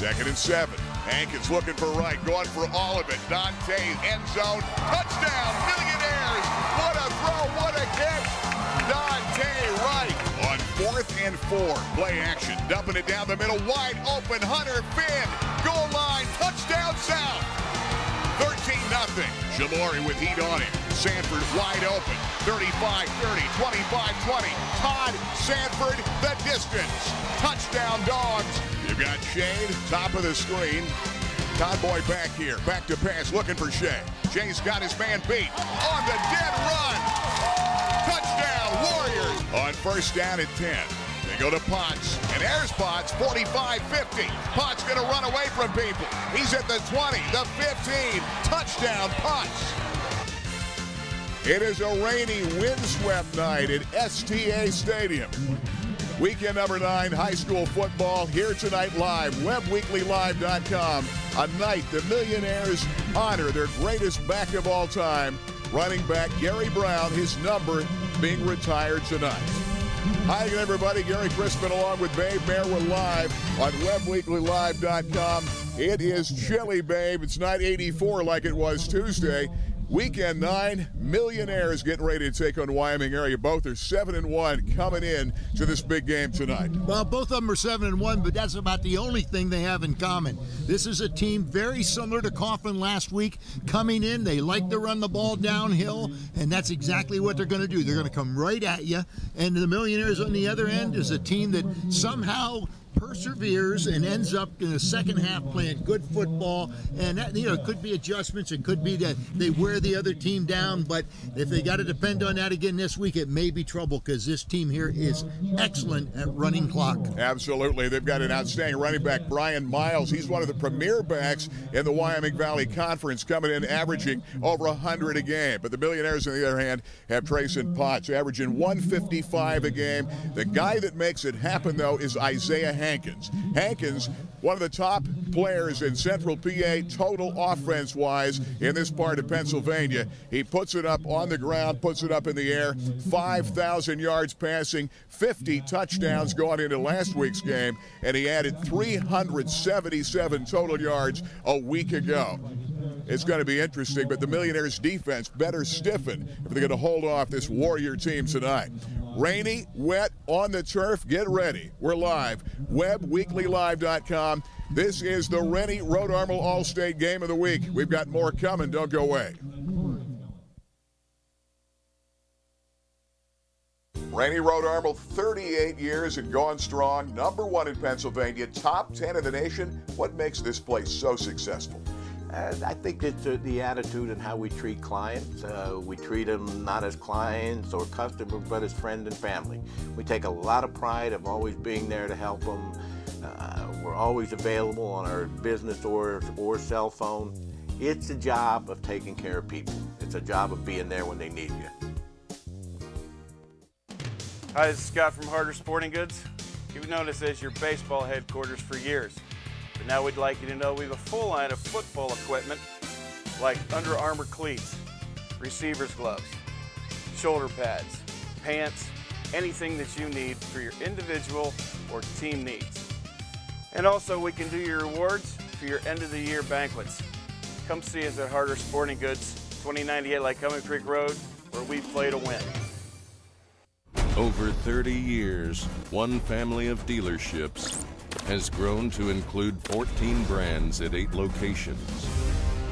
Second and seven. Hankins looking for right, going for all of it. Dante, end zone, touchdown, millionaires. What a throw, what a catch. Dante Wright on fourth and four. Play action, dumping it down the middle, wide open. Hunter Finn, goal line, touchdown south. 13 nothing. Shamori with heat on him. Sanford wide open. 35 30, 25 20. Todd Sanford, the distance. Touchdown, dogs. Got Shade, top of the screen. Todd Boy back here. Back to pass, looking for Shea. Shay's got his man beat. On the dead run. Touchdown, Warriors. On first down at 10. They go to Potts, and there's Potts, 45-50. Potts to run away from people. He's at the 20, the 15. Touchdown, Potts. It is a rainy, windswept night at STA Stadium. Weekend number nine, high school football, here tonight live, webbweeklylive.com. A night the Millionaires honor their greatest back of all time, running back Gary Brown, his number being retired tonight. Hi again, everybody. Gary Crispin along with Babe Mayer. We're live on webbweeklylive.com. It is chilly, Babe. It's not 84 like it was Tuesday. Weekend nine, millionaires getting ready to take on Wyoming area. Both are seven and one coming in to this big game tonight. Well, both of them are seven and one, but that's about the only thing they have in common. This is a team very similar to Coughlin last week. Coming in, they like to run the ball downhill, and that's exactly what they're going to do. They're going to come right at you. And the Millionaires on the other end is a team that somehow perseveres and ends up in the second half playing good football. And that, you know, it could be adjustments. It could be that they wear the other team down. But if they got to depend on that again this week, it may be trouble because this team here is excellent at running clock. Absolutely. They've got an outstanding running back, Brian Miles. He's one of the premier backs in the Wyoming Valley Conference, coming in averaging over 100 a game. But the Millionaires, on the other hand, have Trayson Potts averaging 155 a game. The guy that makes it happen, though, is Isaiah Hankins. Hankins, one of the top players in Central PA total offense wise in this part of Pennsylvania. He puts it up on the ground, puts it up in the air, 5,000 yards passing, 50 touchdowns going into last week's game, and he added 377 total yards a week ago. It's going to be interesting, but the Millionaires defense better stiffen if they're going to hold off this Warrior team tonight. Rainy, wet, on the turf. Get ready. We're live. WebbWeeklyLive.com. This is the Rennie Rodermel All-State Game of the Week. We've got more coming. Don't go away. Rainy Rodermel, 38 years and going strong. Number one in Pennsylvania, top 10 in the nation. What makes this place so successful? I think it's uh, the attitude and how we treat clients. Uh, we treat them not as clients or customers, but as friends and family. We take a lot of pride of always being there to help them. Uh, we're always available on our business or, or cell phone. It's a job of taking care of people. It's a job of being there when they need you. Hi, this is Scott from Harder Sporting Goods. You've known us as your baseball headquarters for years. But now we'd like you to know we have a full line of football equipment like Under Armour cleats, receiver's gloves, shoulder pads, pants, anything that you need for your individual or team needs. And also we can do your rewards for your end of the year banquets. Come see us at Harder Sporting Goods, 2098 Lycoming Creek Road, where we play to win. Over 30 years, one family of dealerships has grown to include 14 brands at eight locations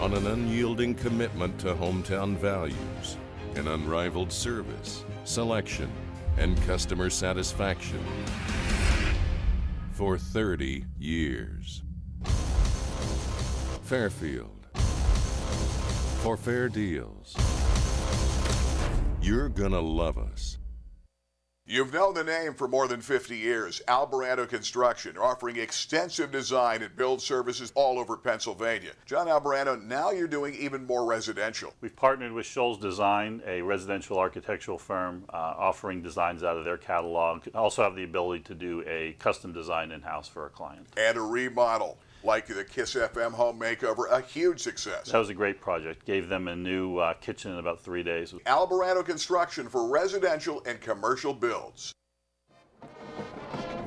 on an unyielding commitment to hometown values, an unrivaled service, selection, and customer satisfaction for 30 years. Fairfield. For fair deals. You're gonna love us. You've known the name for more than 50 years. Alvarado Construction, offering extensive design and build services all over Pennsylvania. John Alvarado, now you're doing even more residential. We've partnered with Scholes Design, a residential architectural firm, uh, offering designs out of their catalog. Also have the ability to do a custom design in-house for a client. And a remodel like the Kiss FM home makeover, a huge success. That was a great project. Gave them a new uh, kitchen in about three days. Alvarado Construction for residential and commercial builds.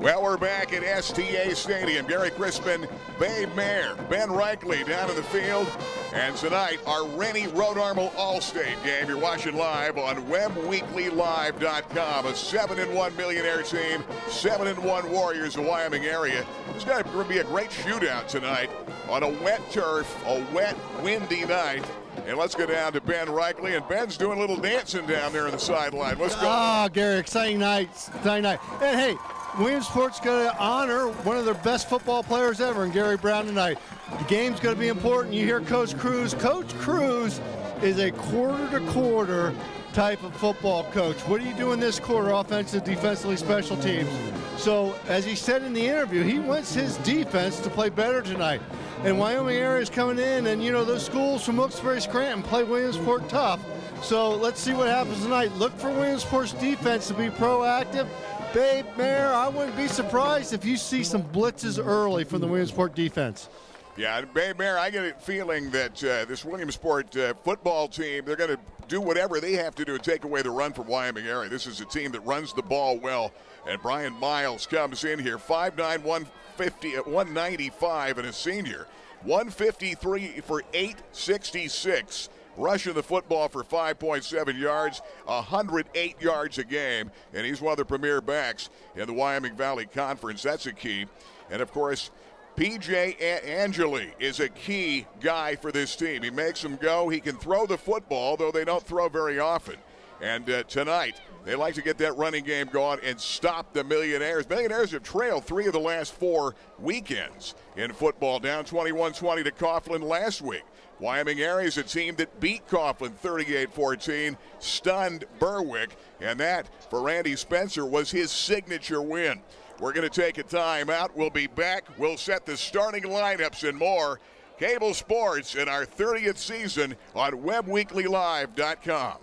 Well, we're back at STA Stadium. Gary Crispin, Babe Mayer, Ben Reichley down in the field. And tonight, our Rennie Rodermel All-State game. You're watching live on WebbWeeklyLive.com. A 7-1 millionaire team, 7-1 Warriors of Wyoming area. It's going to be a great shootout tonight on a wet turf, a wet, windy night. And let's go down to Ben Reichley. And Ben's doing a little dancing down there on the sideline. Let's go. Ah, Gary, exciting night. Exciting night. And hey, Williamsport's going to honor one of their best football players ever and Gary Brown tonight. The game's going to be important. You hear Coach Crews. Coach Crews is a quarter to quarter type of football coach. What are you doing this quarter, offensive, defensively, special teams? So, as he said in the interview, he wants his defense to play better tonight. And Wyoming area is coming in, and you know, those schools from Wilkes-Barre Scranton play Williamsport tough. So, let's see what happens tonight. Look for Williamsport's defense to be proactive Babe Mayer, I wouldn't be surprised if you see some blitzes early from the Williamsport defense. Yeah, Babe Mayer, I get a feeling that uh, this Williamsport uh, football team, they're going to do whatever they have to do to take away the run from Wyoming area. This is a team that runs the ball well. And Brian Miles comes in here, 5'9", 150, 195, and a senior. 153 for 866 rushing the football for 5.7 yards, 108 yards a game, and he's one of the premier backs in the Wyoming Valley Conference. That's a key. And of course, PJ Angeli is a key guy for this team. He makes them go. He can throw the football, though they don't throw very often. And uh, tonight, they like to get that running game going and stop the Millionaires. Millionaires have trailed three of the last four weekends in football, down 21 20 to Coughlin last week. Wyoming area is a team that beat Coughlin 38-14, stunned Berwick, and that for Randy Spencer was his signature win. We're going to take a timeout. We'll be back. We'll set the starting lineups and more. Cable Sports in our 30th season on WebbWeeklyLive.com.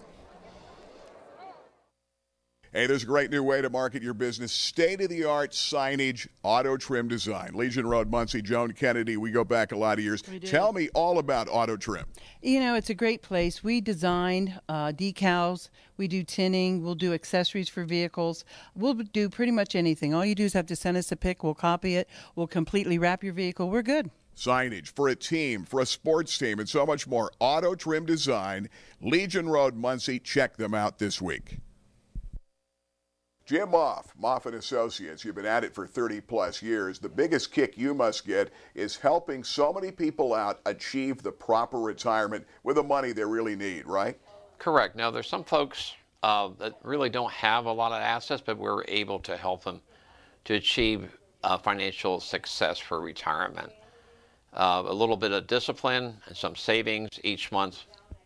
Hey, there's a great new way to market your business. State of the art signage, auto trim design. Legion Road, Muncy, Joan Kennedy. We go back a lot of years. Tell me all about auto trim. You know, it's a great place. We design uh, decals, we do tinning, we'll do accessories for vehicles. We'll do pretty much anything. All you do is have to send us a pic, we'll copy it, we'll completely wrap your vehicle. We're good signage for a team, for a sports team, and so much more. Auto Trim Design, Legion Road, Muncy. Check them out this week. Jim Moff, Moff and Associates, you've been at it for 30 plus years. The biggest kick you must get is helping so many people out achieve the proper retirement with the money they really need, right? Correct. Now, there's some folks uh, that really don't have a lot of assets, but we're able to help them to achieve uh, financial success for retirement. Uh, a little bit of discipline and some savings each month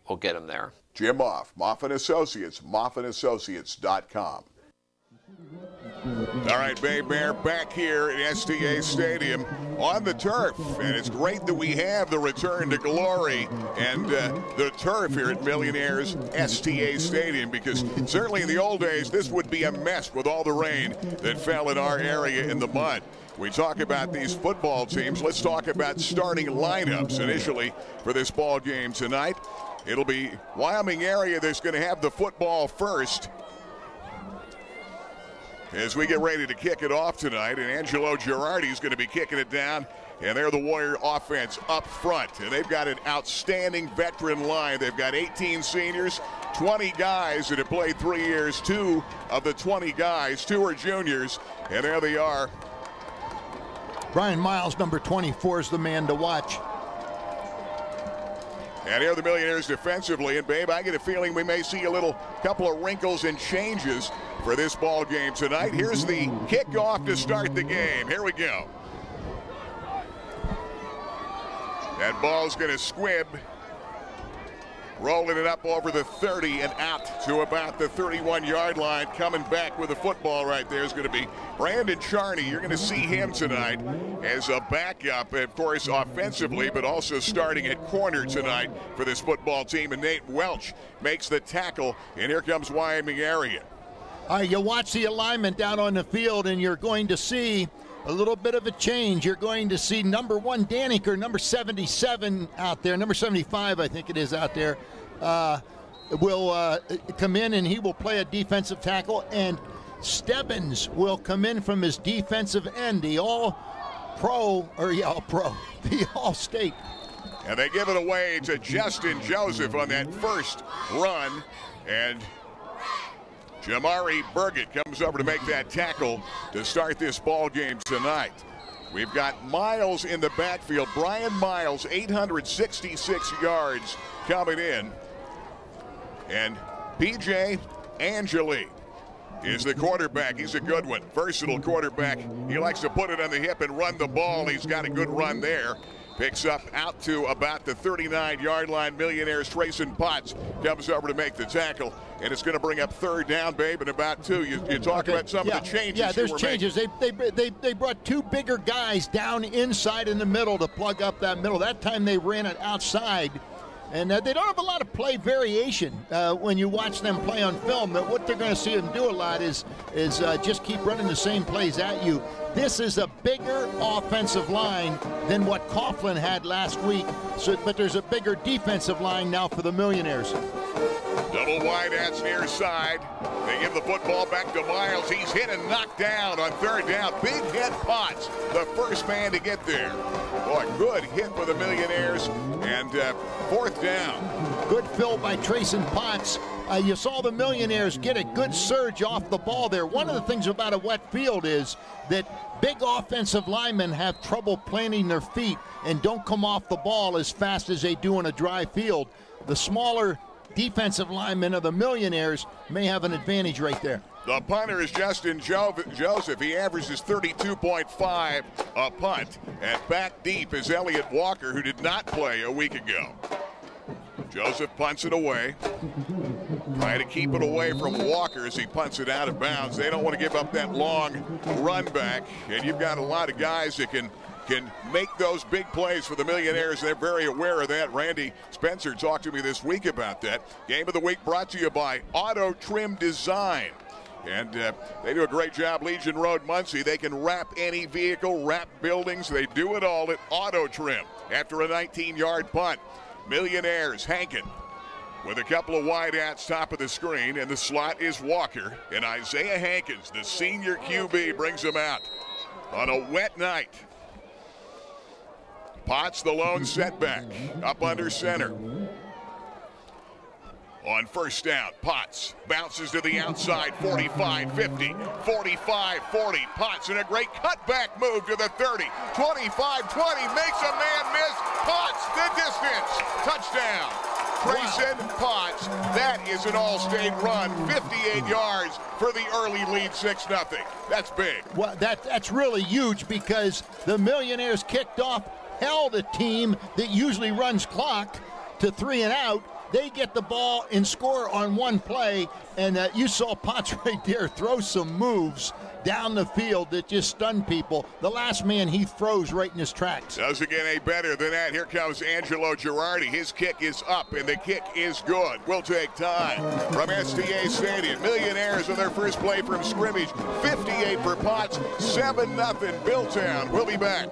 will get them there. Jim Moff, Moff and Associates, moffandassociates.com. All right, Bay Bear back here at STA Stadium on the turf. And it's great that we have the return to glory and uh, the turf here at Millionaires STA Stadium because certainly in the old days, this would be a mess with all the rain that fell in our area in the mud. We talk about these football teams. Let's talk about starting lineups initially for this ball game tonight. It'll be Wyoming area that's going to have the football first as we get ready to kick it off tonight. And Angelo Girardi is going to be kicking it down. And they're the Warrior offense up front. And they've got an outstanding veteran line. They've got 18 seniors, 20 guys that have played three years. Two of the 20 guys, two are juniors. And there they are. Brian Miles, number 24, is the man to watch. And here are the Millionaires defensively. And, babe, I get a feeling we may see a little couple of wrinkles and changes for this ball game tonight. Here's the kickoff to start the game. Here we go. That ball's going to squib. Rolling it up over the 30 and out to about the 31 yard line. Coming back with the football right there is going to be Brandon Charney. You're going to see him tonight as a backup, of course, offensively, but also starting at corner tonight for this football team. And Nate Welch makes the tackle. And here comes Wyoming area. All right, you watch the alignment down on the field, and you're going to see a little bit of a change. You're going to see number one Daniker, number 77 out there, number 75, I think it is out there, uh, will uh, come in and he will play a defensive tackle. And Stebbins will come in from his defensive end, the all pro, or yeah, all pro, the all state. And they give it away to Justin Joseph on that first run. And Jamari Burgett comes over to make that tackle to start this ball game tonight. We've got Miles in the backfield. Brian Miles, 866 yards coming in. And PJ Angeli is the quarterback. He's a good one. Versatile quarterback. He likes to put it on the hip and run the ball. He's got a good run there. Picks up out to about the 39 yard line. Millionaires Trayson Potts comes over to make the tackle. And it's going to bring up third down, babe, in about two. You, you talk Okay, about some yeah, of the changes. Yeah, there's changes. They, they, they, they brought two bigger guys down inside in the middle to plug up that middle. That time they ran it outside. And uh, they don't have a lot of play variation uh, when you watch them play on film. But what they're going to see them do a lot is is uh, just keep running the same plays at you. This is a bigger offensive line than what Coughlin had last week. So, but there's a bigger defensive line now for the Millionaires. Double wide that's near side. They give the football back to Miles. He's hit and knocked down on third down. Big hit Potts, the first man to get there. Boy, good hit for the Millionaires. And uh, fourth down. Good fill by Trayson Potts. Uh, you saw the Millionaires get a good surge off the ball there. One of the things about a wet field is that big offensive linemen have trouble planting their feet and don't come off the ball as fast as they do in a dry field. The smaller defensive linemen of the Millionaires may have an advantage right there. The punter is Justin jo- Joseph. He averages 32.5 a punt. And back deep is Elliot Walker, who did not play a week ago. Joseph punts it away. Trying to keep it away from Walker as he punts it out of bounds. They don't want to give up that long run back. And you've got a lot of guys that can can make those big plays for the Millionaires. They're very aware of that. Randy Spencer talked to me this week about that. Game of the week brought to you by Auto Trim Design. And uh, they do a great job. Legion Road, Muncy. They can wrap any vehicle, wrap buildings. They do it all at Auto Trim. After a 19-yard punt, Millionaires Hankin with a couple of wide outs top of the screen, and the slot is Walker. And Isaiah Hankins, the senior QB, brings him out on a wet night. Potts the lone setback up under center. On first down, Potts bounces to the outside, 45 50, 45 40. Potts in a great cutback move to the 30, 25 20, makes a man miss. Potts the distance. Touchdown. Trayson Potts. That is an all state run, 58 yards for the early lead, 6 0. That's big. Well, that that's really huge because the Millionaires kicked off, held a team that usually runs clock to three and out. They get the ball and score on one play, and uh, you saw Potts right there throw some moves down the field that just stunned people. The last man he froze right in his tracks. Doesn't get any better than that. Here comes Angelo Girardi. His kick is up, and the kick is good. We'll take time from STA Stadium. Millionaires on their first play from scrimmage. 58 for Potts, 7 0 Billtown. We'll be back.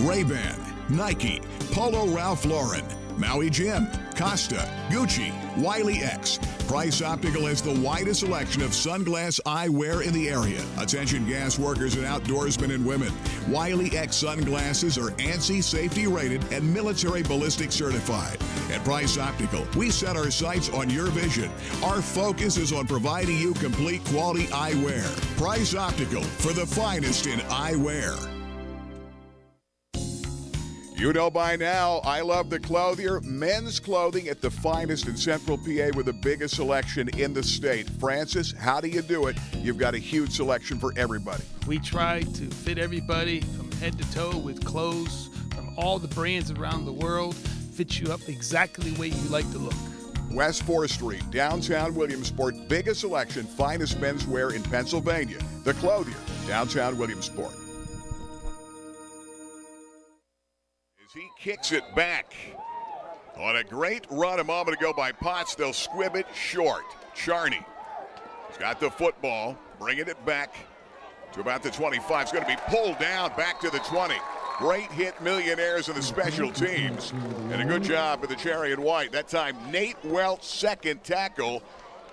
Ray-Ban, Nike, Polo Ralph Lauren, Maui Jim, Costa, Gucci, Wiley X. Price Optical has the widest selection of sunglass eyewear in the area. Attention gas workers and outdoorsmen and women. Wiley X sunglasses are ANSI safety rated and military ballistic certified. At Price Optical, we set our sights on your vision. Our focus is on providing you complete quality eyewear. Price Optical for the finest in eyewear. You know by now, I love the clothier. Men's clothing at the finest in Central PA with the biggest selection in the state. Francis, how do you do it? You've got a huge selection for everybody. We try to fit everybody from head to toe with clothes from all the brands around the world. Fit you up exactly the way you like to look. West 4th Street, downtown Williamsport, biggest selection, finest menswear in Pennsylvania. The Clothier, downtown Williamsport. Kicks it back on a great run a moment ago by Potts, they'll squib it short. Charney has got the football, bringing it back to about the 25. It's going to be pulled down back to the 20. Great hit millionaires in the special teams. And a good job with the cherry and white. That time, Nate Welch, second tackle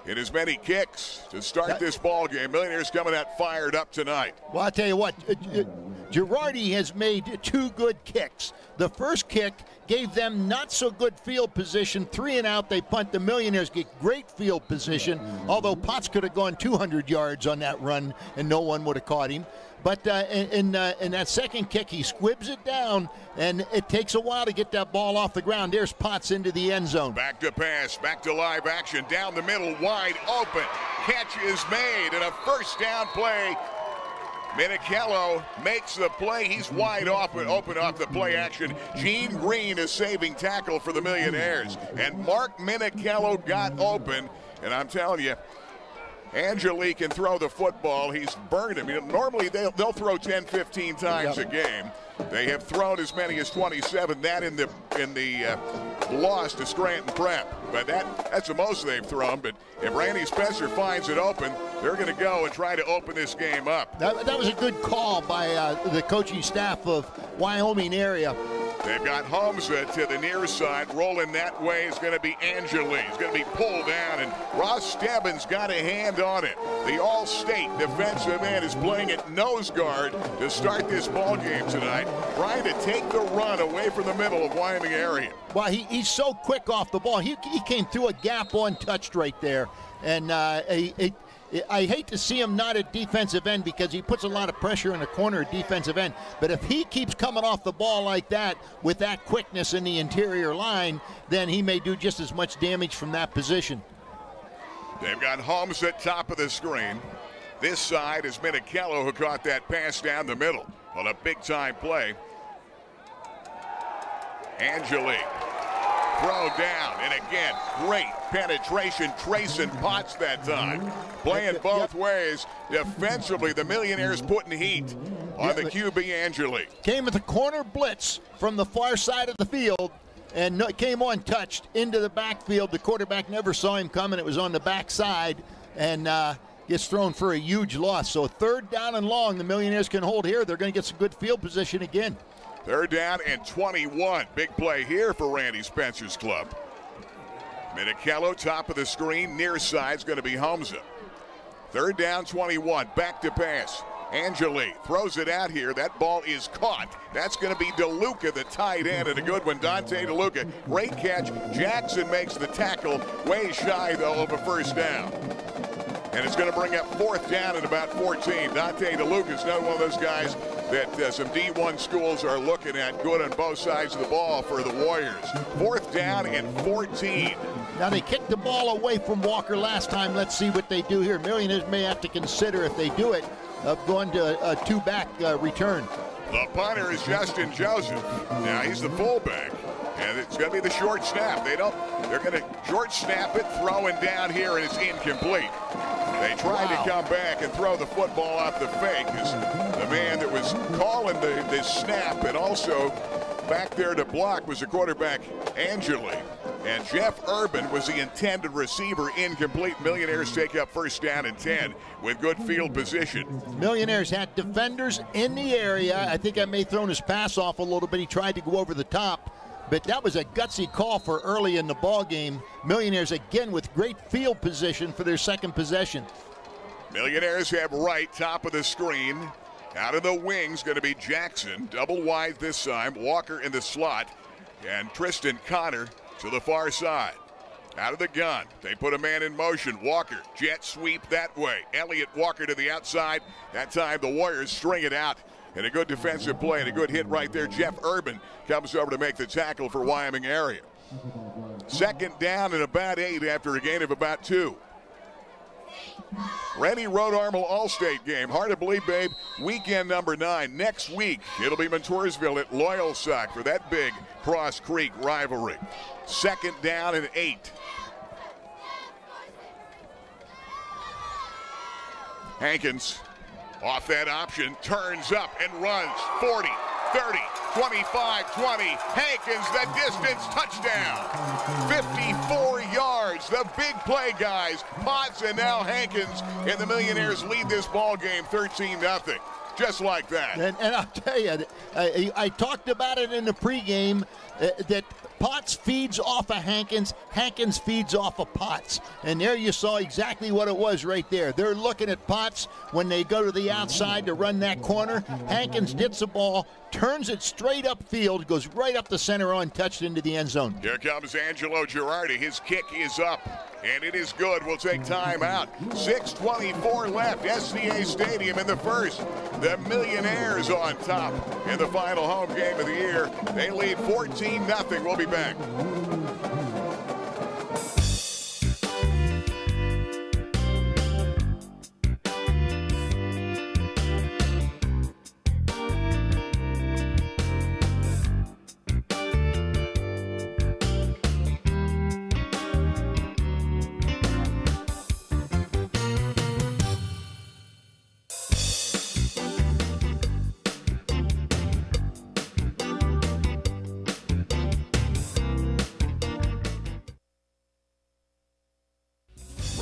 in as many kicks to start this ball game. Millionaires coming out fired up tonight. Well, I'll tell you what, uh, uh, Girardi has made two good kicks. The first kick gave them not so good field position. Three and out, they punt. The Millionaires get great field position, although Potts could have gone 200 yards on that run and no one would have caught him. But uh, in, uh, in that second kick, he squibs it down, and it takes a while to get that ball off the ground. There's Potts into the end zone. Back to pass, back to live action, down the middle, wide open. Catch is made, and a first down play Minichello makes the play. He's wide open, open off the play action. Gene Green is saving tackle for the Millionaires. And Mark Minichello got open. And I'm telling you, Angeli can throw the football. He's burned him. You know, normally they'll, they'll throw 10, 15 times yep. a game. They have thrown as many as 27. That in the in the uh, loss to Scranton Prep. But that that's the most they've thrown. But if Randy Spencer finds it open, they're going to go and try to open this game up. That, that was a good call by uh, the coaching staff of Wyoming area. They've got Hamza to the near side. Rolling that way is going to be Angeli. He's going to be pulled down, and Ross Stebbins got a hand on it. The All-State defensive end is playing at nose guard to start this ball game tonight, trying to take the run away from the middle of Wyoming area. Well, he, he's so quick off the ball. He, he came through a gap untouched right there, and uh, he, he I hate to see him not at defensive end because he puts a lot of pressure in the corner at defensive end. But if he keeps coming off the ball like that with that quickness in the interior line, then he may do just as much damage from that position. They've got Holmes at top of the screen. This side is Minichello who caught that pass down the middle on a big time play. Angelique throw down. And again, great penetration. Trayson Potts that time. Playing both ways. Defensively, the Millionaires putting heat on the QB Angelique. Came with a corner blitz from the far side of the field and came untouched into the backfield. The quarterback never saw him coming. It was on the backside and uh, gets thrown for a huge loss. So third down and long, the Millionaires can hold here. They're going to get some good field position again. Third down and 21. Big play here for Randy Spencer's club. Minichello, top of the screen, near side is going to be Hamza. Third down, 21. Back to pass. Angeli throws it out here. That ball is caught. That's going to be DeLuca, the tight end, and a good one. Dante DeLuca, great catch. Jackson makes the tackle. Way shy, though, of a first down. And it's going to bring up fourth down at about 14. Dante DeLuca is not one of those guys that uh, some D1 schools are looking at good on both sides of the ball for the Warriors. Fourth down and 14. Now they kicked the ball away from Walker last time. Let's see what they do here. Millionaires may have to consider if they do it of going to a two-back uh, return. The punter is Justin Joseph. Now he's the fullback. And it's going to be the short snap. They don't. They're going to short snap it, throwing down here, and it's incomplete. They tried wow. to come back and throw the football off the fake. As the man that was calling the, the snap and also back there to block was the quarterback, Angeli. And Jeff Urban was the intended receiver. Incomplete. Millionaires take up first down and 10 with good field position. Millionaires had defenders in the area. I think I may have thrown his pass off a little bit. He tried to go over the top. But that was a gutsy call for early in the ball game. Millionaires again with great field position for their second possession. Millionaires have right top of the screen. Out of the wings, going to be Jackson. Double wide this time. Walker in the slot. And Tristan Connor to the far side. Out of the gun. They put a man in motion. Walker, jet sweep that way. Elliott Walker to the outside. That time the Warriors string it out and a good defensive play and a good hit right there. Jeff Urban comes over to make the tackle for Wyoming area. Second down and about eight after a gain of about two. Rennie Rodermel All-State game. Hard to believe, babe. Weekend number nine. Next week, it'll be Montoursville at Loyalsock for that big Cross Creek rivalry. Second down and eight. Hankins off that option, turns up and runs 40, 30, 25, 20. Hankins, the distance touchdown. 54 yards. The big play guys. Potts and now Hankins and the Millionaires lead this ball game 13 0. just like that. And, and I'll tell you, I, I talked about it in the pregame uh, that Potts feeds off of Hankins, Hankins feeds off of Potts. And there you saw exactly what it was right there. They're looking at Potts when they go to the outside to run that corner. Hankins gets the ball, turns it straight upfield, goes right up the center on touched into the end zone. Here comes Angelo Girardi. His kick is up, and it is good. We'll take time out. 6.24 left. STA Stadium in the first. The Millionaires on top in the final home game of the year. They lead 14 0 We'll be back.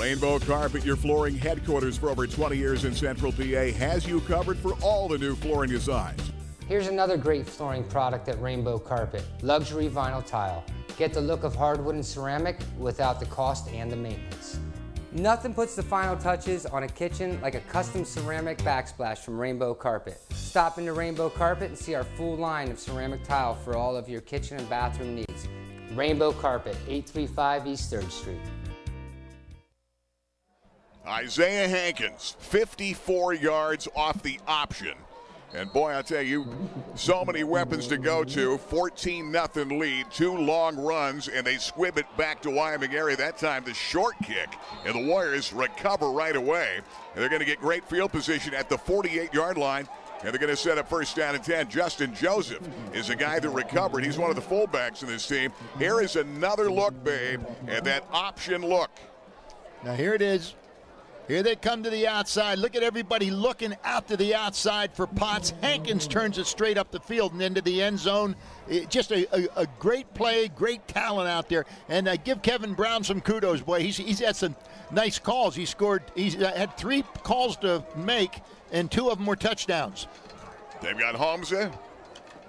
Rainbow Carpet, your flooring headquarters for over 20 years in Central PA, has you covered for all the new flooring designs. Here's another great flooring product at Rainbow Carpet, luxury vinyl tile. Get the look of hardwood and ceramic without the cost and the maintenance. Nothing puts the final touches on a kitchen like a custom ceramic backsplash from Rainbow Carpet. Stop into Rainbow Carpet and see our full line of ceramic tile for all of your kitchen and bathroom needs. Rainbow Carpet, 835 East 3rd Street. Isaiah Hankins, 54 yards off the option. And boy, I'll tell you, so many weapons to go to. 14 nothing lead, two long runs, and they squib it back to Wyoming area. That time, the short kick, and the Warriors recover right away. And they're going to get great field position at the 48 yard line. And they're going to set up first down and 10. Justin Joseph is a guy that recovered. He's one of the fullbacks in this team. Here is another look, babe, and that option look. Now, here it is. Here they come to the outside. Look at everybody looking out to the outside for Potts. Hankins turns it straight up the field and into the end zone. It, just a, a, a, great play, great talent out there. And uh, give Kevin Brown some kudos, boy. He's, he's had some nice calls. He scored, he's uh, had three calls to make, and two of them were touchdowns. They've got Hamza.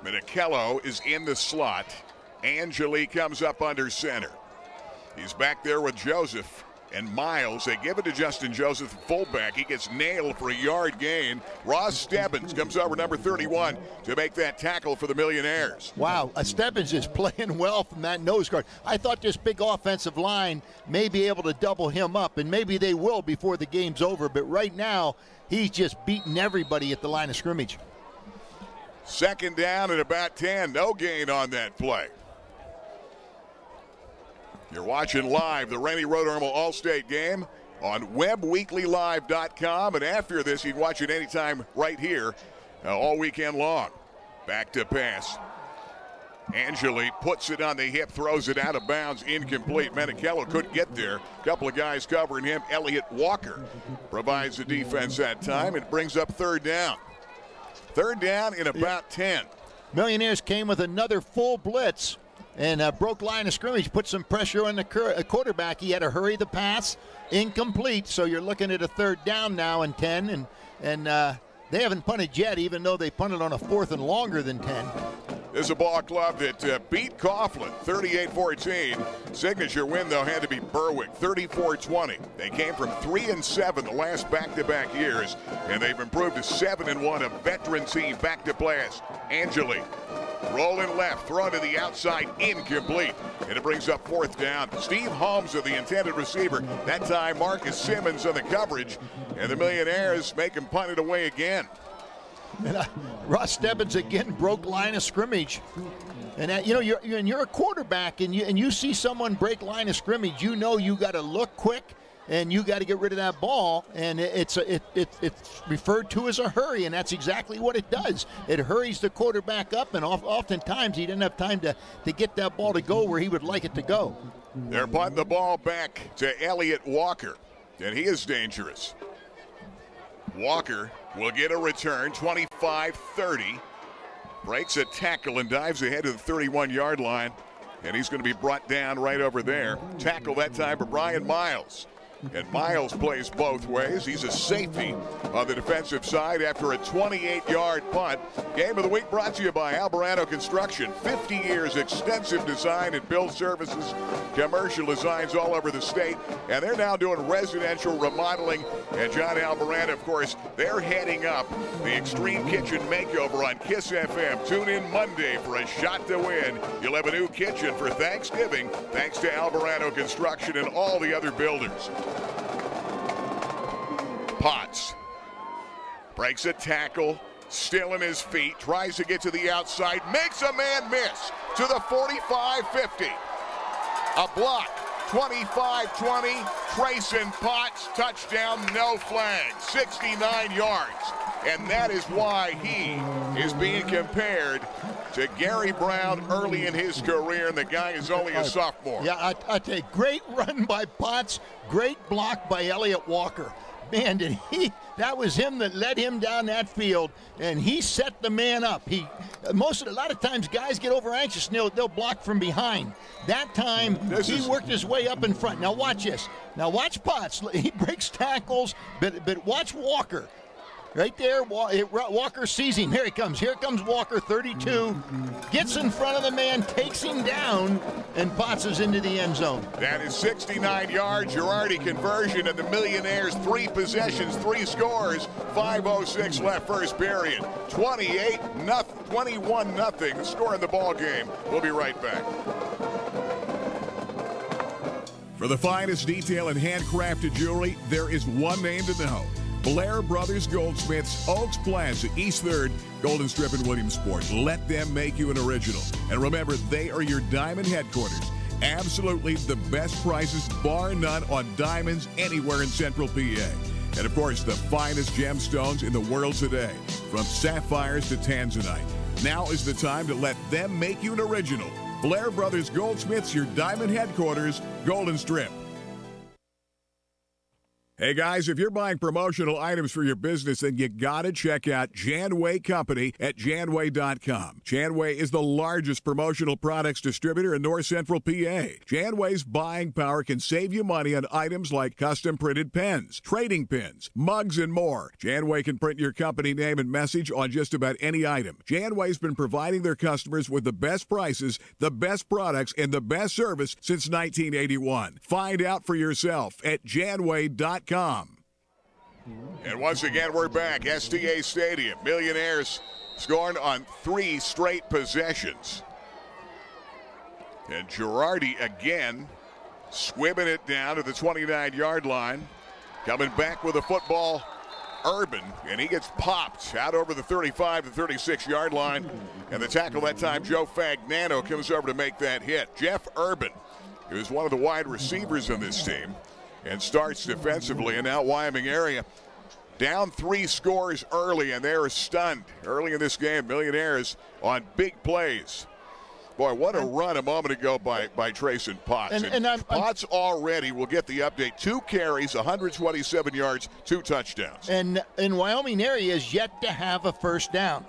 Minichello is in the slot. Angeli comes up under center. He's back there with Joseph and Miles. They give it to Justin Joseph, fullback. He gets nailed for a yard gain. Ross Stebbins comes over number 31 to make that tackle for the Millionaires. Wow, uh, Stebbins is playing well from that nose guard. I thought this big offensive line may be able to double him up, and maybe they will before the game's over. But right now, he's just beating everybody at the line of scrimmage. Second down at about 10. No gain on that play. You're watching live the Rennie Rodermel All-State game on webbweeklylive.com. And after this, you can watch it anytime right here uh, all weekend long. Back to pass. Angeli puts it on the hip, throws it out of bounds, incomplete. Minichello couldn't get there. A couple of guys covering him. Elliot Walker provides the defense that time. It brings up third down. Third down in about 10. Millionaires came with another full blitz and uh, broke line of scrimmage, put some pressure on the uh, quarterback. He had to hurry the pass, incomplete. So you're looking at a third down now and 10, and and uh, they haven't punted yet, even though they punted on a fourth and longer than 10. This is a ball club that uh, beat Coughlin 38-14. Signature win though had to be Berwick 34-20. They came from three and seven the last back-to-back years, and they've improved to seven and one, a veteran team back to blast. Angeli rolling left, thrown to the outside, incomplete, and it brings up fourth down. Steve Holmes of the intended receiver. That time Marcus Simmons on the coverage, and the Millionaires make him punt it away again. And uh, Ross Stebbins again broke line of scrimmage. And uh, you know, you're, you're, and you're a quarterback, and you and you see someone break line of scrimmage, you know you got to look quick, and you got to get rid of that ball. And it's a, it, it, it's referred to as a hurry, and that's exactly what it does. It hurries the quarterback up, and oftentimes he didn't have time to to get that ball to go where he would like it to go. They're putting the ball back to Elliott Walker, and he is dangerous. Walker will get a return 25 30. Breaks a tackle and dives ahead to the 31 yard line. And he's going to be brought down right over there. Tackle that time for Brian Miles. And Miles plays both ways. He's a safety on the defensive side after a 28-yard punt. Game of the week brought to you by Alvarado Construction. 50 years extensive design and build services, commercial designs all over the state. And they're now doing residential remodeling. And John Alvarado, of course, they're heading up the Extreme Kitchen Makeover on KISS FM. Tune in Monday for a shot to win. You'll have a new kitchen for Thanksgiving thanks to Alvarado Construction and all the other builders. Potts breaks a tackle, still in his feet, tries to get to the outside, makes a man miss to the 45-50. A block, 25-20, Trayson Potts, touchdown, no flag, 69 yards. And that is why he is being compared to Gary Brown early in his career, and the guy is only a sophomore. Yeah, I, I take great run by Potts, great block by Elliott Walker. Man, did he? That was him that led him down that field, and he set the man up. He most a lot of times guys get over anxious and they'll, they'll block from behind. That time This he is- worked his way up in front. Now watch this. Now watch Potts. He breaks tackles, but but watch Walker. Right there, eh, Walker sees him. Here he comes. Here comes Walker, 32. Gets in front of the man, takes him down, and Potts is into the end zone. That is 69 yards. Girardi conversion, and the Millionaires three possessions, three scores. 5:06 left first period. 28 nothing, 21 nothing. Score in the ball game. We'll be right back. For the finest detail in handcrafted jewelry, there is one name to know. Blair Brothers Goldsmiths, Oaks Plaza, East 3rd, Golden Strip in Williamsport. Let them make you an original. And remember, they are your diamond headquarters. Absolutely the best prices, bar none, on diamonds anywhere in central PA. And of course, the finest gemstones in the world today, from sapphires to tanzanite. Now is the time to let them make you an original. Blair Brothers Goldsmiths, your diamond headquarters, Golden Strip. Hey guys, if you're buying promotional items for your business, then you gotta check out Janway Company at janway.com. Janway is the largest promotional products distributor in North Central PA. Janway's buying power can save you money on items like custom printed pens, trading pins, mugs, and more. Janway can print your company name and message on just about any item. Janway's been providing their customers with the best prices, the best products, and the best service since 1981. Find out for yourself at janway.com. And once again, we're back. STA Stadium. Millionaires scoring on three straight possessions. And Girardi again swimming it down to the 29 yard line. Coming back with the football, Urban, and he gets popped out over the 35 to 36 yard line. And the tackle that time, Joe Fagnano, comes over to make that hit. Jeff Urban, who is one of the wide receivers in this team, and starts defensively. And now Wyoming area down three scores early, and they're stunned early in this game. Millionaires on big plays. Boy, what a run a moment ago by, by Trayson Potts. And- and I'm- I'm- Potts already will get the update. Two carries, 127 yards, two touchdowns. And in Wyoming area is yet to have a first down.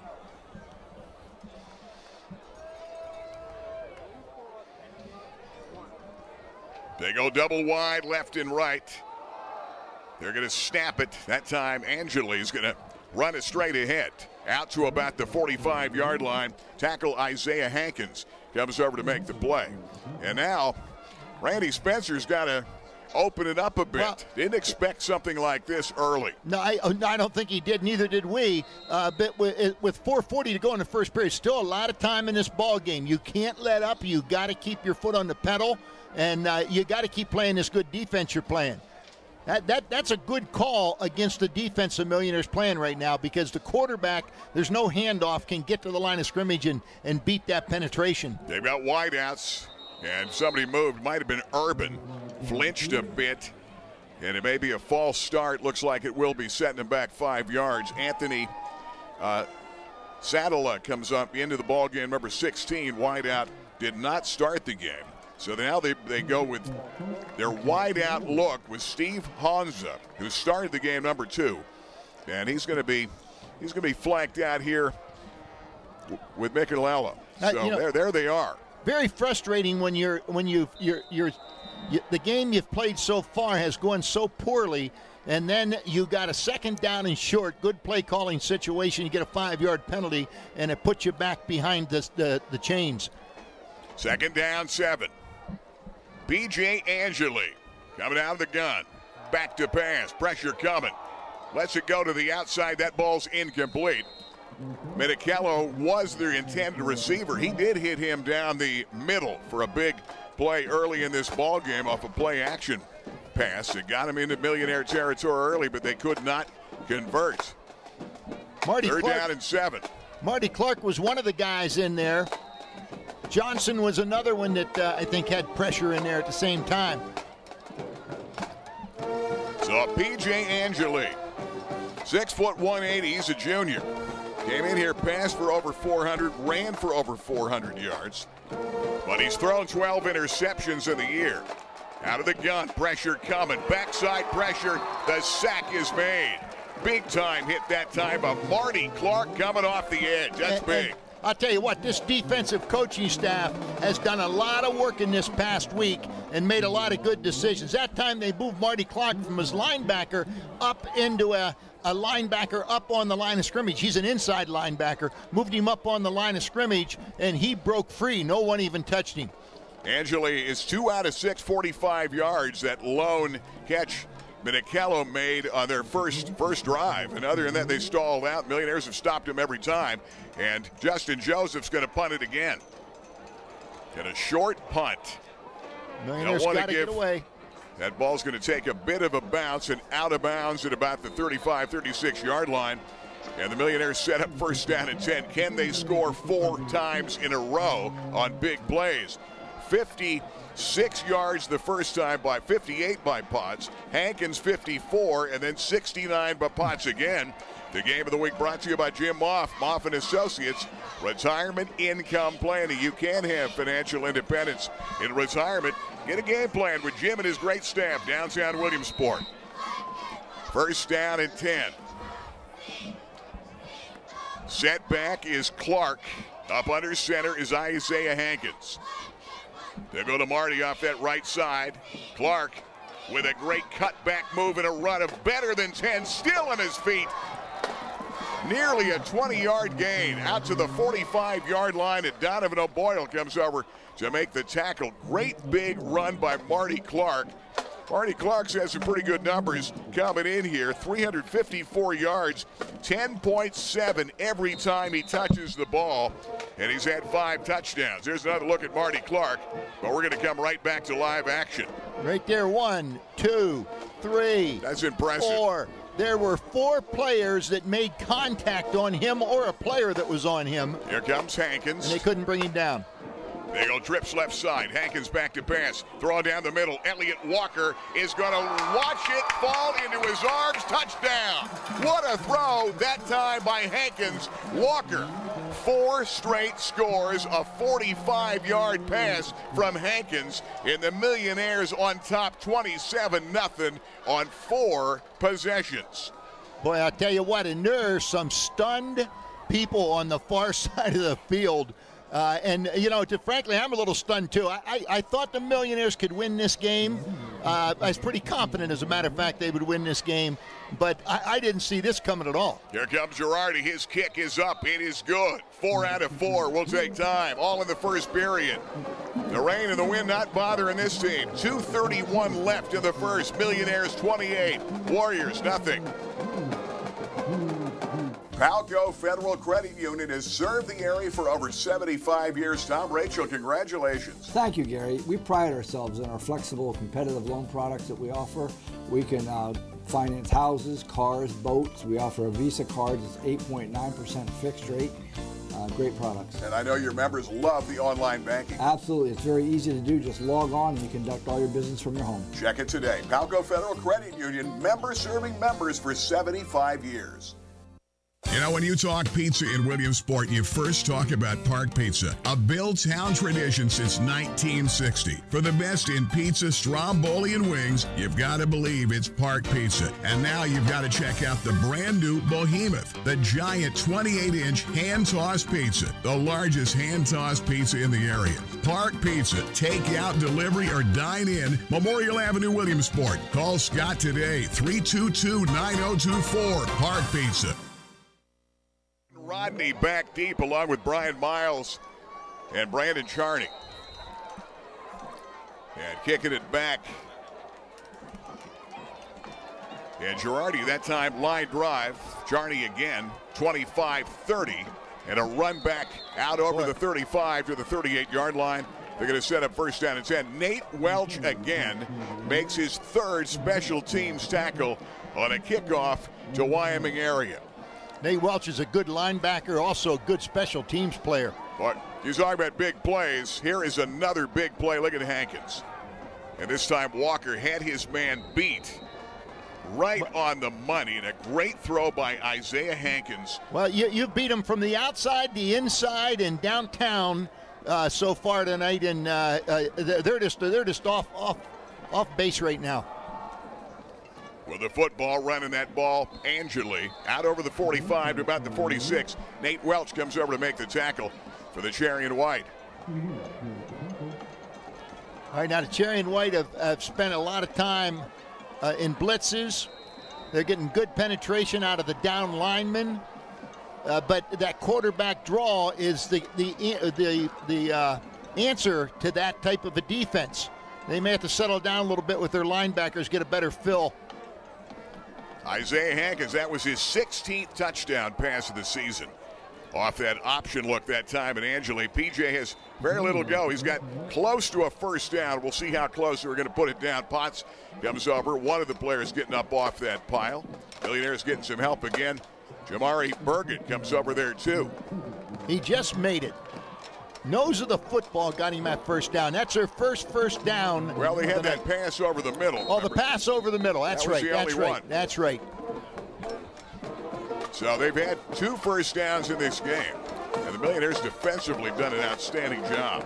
They go double wide, left and right. They're going to snap it. That time, Angeli is going to run it straight ahead. Out to about the 45 yard line. Tackle Isaiah Hankins comes over to make the play. And now, Randy Spencer's got to open it up a bit. Well- Didn't expect something like this early. No, I, oh, I don't think he did. Neither did we. Uh, but with, with 4:40 to go in the first period, still a lot of time in this ball game. You can't let up. You got to keep your foot on the pedal, and uh, you got to keep playing this good defense you're playing. That, that that's a good call against the defense the Millionaires playing right now because the quarterback, there's no handoff, can get to the line of scrimmage and, and beat that penetration. They've got wideouts, and somebody moved. Might have been Urban. Flinched a bit, and it may be a false start. Looks like it will be setting him back five yards. Anthony uh, Sadala comes up into the ball game, number 16, wideout. Did not start the game. So now they, they go with their wide out look with Steve Hansa, who started the game number two. And he's going to be he's going to be flanked out here with Minichello. Uh, So you know- there, there they are. very frustrating when you're when you you're you're you, the game you've played so far has gone so poorly, and then you got a second down and short, good play calling situation. You get a five yard penalty, and it puts you back behind the, the, the chains. Second down, seven. PJ Angeli coming out of the gun. Back to pass. Pressure coming. Lets it go to the outside. That ball's incomplete. Minichiello was their intended receiver. He did hit him down the middle for a big play early in this ball game off a play action pass. It got him into millionaire territory early, but they could not convert. Marty Third Clark, down and seven. Marty Clark was one of the guys in there. Johnson was another one that uh, I think had pressure in there at the same time. So PJ Angeli, six foot 180. He's a junior. Came in here, passed for over 400, ran for over 400 yards. But he's thrown 12 interceptions in the year. Out of the gun, pressure coming, backside pressure. The sack is made. Big time hit that time by Marty Clark coming off the edge. That's And- big. and I'll tell you what, this defensive coaching staff has done a lot of work in this past week and made a lot of good decisions. That time they moved Marty Clark from his linebacker up into a, a linebacker up on the line of scrimmage. He's an inside linebacker. Moved him up on the line of scrimmage, and he broke free. No one even touched him. Angeli is two out of six, 45 yards. That lone catch Minichello made on their first first drive. And other than that, they stalled out. Millionaires have stopped him every time. And Justin Joseph's going to punt it again. Get a short punt. Millionaires got to get away. That ball's going to take a bit of a bounce and out of bounds at about the 35, 36 yard line. And the Millionaires set up first down and 10. Can they score four times in a row on big plays? 56 yards the first time by 58 by Potts. Hankins 54 and then 69 by Potts again. The game of the week brought to you by Jim Moff, Moff and Associates. Retirement income planning. You can have financial independence in retirement. Get a game plan with Jim and his great staff downtown Williamsport. First down and 10. Setback is Clark. Up under center is Isaiah Hankins. They go to Marty off that right side. Clark with a great cutback move and a run of better than 10, still on his feet. Nearly a 20 yard gain out to the 45 yard line, and Donovan O'Boyle comes over to make the tackle. Great big run by Marty Clark. Marty Clark has some pretty good numbers coming in here 354 yards, 10.7 every time he touches the ball, and he's had five touchdowns. There's another look at Marty Clark, but we're going to come right back to live action. Right there, one, two, three. That's impressive. Four. There were four players that made contact on him or a player that was on him, Here comes Hankins. and they couldn't bring him down. They go trips left side. Hankins back to pass. Throw down the middle. Elliott Walker is going to watch it fall into his arms. Touchdown. What a throw that time by Hankins. Walker. Four straight scores, a 45 yard pass from Hankins, and the Millionaires on top 27 0 on four possessions. Boy, I tell you what, and there are some stunned people on the far side of the field. Uh, and, you know, to, frankly, I'm a little stunned too. I, I, I thought the Millionaires could win this game. Uh, I was pretty confident, as a matter of fact, they would win this game. But I, I didn't see this coming at all. Here comes Girardi. His kick is up. It is good. Four out of four will take time. All in the first period. The rain and the wind not bothering this team. 2.31 left in the first. Millionaires 28. Warriors nothing. Palco Federal Credit Union has served the area for over 75 years. Tom Rachel, congratulations. Thank you, Gary. We pride ourselves in our flexible, competitive loan products that we offer. We can uh, finance houses, cars, boats. We offer a Visa card that's 8.9% fixed rate. Uh, great products. And I know your members love the online banking. Absolutely. It's very easy to do. Just log on and you conduct all your business from your home. Check it today. Palco Federal Credit Union, member serving members for 75 years. You know, when you talk pizza in Williamsport, you first talk about Park Pizza, a Billtown tradition since 1960. For the best in pizza, stromboli, and wings, you've got to believe it's Park Pizza. And now you've got to check out the brand new Behemoth, the giant 28 inch hand tossed pizza, the largest hand tossed pizza in the area. Park Pizza, take out, delivery, or dine in, Memorial Avenue, Williamsport. Call Scott today, 322 9024. Park Pizza. Rodney back deep along with Brian Miles and Brandon Charney. And kicking it back. And Girardi that time line drive. Charney again, 25-30. And a run back out over the 35 to the 38 yard line. They're going to set up first down and 10. Nate Welch again makes his third special teams tackle on a kickoff to Wyoming area. Nate Welch is a good linebacker, also a good special teams player. But you talking about big plays. Here is another big play. Look at Hankins. And this time Walker had his man beat right on the money. And a great throw by Isaiah Hankins. Well, you, you beat him from the outside, the inside, and downtown uh, so far tonight, and uh, uh, they're just they're just off off off base right now. With the football running that ball, Angeli out over the 45 to about the 46. Nate Welch comes over to make the tackle for the Cherry and White. All right, now the Cherry and White have, have spent a lot of time uh, in blitzes. They're getting good penetration out of the down linemen. Uh, but that quarterback draw is the the the the uh, answer to that type of a defense. They may have to settle down a little bit with their linebackers, get a better fill. Isaiah Hankins, that was his 16th touchdown pass of the season. Off that option look that time, and Angeli PJ has very little go. He's got close to a first down. We'll see how close we're going to put it down. Potts comes over. One of the players getting up off that pile. Millionaires getting some help again. Jamari Burgett comes over there too. He just made it. Nose of the football got him that first down. That's their first first down. Well, they had that pass over the middle. Oh, the pass over the middle. That's that right. That's right. One. That's right. So they've had two first downs in this game. And the Millionaires defensively done an outstanding job.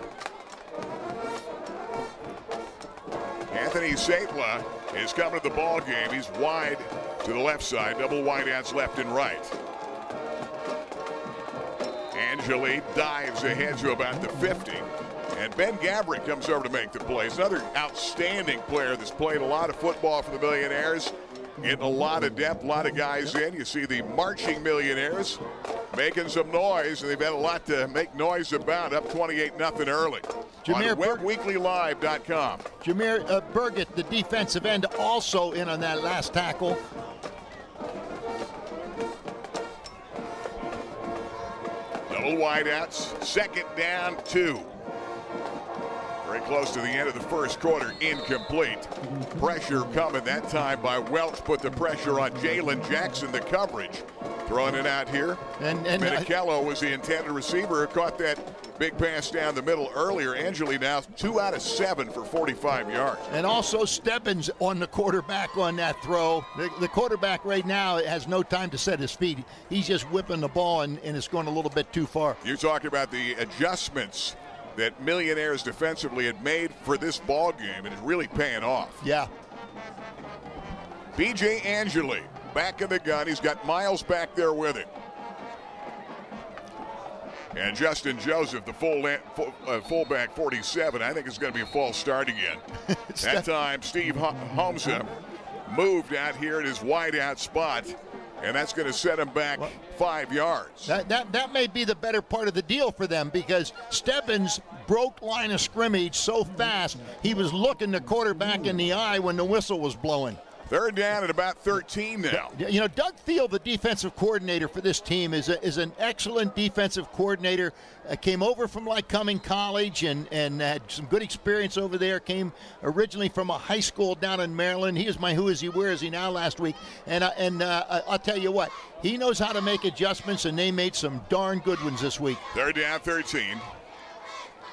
Anthony Saintla is coming to the ball game. He's wide to the left side, double wide wideouts left and right. Angeli dives ahead to about the 50. And Ben Gabrick comes over to make the plays. Another outstanding player that's played a lot of football for the Millionaires. Getting a lot of depth, a lot of guys in. You see the marching Millionaires making some noise, and they've had a lot to make noise about. Up 28 nothing early. Jameer on WebbWeeklyLive.com. Jameer uh, Burgett, the defensive end, also in on that last tackle. Wideouts, second down, two. Very close to the end of the first quarter, incomplete. Pressure coming that time by Welch. Put the pressure on Jalen Jackson, the coverage. Throwing it out here. And, and Minichello was the intended receiver who caught that big pass down the middle earlier. Angeli now two out of seven for 45 yards. And also Stebbins on the quarterback on that throw. The, the, quarterback right now has no time to set his feet. He's just whipping the ball and, and it's going a little bit too far. You talk about the adjustments that Millionaires defensively had made for this ball game, and it's really paying off. Yeah. PJ Angeli back in the gun. He's got Miles back there with him. And Justin Joseph, the full full, uh, fullback, 47. I think it's going to be a false start again. that time, Steve Homza moved out here at his wideout spot, and that's going to set him back five yards. That, that, that may be the better part of the deal for them because Stebbins broke line of scrimmage so fast, he was looking the quarterback in the eye when the whistle was blowing. They're down at about 13 now. You know, Doug Field, the defensive coordinator for this team, is a, is an excellent defensive coordinator. Uh, came over from like Lycoming College and, and had some good experience over there. Came originally from a high school down in Maryland. He is my who is he, where is he now last week. And, uh, and uh, I'll tell you what, he knows how to make adjustments, and they made some darn good ones this week. They're down 13.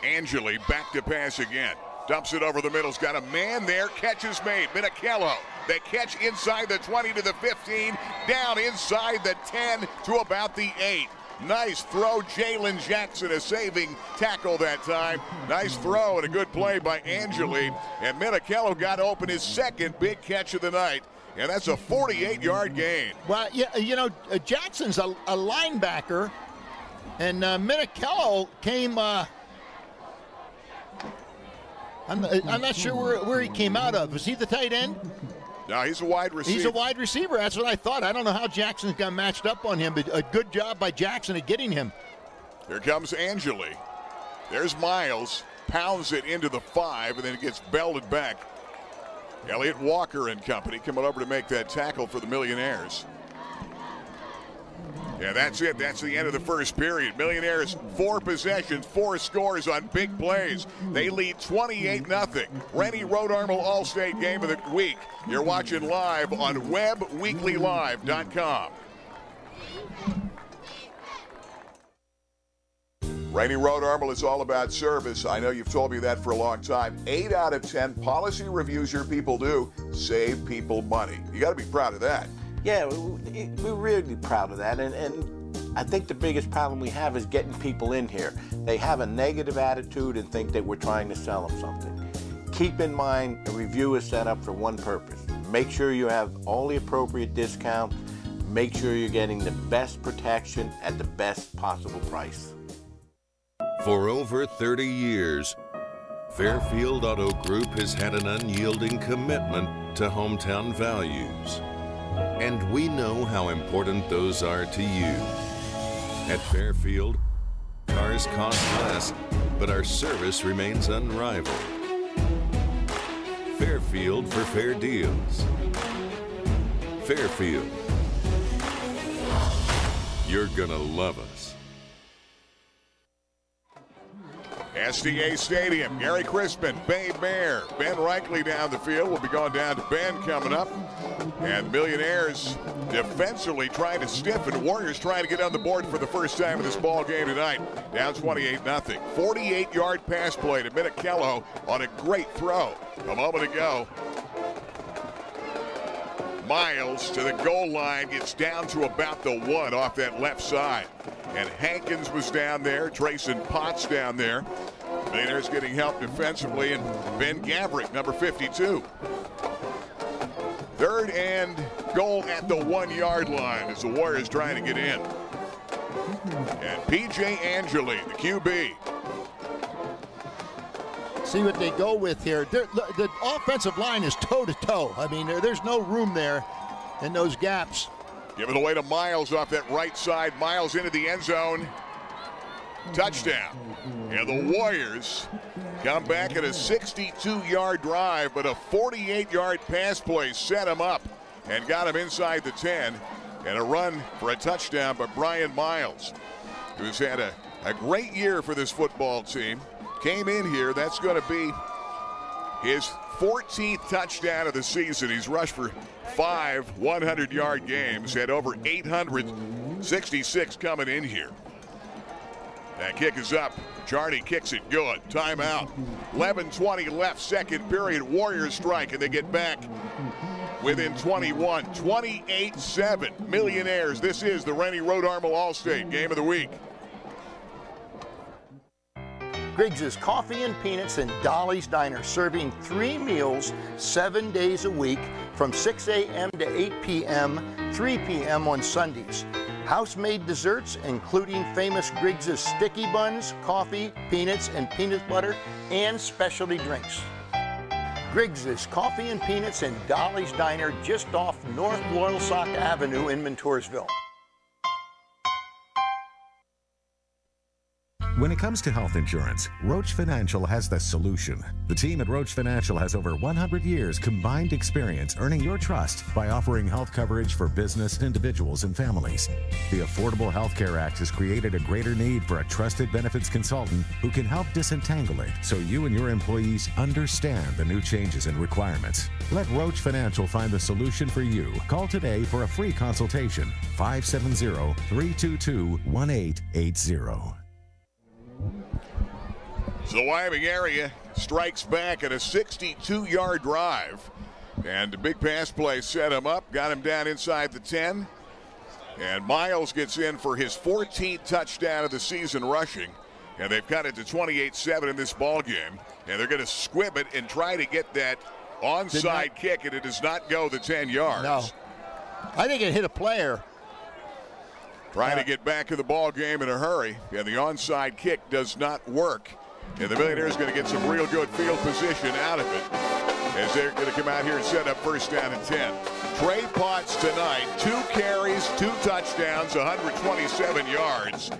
Angeli back to pass again. Dumps it over the middle. He's got a man there. Catches made. Minichello The catch inside the 20 to the 15, down inside the 10 to about the 8. Nice throw, Jalen Jackson, a saving tackle that time. Nice throw and a good play by Angeli. And Minichello got open his second big catch of the night. And that's a 48 yard gain. Well, yeah, you know, uh, Jackson's a, a linebacker, and uh, came. Uh, I'm, I'm not sure where, where he came out of. Was he the tight end? No, he's a wide receiver. He's a wide receiver. That's what I thought. I don't know how Jackson's got matched up on him, but a good job by Jackson at getting him. Here comes Angeli. There's Miles. Pounds it into the five, and then it gets belted back. Elliott Walker and company coming over to make that tackle for the Millionaires. Yeah, that's it. That's the end of the first period. Millionaires, four possessions, four scores on big plays. They lead 28 0 Rennie Road Armel Allstate Game of the Week. You're watching live on webbweeklylive.com. Rennie Rodermel is all about service. I know you've told me that for a long time. Eight out of 10 policy reviews your people do save people money. You got to be proud of that. Yeah, we're really proud of that. And, and I think the biggest problem we have is getting people in here. They have a negative attitude and think that we're trying to sell them something. Keep in mind, a review is set up for one purpose. Make sure you have all the appropriate discounts. Make sure you're getting the best protection at the best possible price. For over 30 years, Fairfield Auto Group has had an unyielding commitment to hometown values. And we know how important those are to you. At Fairfield, cars cost less, but our service remains unrivaled. Fairfield for fair deals. Fairfield. You're gonna love us. STA Stadium, Gary Crispin, Bay Bear, Ben Reichley down the field. We'll be going down to Ben coming up. And Millionaires defensively trying to stiffen. Warriors trying to get on the board for the first time in this ball game tonight. Down 28 0 48 yard pass play to Minichello on a great throw a moment ago. Miles to the goal line gets down to about the one off that left side. And Hankins was down there, Trayson Potts down there. Millionaires getting help defensively, and Ben Gavrick, number 52. Third and goal at the one yard line as the Warriors trying to get in. And PJ Angeli, the QB. See what they go with here. The, offensive line is toe to toe. I mean, there, there's no room there in those gaps. Give it away to Miles off that right side. Miles into the end zone. Touchdown. And the Warriors come back at a 62 yard drive, but a 48 yard pass play set him up and got him inside the 10. And a run for a touchdown by Brian Miles, who's had a, a great year for this football team. Came in here, that's going to be his 14th touchdown of the season. He's rushed for five 100 yard games, had over 866 coming in here. That kick is up. Girardi kicks it good. Timeout. 11-20 left, second period. Warriors strike, and they get back within 21. 28-7. Millionaires. This is the Rennie Road Armel Allstate Game of the Week. Griggs' Coffee and Peanuts and Dolly's Diner, serving three meals seven days a week from 6 a.m. to 8 p.m., 3 p.m. on Sundays. House-made desserts, including famous Griggs' sticky buns, coffee, peanuts, and peanut butter, and specialty drinks. Griggs' Coffee and Peanuts and Dolly's Diner just off North Loyalsock Avenue in Montoursville. When it comes to health insurance, Roach Financial has the solution. The team at Roach Financial has over 100 years combined experience earning your trust by offering health coverage for business, individuals, and families. The Affordable Health Care Act has created a greater need for a trusted benefits consultant who can help disentangle it so you and your employees understand the new changes and requirements. Let Roach Financial find the solution for you. Call today for a free consultation 570 322 1880. So the Wyoming area strikes back at a 62 yard drive. And the big pass play set him up, got him down inside the 10. And Miles gets in for his 14th touchdown of the season rushing. And they've cut it to 28-7 in this ball game. And they're going to squib it and try to get that onside kick, and it does not go the 10 yards. No. I think it hit a player. Trying to get back in the ball game in a hurry, and the onside kick does not work. And the Millionaires going to get some real good field position out of it as they're going to come out here and set up first down and 10. Trey Potts tonight, two carries, two touchdowns, 127 yards.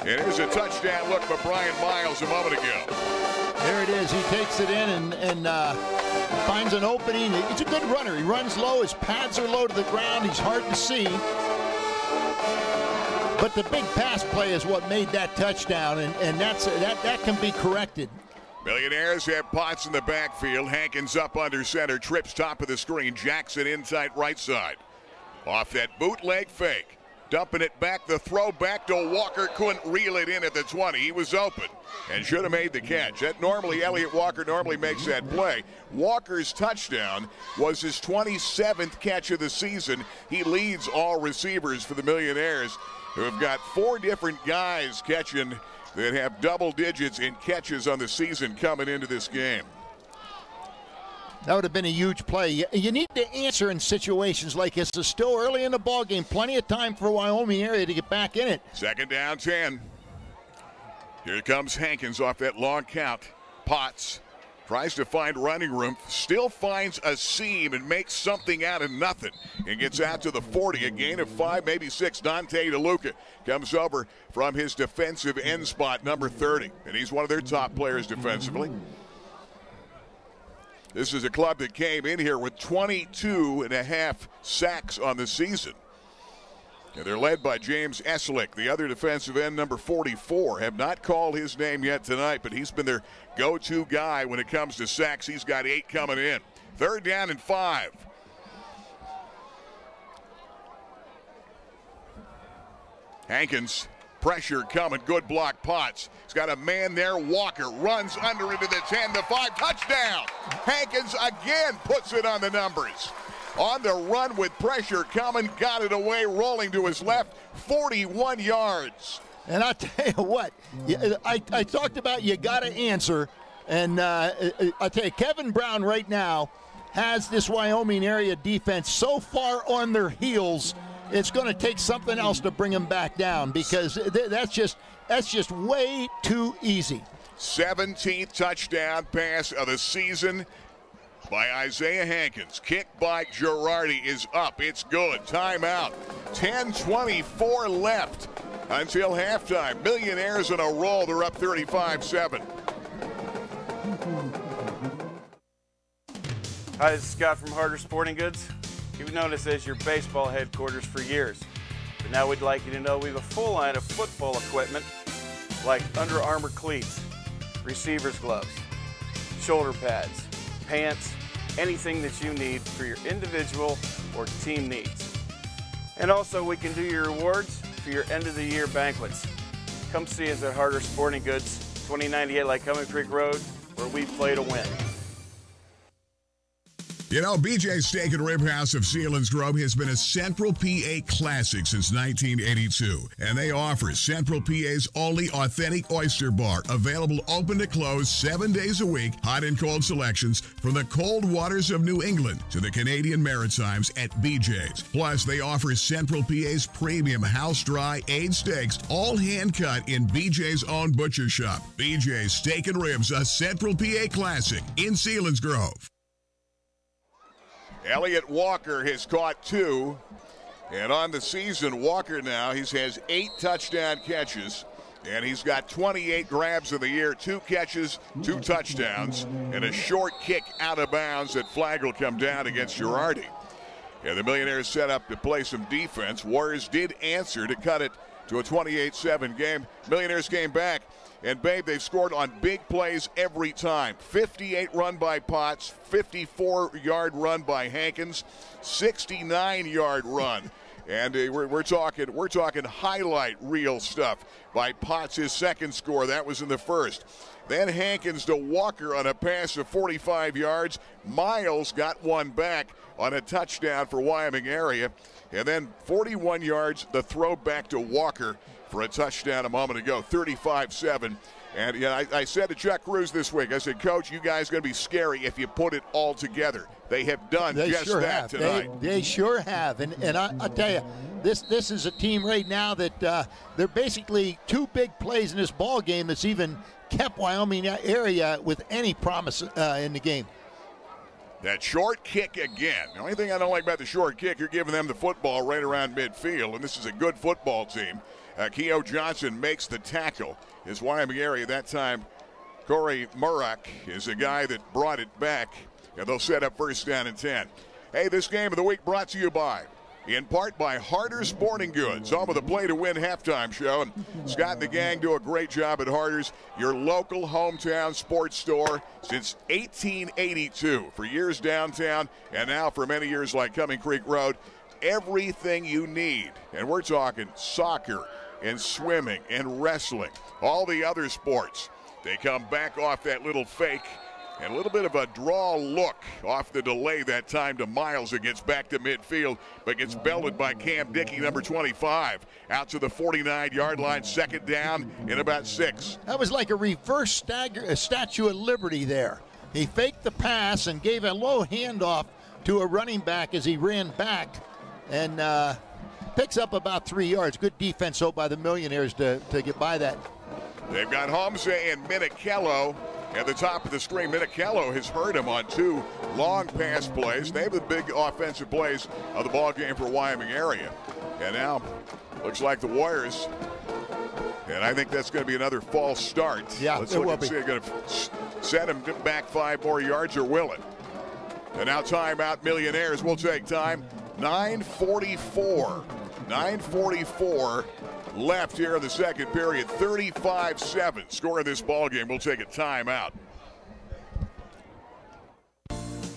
And here's a touchdown look for Brian Miles a moment ago. There it is. He takes it in and, and uh, finds an opening. He's a good runner. He runs low. His pads are low to the ground. He's hard to see. But the big pass play is what made that touchdown, and, and that's that, that can be corrected. Millionaires have Potts in the backfield. Hankins up under center. Trips top of the screen. Jackson inside right side. Off that bootleg fake. Dumping it back, the throw back to Walker. Couldn't reel it in at the 20. He was open and should have made the catch. That normally, Elliott Walker normally makes that play. Walker's touchdown was his 27th catch of the season. He leads all receivers for the Millionaires, who have got four different guys catching that have double digits in catches on the season coming into this game. That would have been a huge play. You need to answer in situations like this. It's still early in the ball game. Plenty of time for Wyoming area to get back in it. Second down, 10. Here comes Hankins off that long count. Potts tries to find running room, still finds a seam and makes something out of nothing and gets out to the 40. A gain of five, maybe six. Dante DeLuca comes over from his defensive end spot, number 30, and he's one of their top players defensively. This is a club that came in here with 22 and a half sacks on the season. And they're led by James Eslick, the other defensive end, number 44. Have not called his name yet tonight, but he's been their go to guy when it comes to sacks. He's got eight coming in. Third down and five. Hankins, pressure coming. Good block, Potts. He's got a man there. Walker runs under into the 10 to 5. Touchdown. Hankins again puts it on the numbers on the run with pressure coming, got it away, rolling to his left, 41 yards. And I tell you what, I, I talked about you got to answer, and uh, I tell you, Kevin Brown right now has this Wyoming area defense so far on their heels. It's going to take something else to bring them back down because that's just that's just way too easy. 17th touchdown pass of the season by Isaiah Hankins. Kick by Girardi is up. It's good. Timeout. 10:24 left until halftime. Millionaires in a roll. They're up 35-7. Hi, this is Scott from Harder Sporting Goods. You've known us as your baseball headquarters for years. But now we'd like you to know we have a full line of football equipment like Under Armour cleats, receivers gloves, shoulder pads, pants, anything that you need for your individual or team needs. And also we can do your rewards for your end of the year banquets. Come see us at Harder Sporting Goods, 2098 Lycoming Creek Road, where we play to win. You know, BJ's Steak and Rib House of Selinsgrove has been a Central PA classic since 1982, and they offer Central PA's only authentic oyster bar, available open to close seven days a week, hot and cold selections from the cold waters of New England to the Canadian Maritimes at BJ's. Plus, they offer Central PA's premium house dry aged steaks, all hand cut in BJ's own butcher shop. BJ's Steak and Ribs, a Central PA classic in Selinsgrove. Elliott Walker has caught two. And on the season, Walker now, he has eight touchdown catches. And he's got 28 grabs in the year, two catches, two touchdowns, and a short kick out of bounds that flag will come down against Girardi. And the Millionaires set up to play some defense. Warriors did answer to cut it to a 28 7 game. Millionaires came back. And, babe, they've scored on big plays every time. 58 run by Potts, 54 yard run by Hankins, 69 yard run. And uh, we're, we're talking we're talking highlight reel stuff by Potts. His second score that was in the first. Then Hankins to Walker on a pass of 45 yards. Miles got one back on a touchdown for Wyoming area. And then 41 yards, the throw back to Walker for a touchdown a moment ago, 35 7. And you know, I, I, said to Chuck Crews this week, I said, Coach, you guys are going to be scary if you put it all together. They have done they just sure that have. tonight. They, they, sure have. And, and I, will tell you, this this is a team right now that uh, they're basically two big plays in this ball game that's even kept Wyoming area with any promise uh, in the game. That short kick again. The only thing I don't like about the short kick, you're giving them the football right around midfield, and this is a good football team. Uh, Keo Johnson makes the tackle. His Wyoming area that time, Corey Murak is the guy that brought it back, and they'll set up first down and 10. Hey, this game of the week brought to you by in part by Harder Sporting Goods, home of the Play to Win halftime show. And Scott and the gang do a great job at Harder's, your local hometown sports store since 1882. For years downtown, and now for many years Lycoming Creek Road. Everything you need. And we're talking soccer and swimming and wrestling, all the other sports. They come back off that little fake and a little bit of a draw look off the delay that time to Miles. It gets back to midfield, but gets belted by Cam Dickey, number 25, out to the 49 yard line, second down in about six. That was like a reverse stagger, a Statue of Liberty there. He faked the pass and gave a low handoff to a running back as he ran back and uh, picks up about three yards. Good defense, though, by the Millionaires to, to get by that. They've got Hamza and Minichello at the top of the screen. Minichello has hurt him on two long pass plays. They have the big offensive plays of the ball game for Wyoming area. And now looks like the Warriors. And I think that's going to be another false start. Yeah, let's it look will and be. see. Going to set him back five more yards, or will it? And now timeout, millionaires. We'll take time. 944. 944 left here in the second period. 35-7 score of this ball game. We'll take a timeout.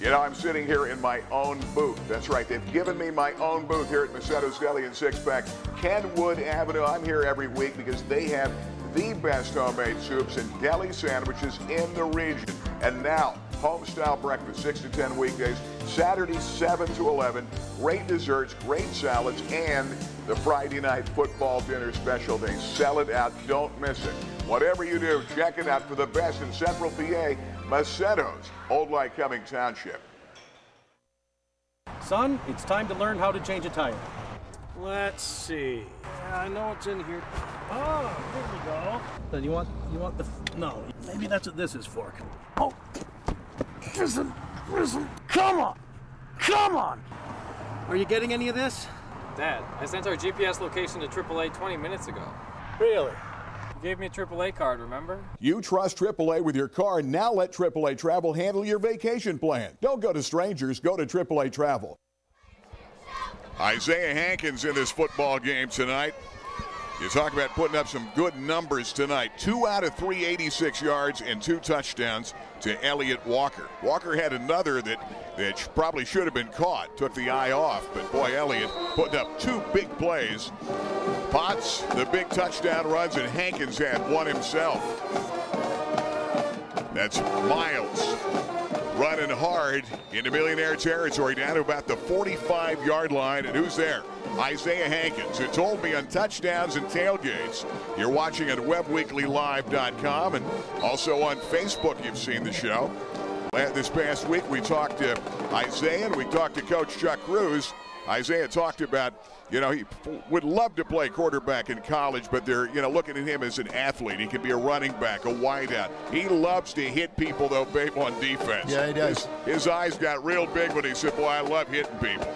You know, I'm sitting here in my own booth. That's right. They've given me my own booth here at Macetto's Deli and Six Pack, Kenwood Avenue. I'm here every week because they have the best homemade soups and deli sandwiches in the region. And now, home style breakfast, 6 to 10 weekdays, Saturday 7 to 11. Great desserts, great salads, and the Friday night football dinner special. They sell it out. Don't miss it. Whatever you do, check it out for the best in Central PA, Macedo's, Old Lycoming Township. Son, it's time to learn how to change a tire. Let's see. I know what's in here. Oh, there we go. Then you want you want the no? Maybe that's what this is for. Oh, listen, listen. Come on, come on. Are you getting any of this? Dad, I sent our GPS location to AAA 20 minutes ago. Really? You gave me a AAA card, remember? You trust AAA with your car. Now let AAA Travel handle your vacation plan. Don't go to strangers, go to AAA Travel. Isaiah Hankins in this football game tonight. You talk about putting up some good numbers tonight. Two out of three, 86 yards and two touchdowns to Elliott Walker. Walker had another that, that probably should have been caught, took the eye off, but boy, Elliott putting up two big plays. Potts, the big touchdown runs, and Hankins had one himself. That's Miles running hard into millionaire territory down to about the 45 yard line. And who's there? Isaiah Hankins, who told me on touchdowns and tailgates. You're watching at webbweeklylive.com and also on Facebook, you've seen the show. This past week, we talked to Isaiah and we talked to Coach Chuck Crews. Isaiah talked about, you know, he would love to play quarterback in college, but they're, you know, looking at him as an athlete. He can be a running back, a wideout. He loves to hit people, though, babe, on defense. Yeah, he does. His, his eyes got real big when he said, boy, I love hitting people.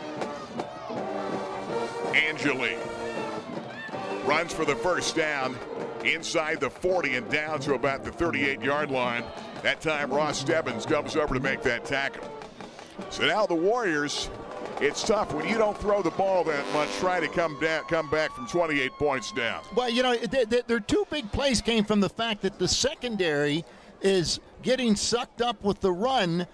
Angeli runs for the first down inside the 40 and down to about the 38 yard line. That time, Ross Stebbins comes over to make that tackle. So now the Warriors, it's tough when you don't throw the ball that much, trying to come down, come back from 28 points down. Well, you know, their two big plays came from the fact that the secondary is getting sucked up with the run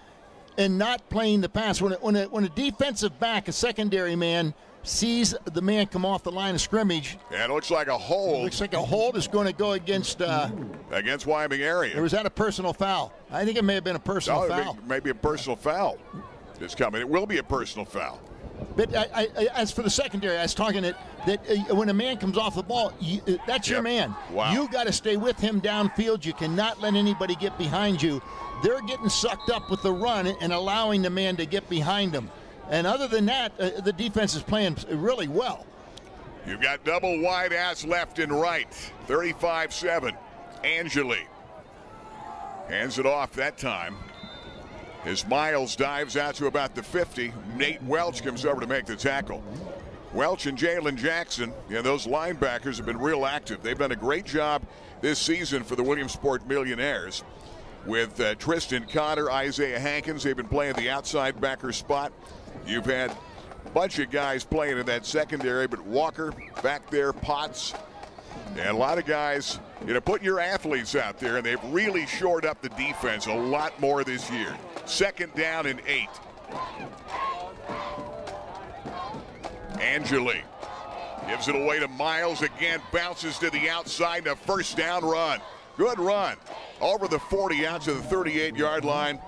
and not playing the pass. When a, when a, when a defensive back, a secondary man, sees the man come off the line of scrimmage. And it looks like a hold. Looks like a hold is going to go against uh, against Wyoming area. Or was that a personal foul? I think it may have been a personal no, foul. May, maybe a personal foul is coming. It will be a personal foul. But I, I, as for the secondary, I was talking that that uh, when a man comes off the ball, you, uh, that's yep. your man. Wow. You got to stay with him downfield. You cannot let anybody get behind you. They're getting sucked up with the run and allowing the man to get behind them. And other than that, uh, the defense is playing really well. You've got double wide ass left and right. 35 7. Angeli hands it off that time. As Miles dives out to about the 50, Nate Welch comes over to make the tackle. Welch and Jalen Jackson, yeah, those linebackers have been real active. They've done a great job this season for the Williamsport Millionaires. With uh, Tristan Cotter, Isaiah Hankins, they've been playing the outside backer spot. You've had a bunch of guys playing in that secondary, but Walker back there, Potts, and a lot of guys, you know, put your athletes out there, and they've really shored up the defense a lot more this year. Second down and eight. Angeli gives it away to Miles again, bounces to the outside, a first down run. Good run over the 40 out to the 38 yard line.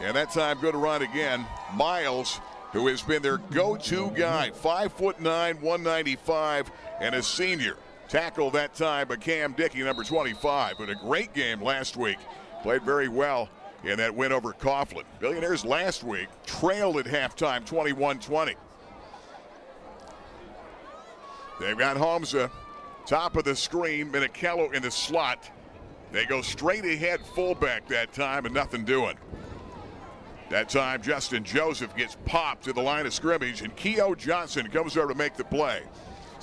And that time, good run again. Miles, who has been their go to guy, 5 foot 9, 195, and a senior. Tackle that time by Cam Dickey, number 25. But a great game last week. Played very well in that win over Coughlin. Billionaires last week trailed at halftime 21 20. They've got Hamza, top of the screen, Minichello in the slot. They go straight ahead fullback that time and nothing doing. That time, Justin Joseph gets popped to the line of scrimmage, and Keo Johnson comes over to make the play.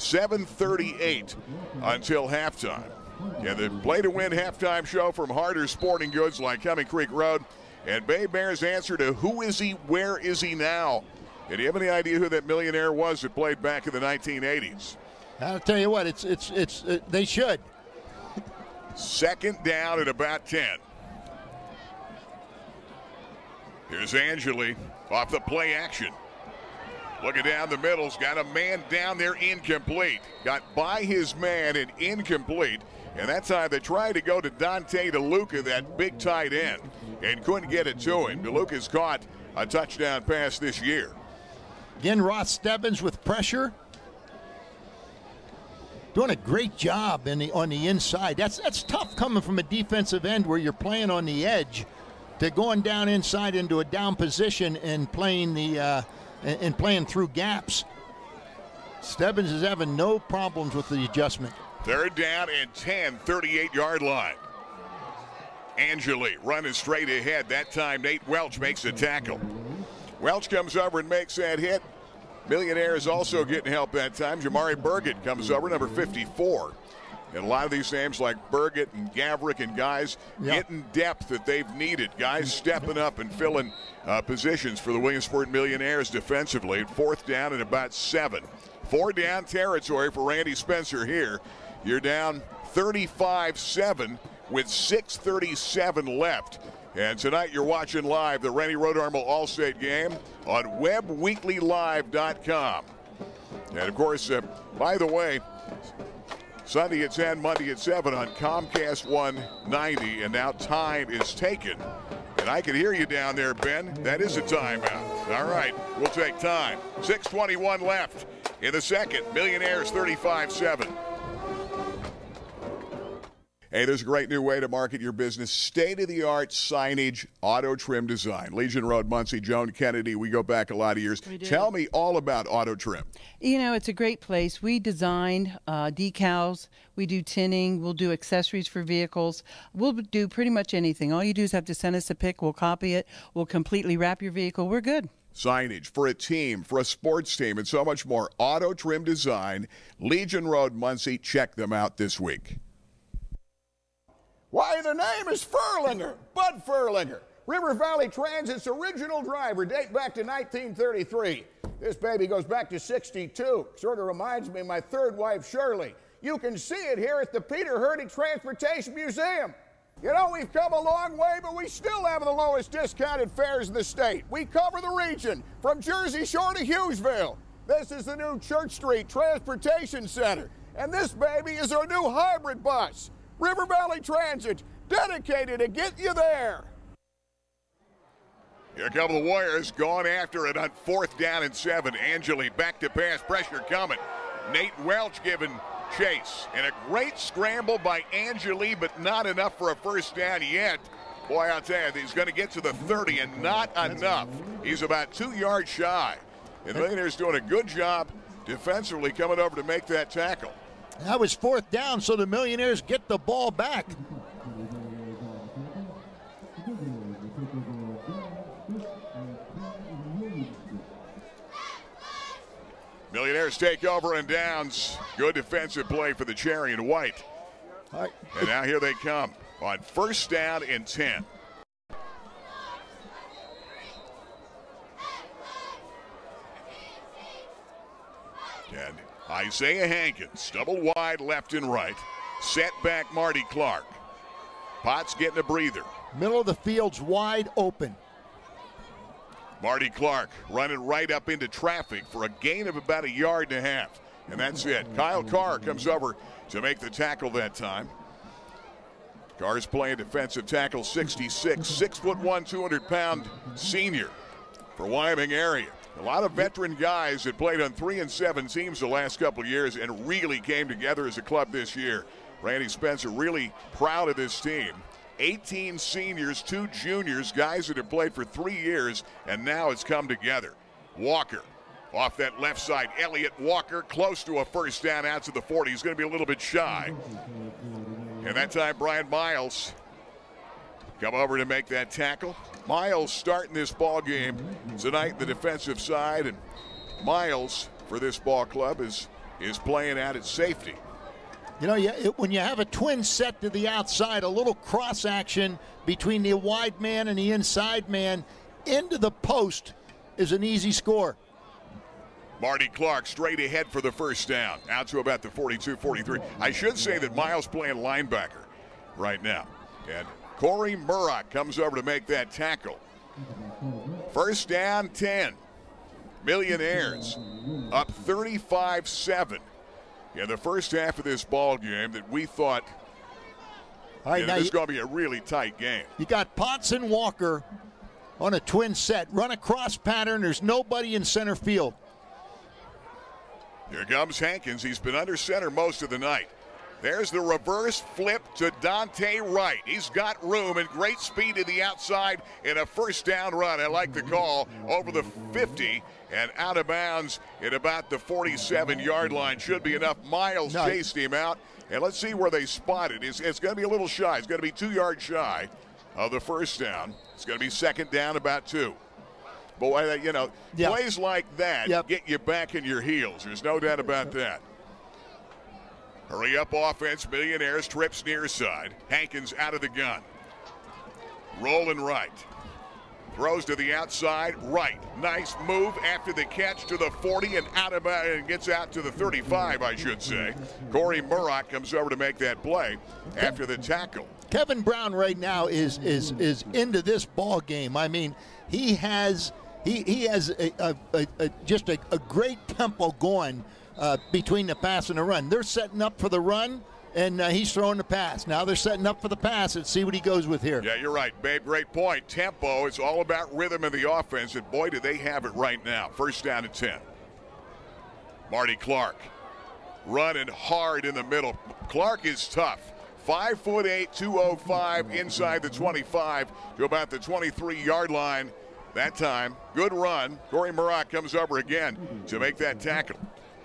7:38 until halftime. Yeah, the play to win halftime show from Harder Sporting Goods, Lycoming Creek Road, and Bay Bears answer to who is he, where is he now? And do you have any idea who that millionaire was that played back in the 1980s? I'll tell you what, it's it's it's uh, they should. Second down at about 10. Here's Angeli off the play action. Looking down the middle's got a man down there incomplete. Got by his man and incomplete. And that time they tried to go to Dante DeLuca, that big tight end, and couldn't get it to him. DeLuca's caught a touchdown pass this year. Again, Ross Stebbins with pressure. Doing a great job in the, on the inside. That's that's tough coming from a defensive end where you're playing on the edge to going down inside into a down position and playing the uh, and playing through gaps. Stebbins is having no problems with the adjustment. Third down and 10, 38 yard line. Angeli running straight ahead. That time, Nate Welch makes a tackle. Welch comes over and makes that hit. Millionaire is also getting help that time. Jamari Burgett comes over, number 54. And a lot of these names like Burgett and Gavrick and guys yep. getting depth that they've needed. Guys stepping up and filling uh, positions for the Williamsport Millionaires defensively. Fourth down and about seven. Four down territory for Randy Spencer here. You're down 35 7 with 6.37 left. And tonight you're watching live the Randy Rodermel Allstate game on webbweeklylive.com. And of course, uh, by the way, Sunday at 10, Monday at 7 on Comcast 190. And now time is taken. And I can hear you down there, Ben. That is a timeout. All right, we'll take time. 621 left in the second. Millionaires 35 7. Hey, there's a great new way to market your business. State of the art signage, auto trim design. Legion Road, Muncy, Joan Kennedy. We go back a lot of years. Tell me all about auto trim. You know, it's a great place. We design uh, decals, we do tinning, we'll do accessories for vehicles. We'll do pretty much anything. All you do is have to send us a pic, we'll copy it, we'll completely wrap your vehicle. We're good signage for a team, for a sports team, and so much more. Auto Trim Design, Legion Road, Muncy. Check them out this week. Why, the name is Furlinger, Bud Furlinger. River Valley Transit's original driver, date back to 1933. This baby goes back to 62. Sort of reminds me of my third wife, Shirley. You can see it here at the Peter Herdic Transportation Museum. You know, we've come a long way, but we still have the lowest discounted fares in the state. We cover the region from Jersey Shore to Hughesville. This is the new Church Street Transportation Center. And this baby is our new hybrid bus. River Valley Transit, dedicated to get you there. Here come the Warriors going after it on fourth down and seven. Angeli back to pass, pressure coming. Nate Welch giving chase. And a great scramble by Angeli, but not enough for a first down yet. Boy, I'll tell you, he's going to get to the 30 and not enough. He's about two yards shy. And the Millionaires doing a good job defensively coming over to make that tackle. That was fourth down, so the Millionaires get the ball back. Millionaires take over and downs. Good defensive play for the Cherry and White. And now here they come on first down and 10. And Isaiah Hankins, double wide left and right. Set back Marty Clark. Potts getting a breather. Middle of the field's wide open. Marty Clark running right up into traffic for a gain of about a yard and a half. And that's it. Kyle Carr comes over to make the tackle that time. Carr's playing defensive tackle 66, six foot one, 200 pound senior for Wyoming area. A lot of veteran guys that played on three and seven teams the last couple years and really came together as a club this year. Randy Spencer really proud of this team. 18 seniors, two juniors, guys that have played for three years, and now it's come together. Walker off that left side. Elliott Walker close to a first down out to the 40. He's going to be a little bit shy. And that time, Brian Miles come over to make that tackle. Miles starting this ball game tonight, the defensive side, and Miles for this ball club is is playing out at safety. You know, yeah, it, when you have a twin set to the outside, a little cross action between the wide man and the inside man into the post is an easy score. Marty Clark straight ahead for the first down, out to about the 42 43. I should say that Miles playing linebacker right now. And Corey Murrock comes over to make that tackle. First down 10. Millionaires up 35 7 in the first half of this ball game that we thought All right, know, this is going to be a really tight game. You got Potts and Walker on a twin set. Run a cross pattern. There's nobody in center field. Here comes Hankins. He's been under center most of the night. There's the reverse flip to Dante Wright. He's got room and great speed to the outside in a first down run. I like the call over the 50 and out of bounds at about the 47 yard line. Should be enough. Miles No. chased him out. And let's see where they spot it. It's, it's going to be a little shy. It's going to be two yards shy of the first down. It's going to be second down, about two. Boy, that- you know, Yep. plays like that Yep. get you back in your heels. There's no doubt about that. Hurry up offense. Millionaires trips near side. Hankins out of the gun. Rolling right. Throws to the outside, right. Nice move after the catch to the 40 and out of bounds and gets out to the 35, I should say. Corey Murrock comes over to make that play after the tackle. Kevin Brown right now is is is into this ball game. I mean, he has he he has a, a, a, a just a, a great tempo going uh, between the pass and the run. They're setting up for the run, and uh, he's throwing the pass. Now they're setting up for the pass. Let's see what he goes with here. Yeah, you're right, babe. Great point. Tempo. It's all about rhythm in the offense, and boy, do they have it right now. First down and 10. Marty Clark running hard in the middle. Clark is tough. Five foot eight, 205 inside the 25 to about the 23 yard line. That time, good run. Corey Murrock comes over again to make that tackle.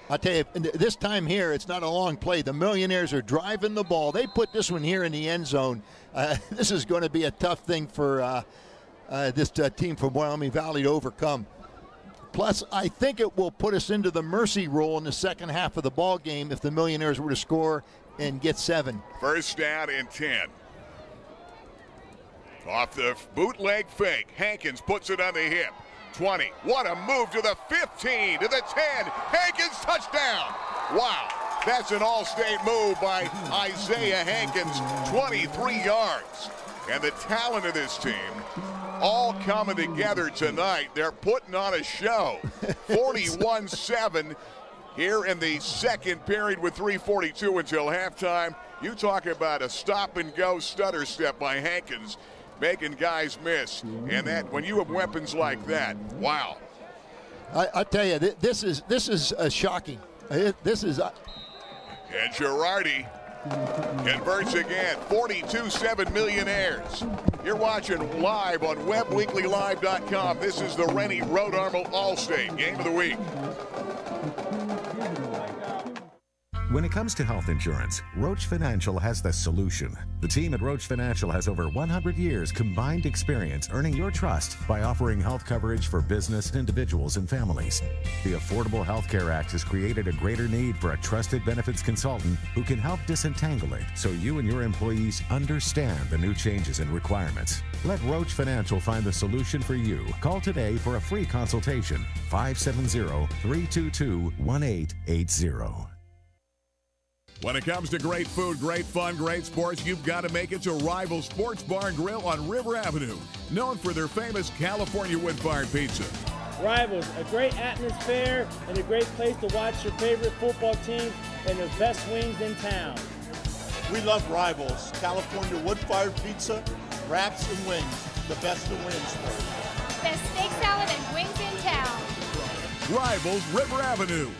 I'll tell you, this time here, it's not a long play. The Millionaires are driving the ball. They put this one here in the end zone. Uh, this is going to be a tough thing for uh, uh, this uh, team from Wyoming Valley to overcome. Plus, I think it will put us into the mercy rule in the second half of the ball game if the Millionaires were to score and get seven. First down and 10. Off the bootleg fake. Hankins puts it on the hip. 20. What a move to the 15, to the 10. Hankins touchdown. Wow. That's an all state move by Isaiah Hankins. 23 yards. and the talent of this team all coming together tonight. They're putting on a show. 41 7 here in the second period with 3.42 until halftime. You talk about a stop and go stutter step by Hankins, making guys miss. And that when you have weapons like that, wow. I, I tell you, th- this is this is uh, shocking. Uh, this is. Uh, And Girardi converts again. 42-7 millionaires. You're watching live on webbweeklylive.com. This is the Rennie Road Armor Allstate Game of the Week. When it comes to health insurance, Roach Financial has the solution. The team at Roach Financial has over 100 years combined experience earning your trust by offering health coverage for business, individuals, and families. The Affordable Health Care Act has created a greater need for a trusted benefits consultant who can help disentangle it so you and your employees understand the new changes and requirements. Let Roach Financial find the solution for you. Call today for a free consultation 570 322 1880. When it comes to great food, great fun, great sports, you've got to make it to Rival Sports Bar and Grill on River Avenue, known for their famous California wood-fired pizza. Rivals, a great atmosphere and a great place to watch your favorite football team and the best wings in town. We love Rivals, California wood-fired pizza, wraps and wings, the best in Williamsport. Best steak salad and wings in town. Rivals River Avenue.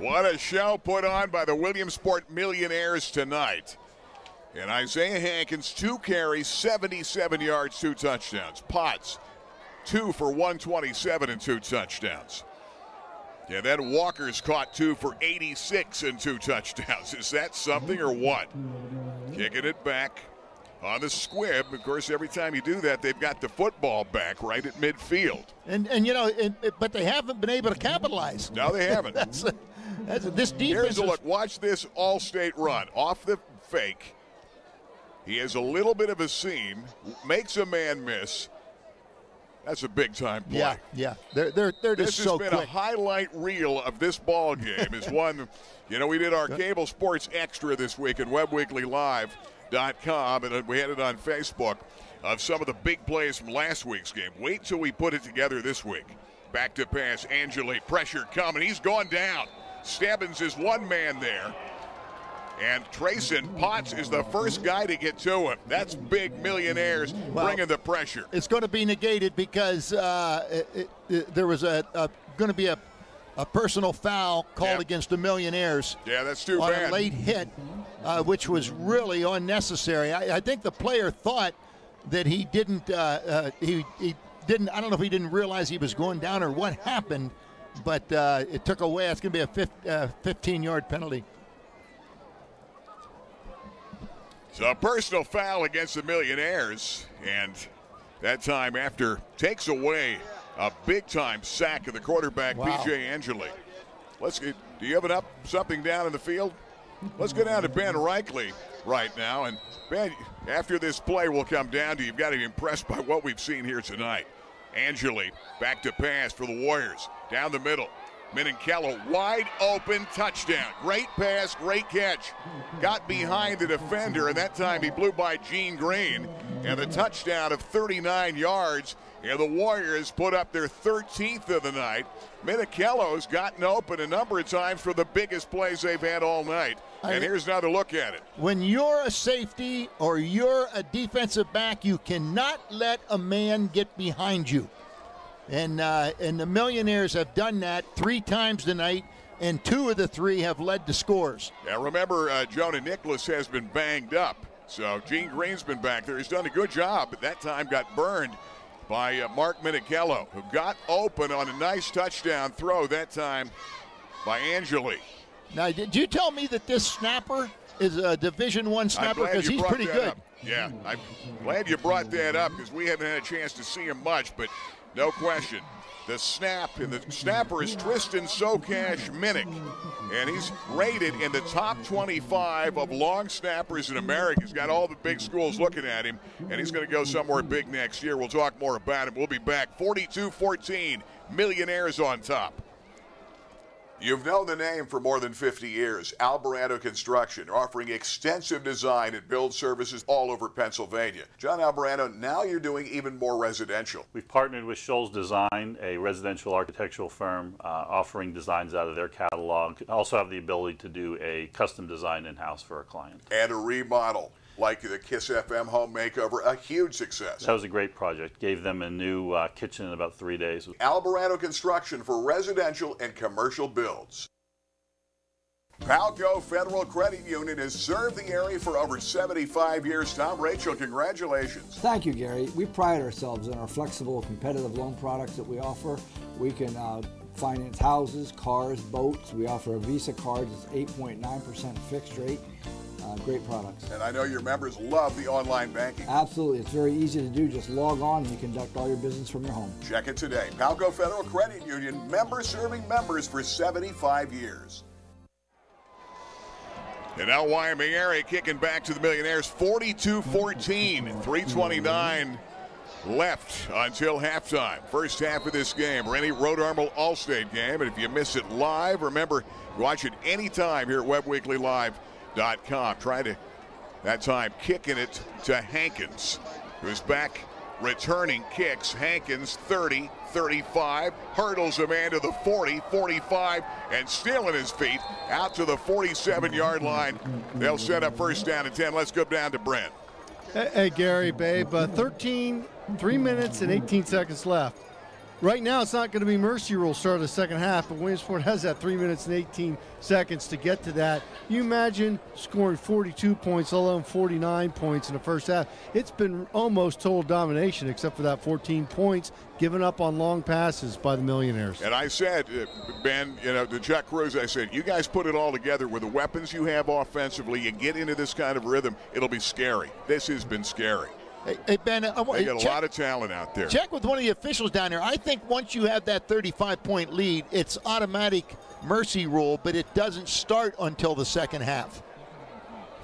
What a show put on by the Williamsport Millionaires tonight. And Isaiah Hankins, two carries, 77 yards, two touchdowns. Potts, two for 127 and two touchdowns. Yeah, then Walker's caught two for 86 and two touchdowns. Is that something or what? Kicking it back on the squib. Of course, every time you do that, they've got the football back right at midfield. and and you know, it, it- but they haven't been able to capitalize. No, they haven't. that's, that's this defense. Here's a look. Watch this all-state run off the fake. He has a little bit of a seam, makes a man miss. That's a big time play. Yeah, yeah. They're they're they're This just has been a highlight reel of this ball game. is one, you know, we did our cable sports extra this week at WebbWeeklyLive.com, and we had it on Facebook of some of the big plays from last week's game. Wait till we put it together this week. Back to pass, Angeli, pressure coming. He's gone down. Stebbins is one man there. And Trayson Potts is the first guy to get to him. That's big millionaires bringing the pressure. It's going to be negated because uh, it, it- it- there was a, a going to be a, a personal foul called Yep. against the Millionaires. Yeah, that's too on bad. a late hit, uh, which was really unnecessary. I, I think the player thought that he didn't. Uh, uh, he he didn't. I don't know if he didn't realize he was going down or what happened, but uh, it took away. It's going to be a uh, 15-yard penalty. So a personal foul against the Millionaires, and that time after takes away a big time sack of the quarterback Wow. PJ Angeli. Let's get. Do you have an up something down in the field? Let's go down to Ben Reichley right now, and Ben, after this play, we'll come down to you. You've got to be impressed by what we've seen here tonight. Angeli back to pass for the Warriors down the middle. Minichello wide open touchdown. Great pass, great catch. Got behind the defender, and that time he blew by Gene Green. And the touchdown of 39 yards. And the Warriors put up their 13th of the night. Minichello's gotten open a number of times for the biggest plays they've had all night. I- And here's another look at it. When you're a safety or you're a defensive back, you cannot let a man get behind you. And uh, and the Millionaires have done that three times tonight, and two of the three have led to scores. Now remember, uh, Jonah Nicholas has been banged up, so Gene Green's been back there. He's done a good job, but that time got burned by uh, Mark Minichello, who got open on a nice touchdown throw that time by Angeli. Now, did you tell me that this snapper is a Division One snapper because he's pretty good? up. Yeah, I'm glad you brought that up because we haven't had a chance to see him much, but no question. The snap, and the snapper is Tristan Sokash Minnick, and he's rated in the top 25 of long snappers in America. He's got all the big schools looking at him, and he's going to go somewhere big next year. We'll talk more about him. We'll be back. 42 14, millionaires on top. You've known the name for more than 50 years. Alvarado Construction, offering extensive design and build services all over Pennsylvania. John Alvarado, now you're doing even more residential. We've partnered with Scholes Design, a residential architectural firm, uh, offering designs out of their catalog. Also have the ability to do a custom design in-house for a client. And a remodel like the Kiss FM home makeover, a huge success. That was a great project. Gave them a new uh, kitchen in about three days. Alvarado Construction for residential and commercial builds. Palco Federal Credit Union has served the area for over 75 years. Tom Rachel, congratulations. Thank you, Gary. We pride ourselves on our flexible, competitive loan products that we offer. We can uh, finance houses, cars, boats. We offer a Visa card that's 8.9% fixed rate. Uh, great products. And I know your members love the online banking. Absolutely. It's very easy to do. Just log on and you conduct all your business from your home. Check it today. Palco Federal Credit Union, member serving members for 75 years. And now Wyoming area kicking back to the Millionaires 42 14, 329 left until halftime. First half of this game, Rennie Road Armor Allstate game. And if you miss it live, remember, watch it anytime here at WebbWeeklyLive.com. Try to, that time, kicking it to Hankins, who's back returning kicks. Hankins 30, 35, hurdles a man to the 40, 45, and still in his feet out to the 47 yard line. They'll set up first down and 10. Let's go down to Brent. Hey, hey Gary, babe, uh, 13, 3 minutes and 18 seconds left. Right now, it's not going to be mercy rule start of the second half, but Williamsport has that 3 minutes and 18 seconds to get to that. You imagine scoring 42 points, let alone 49 points in the first half. It's been almost total domination, except for that 14 points given up on long passes by the Millionaires. And I said, uh, Ben, you know, to Chuck Crews, I said, you guys put it all together with the weapons you have offensively. You get into this kind of rhythm, it'll be scary. This has been scary. Hey, hey Ben, I want, they got a check, lot of talent out there. Check with one of the officials down there. I think once you have that 35 point lead, it's automatic mercy rule, but it doesn't start until the second half.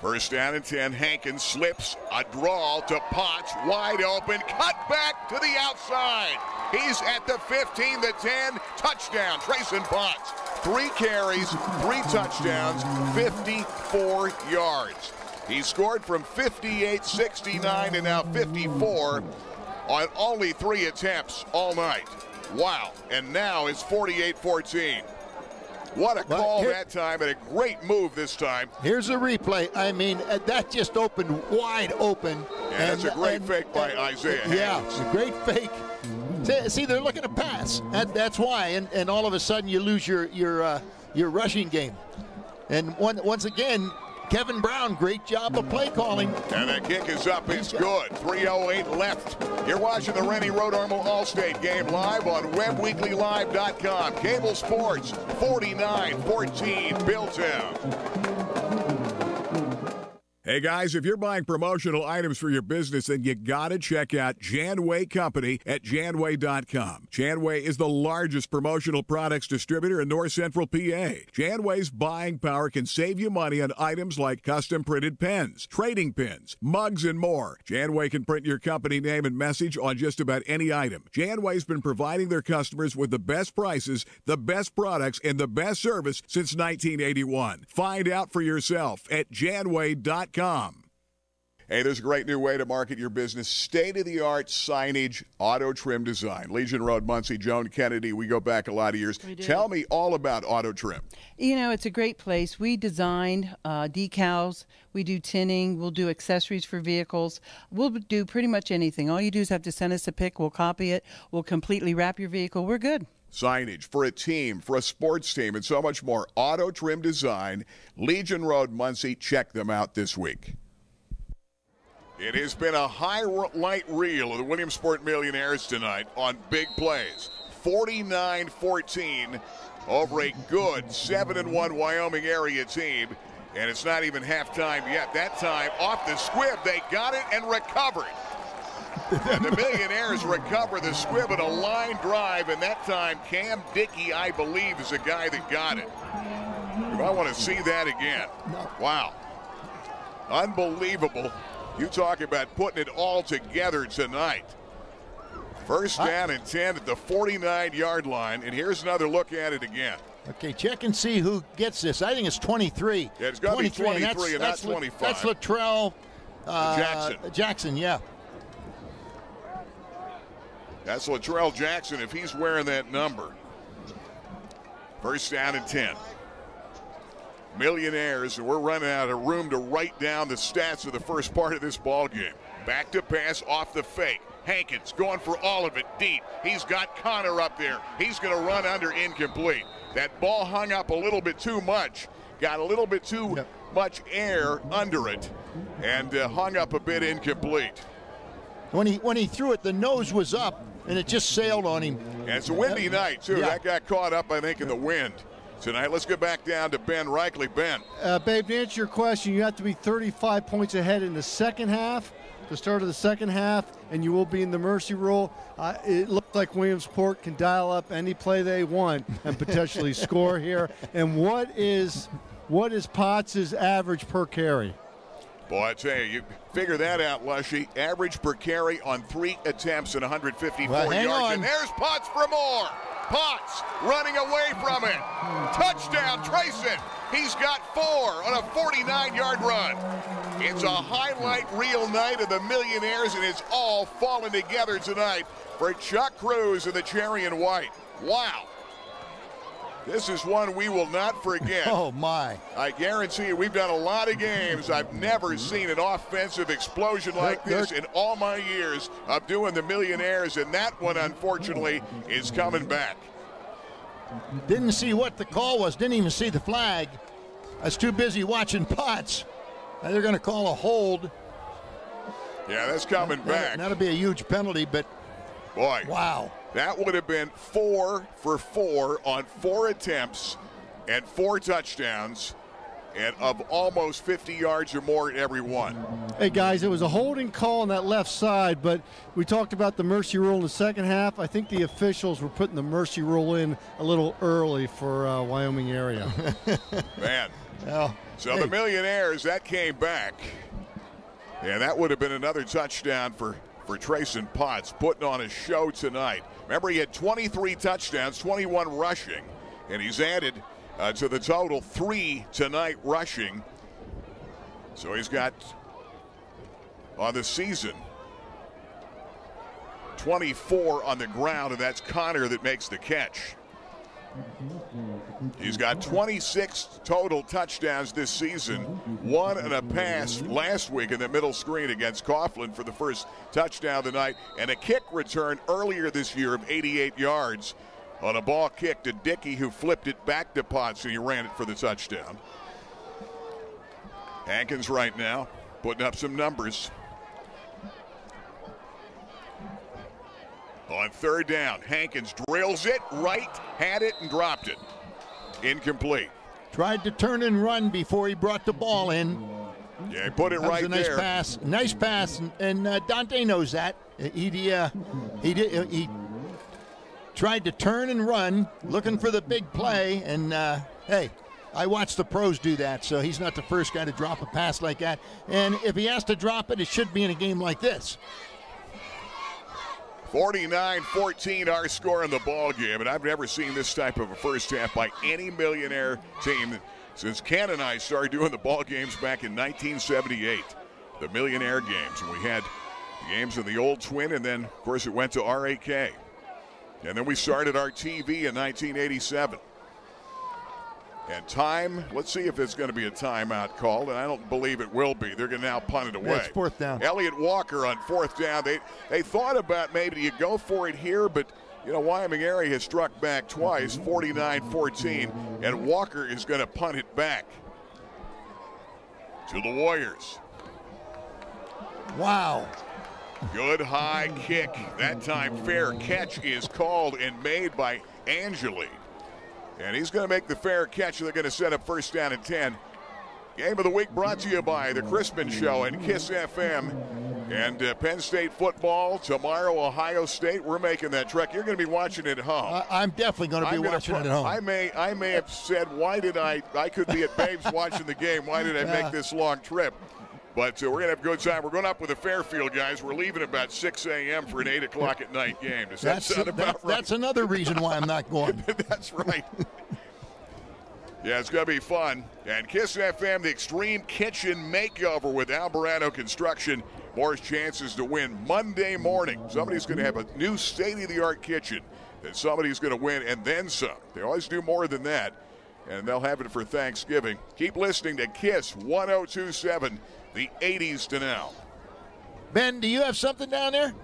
First down and 10. Hankins slips a draw to Potts, wide open, cut back to the outside. He's at the 15, the 10, touchdown. Trayson Potts. Three carries, three touchdowns, 54 yards. He scored from 58, 69, and now 54 on only three attempts all night. Wow. And now it's 48 14. What a call here, that time and a great move this time. Here's a replay. I mean, uh, that just opened wide open. Yeah, and, that's a great and, fake by Isaiah. Yeah, it's a great fake. See, they're looking to pass. That, that's why. And, and all of a sudden, you lose your your uh, your rushing game. And one, once again, Kevin Brown, great job of play calling. And that kick is up. It's good. 3.08 left. You're watching the Rennie Road Armor Allstate game live on WebbWeeklyLive.com. Cable Sports 49 14 Billtown. Hey guys, if you're buying promotional items for your business, then you gotta check out Janway Company at janway.com. Janway is the largest promotional products distributor in North Central PA. Janway's buying power can save you money on items like custom printed pens, trading pins, mugs, and more. Janway can print your company name and message on just about any item. Janway's been providing their customers with the best prices, the best products, and the best service since 1981. Find out for yourself at janway.com. Hey, there's a great new way to market your business. State of the art signage, auto trim design. Legion Road, Muncy, Joan Kennedy. We go back a lot of years. Tell me all about auto trim. You know, it's a great place. We design uh, decals, we do tinning, we'll do accessories for vehicles. We'll do pretty much anything. All you do is have to send us a pic, we'll copy it, we'll completely wrap your vehicle. We're good signage for a team, for a sports team, and so much more. Auto Trim Design, Legion Road, Muncy. Check them out this week. It has been a highlight reel of the Williamsport Millionaires tonight on big plays. 49 14 over a good 7 and 1 Wyoming area team. And it's not even halftime yet. That time off the squib, they got it and recovered the Millionaires recover the squib at a line drive, and that time Cam Dickey, I believe, is the guy that got it. If I want to see that again. Wow. Unbelievable. You talk about putting it all together tonight. First down and 10 at the 49 yard line, and here's another look at it again. Okay, check and see who gets this. I think it's 23. Yeah, it's gotta be 23 that's- and that's La- 25. That's Latrell uh, Jackson. Jackson, yeah. That's Latrell Jackson if he's wearing that number. First down and 10. Millionaires, and we're running out of room to write down the stats of the first part of this ball game. Back to pass off the fake. Hankins going for all of it deep. He's got Connor up there. He's going to run under incomplete. That ball hung up a little bit too much. Got a little bit too much air under it and uh, hung up a bit incomplete. When he when he threw it, the nose was up and it just sailed on him. And it's a windy night, too. Yeah. That got caught up, I think, in the wind tonight. Let's get back down to Ben Reichley. Ben. Uh, babe, to answer your question, you have to be 35 points ahead in the second half, the start of the second half, and you will be in the mercy rule. Uh, it looks like Williamsport can dial up any play they want and potentially score here. And what is what is Potts' average per carry? Boy, I tell you, you figure that out, Lushy. Average per carry on three attempts and 154 Well, yards. on. And there's Potts for more. Potts running away from it. Touchdown, Trayson. He's got four on a 49 yard run. It's a highlight reel night of the millionaires, and it's all falling together tonight for Chuck Crews and the Cherry and White. Wow. This is one we will not forget. Oh, my. I guarantee you, we've done a lot of games. I've never seen an offensive explosion like this in all my years of doing the millionaires, and that one, unfortunately, is coming back. Didn't see what the call was. Didn't even see the flag. I was too busy watching Potts. Now they're going to call a hold. Yeah, that's coming back. That'll be a huge penalty, but Boy, wow. That would have been four for four on four attempts and four touchdowns, and of almost 50 yards or more in every one. Hey guys, it was a holding call on that left side, but we talked about the mercy rule in the second half. I think the officials were putting the mercy rule in a little early for uh, Wyoming area. Man. Well, So hey. the millionaires, that came back. And that would have been another touchdown for, for Trayson Potts, putting on a show tonight. Remember, he had 23 touchdowns, 21 rushing, and he's added uh, to the total three tonight rushing. So he's got on the season 24 on the ground, and that's Connor that makes the catch. He's got 26 total touchdowns this season, one and a pass last week in the middle screen against Coughlin for the first touchdown of the night, and a kick return earlier this year of 88 yards on a ball kick to Dickey, who flipped it back to Potts, and he ran it for the touchdown. Hankins right now putting up some numbers. On third down, Hankins drills it right, had it, and dropped it. Incomplete. Tried to turn and run before he brought the ball in. Yeah, he put it that right was a nice there. pass. Nice pass, and, and uh, Dante knows that. He uh, he did uh, he tried to turn and run, looking for the big play. And uh, hey, I watched the pros do that, so he's not the first guy to drop a pass like that. And if he has to drop it, it should be in a game like this. 49-14 our score in the ball game, and I've never seen this type of a first half by any millionaire team since Ken and I started doing the ball games back in 1978, the millionaire games. And we had the games in the old twin, and then, of course, it went to RAK. And then we started our TV in 1987. And time, let's see if it's going to be a timeout called, and I don't believe it will be. They're going to now punt it away. Yeah, it's fourth down. Elliott Walker on fourth down. They they thought about maybe you go for it here, but you know Wyoming area has struck back twice, 49-14, and Walker is going to punt it back to the Warriors. Wow. Good high kick. That time fair catch is called and made by Angeli. And he's going to make the fair catch. They're going to set up first down and 10. Game of the week brought to you by the Crispin Show and Kiss FM. And uh, Penn State football tomorrow, Ohio State. We're making that trek. You're going to be watching it at home. I'm definitely going to be watching pro- it at home. I may, I may have said, why did I? I could be at Babe's watching the game. Why did I Yeah. make this long trip? But uh, we're gonna have a good time. We're going up with the Fairfield guys. We're leaving about 6 a.m. for an 8 o'clock at night game. Does that that's sound that- about right? that's another reason why I'm not going. That's right. Yeah, it's going to be fun. And Kiss FM, the Extreme Kitchen Makeover with Alvarado Construction. More chances to win Monday morning. Somebody's going to have a new state of the art kitchen that somebody's going to win and then some. They always do more than that. And they'll have it for Thanksgiving. Keep listening to Kiss 1027, the 80s to now. Ben, do you have something down there?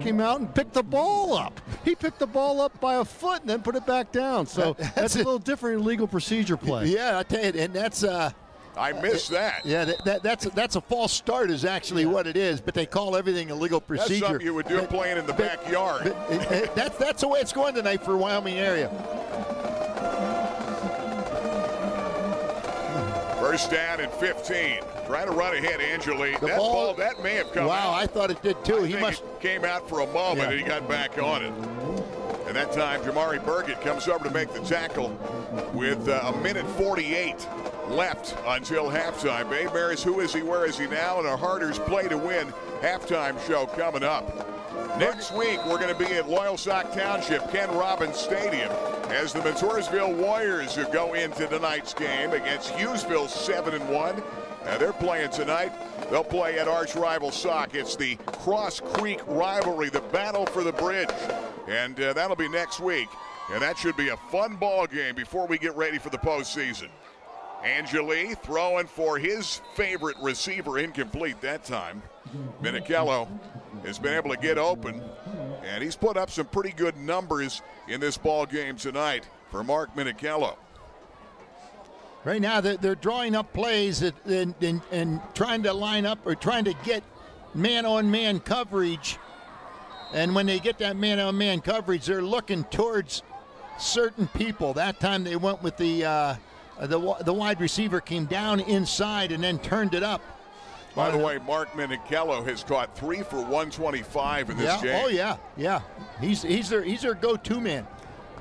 Came out and picked the ball up. He picked the ball up by a foot and then put it back down. So That's that's, a little different legal procedure play. Yeah, I tell you, and that's uh, I missed that. Yeah, that, that, that's that's a false start is actually what it is. But they call everything a legal procedure. That's something you would do But- playing in the but- backyard. but that's that's the way it's going tonight for Wyoming area. First down and 15. Trying to run ahead, Angeli. The that ball- ball, that may have come Wow, out. I thought it did too. I he must. came out for a moment Yeah. and he got back on it. And that time, Jamari Burgett comes over to make the tackle with uh, a minute 48 left until halftime. Babe Maris, who is he, where is he now? And a Harders play to win halftime show coming up. Next week, we're going to be at Loyalsock Township, Ken Robbins Stadium, as the Montoursville Warriors who go into tonight's game against Hughesville 7 and 1. Uh, they're playing tonight. They'll play at arch rival Sock. It's the Cross Creek rivalry, the battle for the bridge. And uh, that'll be next week. And that should be a fun ball game before we get ready for the postseason. Angeli throwing for his favorite receiver, incomplete that time. Minichello has been able to get open, and he's put up some pretty good numbers in this ball game tonight for Mark Minichello. Right now, they're, they're drawing up plays and, and, and trying to line up or trying to get man on man coverage. And when they get that man on man coverage, they're looking towards certain people. That time they went with the, uh, Uh, the, the wide receiver came down inside and then turned it up. By the way, Mark Minichello has caught three for 125 in this yeah. Oh, game. Oh, yeah. Yeah. He's, he's their, he's their go to man.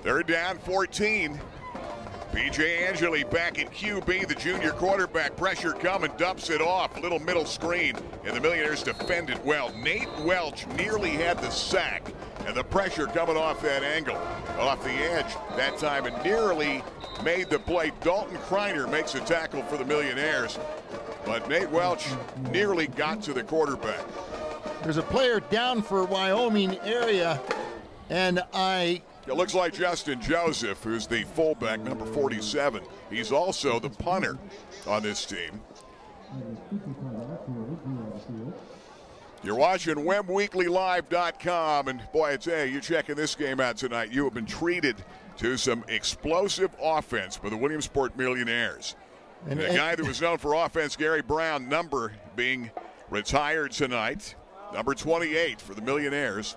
Third down, 14. PJ Angeli back at QB, the junior quarterback. Pressure coming, dumps it off. Little middle screen, and the Millionaires defend it well. Nate Welch nearly had the sack, and the pressure coming off that angle, off the edge that time, and nearly made the play. Dalton Kreiner makes a tackle for the Millionaires, but Nate Welch nearly got to the quarterback. There's a player down for Wyoming area, and I It looks like Justin Joseph, who's the fullback, number 47. He's also the punter on this team. You're watching WebbWeeklyLive.com, and boy, I tell you, you're checking this game out tonight. You have been treated to some explosive offense by the Williamsport Millionaires. And- and- guy that was known for offense, Gary Brown, number being retired tonight. Number 28 for the Millionaires.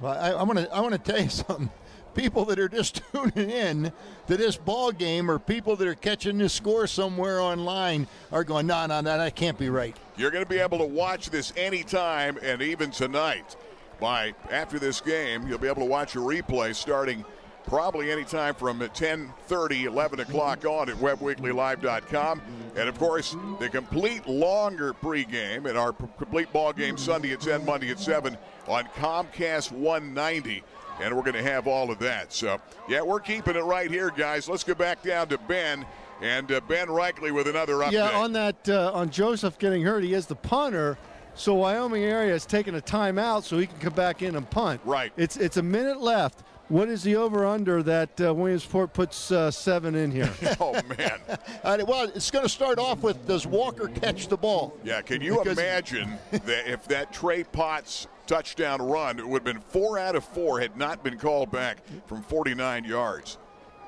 Well, I, I want to I want to tell you something. People that are just tuning in to this ball game, or people that are catching this score somewhere online, are going, "No, no, no, that can't be right." You're going to be able to watch this anytime and even tonight. By after this game, you'll be able to watch a replay starting probably anytime from 10:30, 11 o'clock on at WebbWeeklyLive.com, and of course the complete longer pregame and our complete ball game Sunday at 10, Monday at 7 on Comcast 190. And we're going to have all of that. So, yeah, we're keeping it right here, guys. Let's go back down to Ben. And uh, Ben Reichley with another update. Yeah, on that, uh, on Joseph getting hurt, he is the punter. So Wyoming area is taking a timeout so he can come back in and punt. Right. It's it's a minute left. What is the over under that uh, Williamsport puts uh, seven in here? oh man. Uh, well, it's going to start off with Does Walker catch the ball? Yeah, can you Because- imagine that if that Trey Potts touchdown run, it would have been four out of four had not been called back from 49 yards.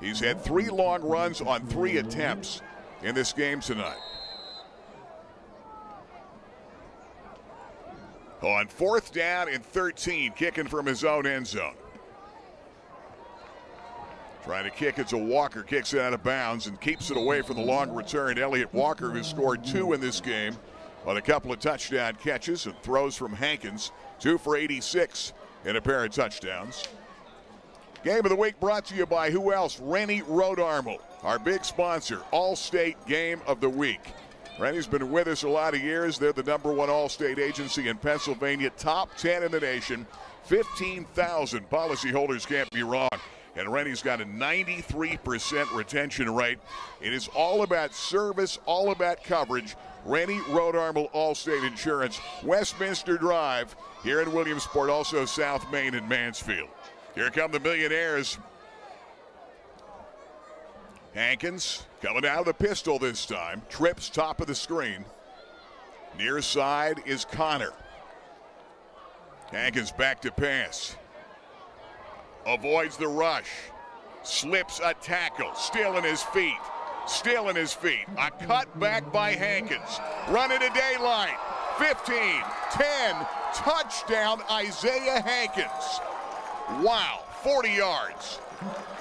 He's had three long runs on three attempts in this game tonight. On fourth down and 13, kicking from his own end zone. Trying to kick it to Walker, kicks it out of bounds and keeps it away from the long return. Elliott Walker, who scored two in this game on a couple of touchdown catches and throws from Hankins, two for 86 in a pair of touchdowns. Game of the week brought to you by who else? Rennie Road Armel, our big sponsor, Allstate Game of the Week. Rennie's been with us a lot of years. They're the number one all-state agency in Pennsylvania, top 10 in the nation. 15,000 policyholders can't be wrong. And Rennie's got a 93% retention rate. It is all about service, all about coverage. Rennie Road Armel Allstate Insurance, Westminster Drive, here in Williamsport, also South Main and Mansfield. Here come the Millionaires. Hankins coming out of the pistol this time. Trips top of the screen. Near side is Connor. Hankins back to pass. Avoids the rush. Slips a tackle. Still in his feet. Still in his feet. A cut back by Hankins. Run into daylight. 15, 10, touchdown Isaiah Hankins. Wow, 40 yards.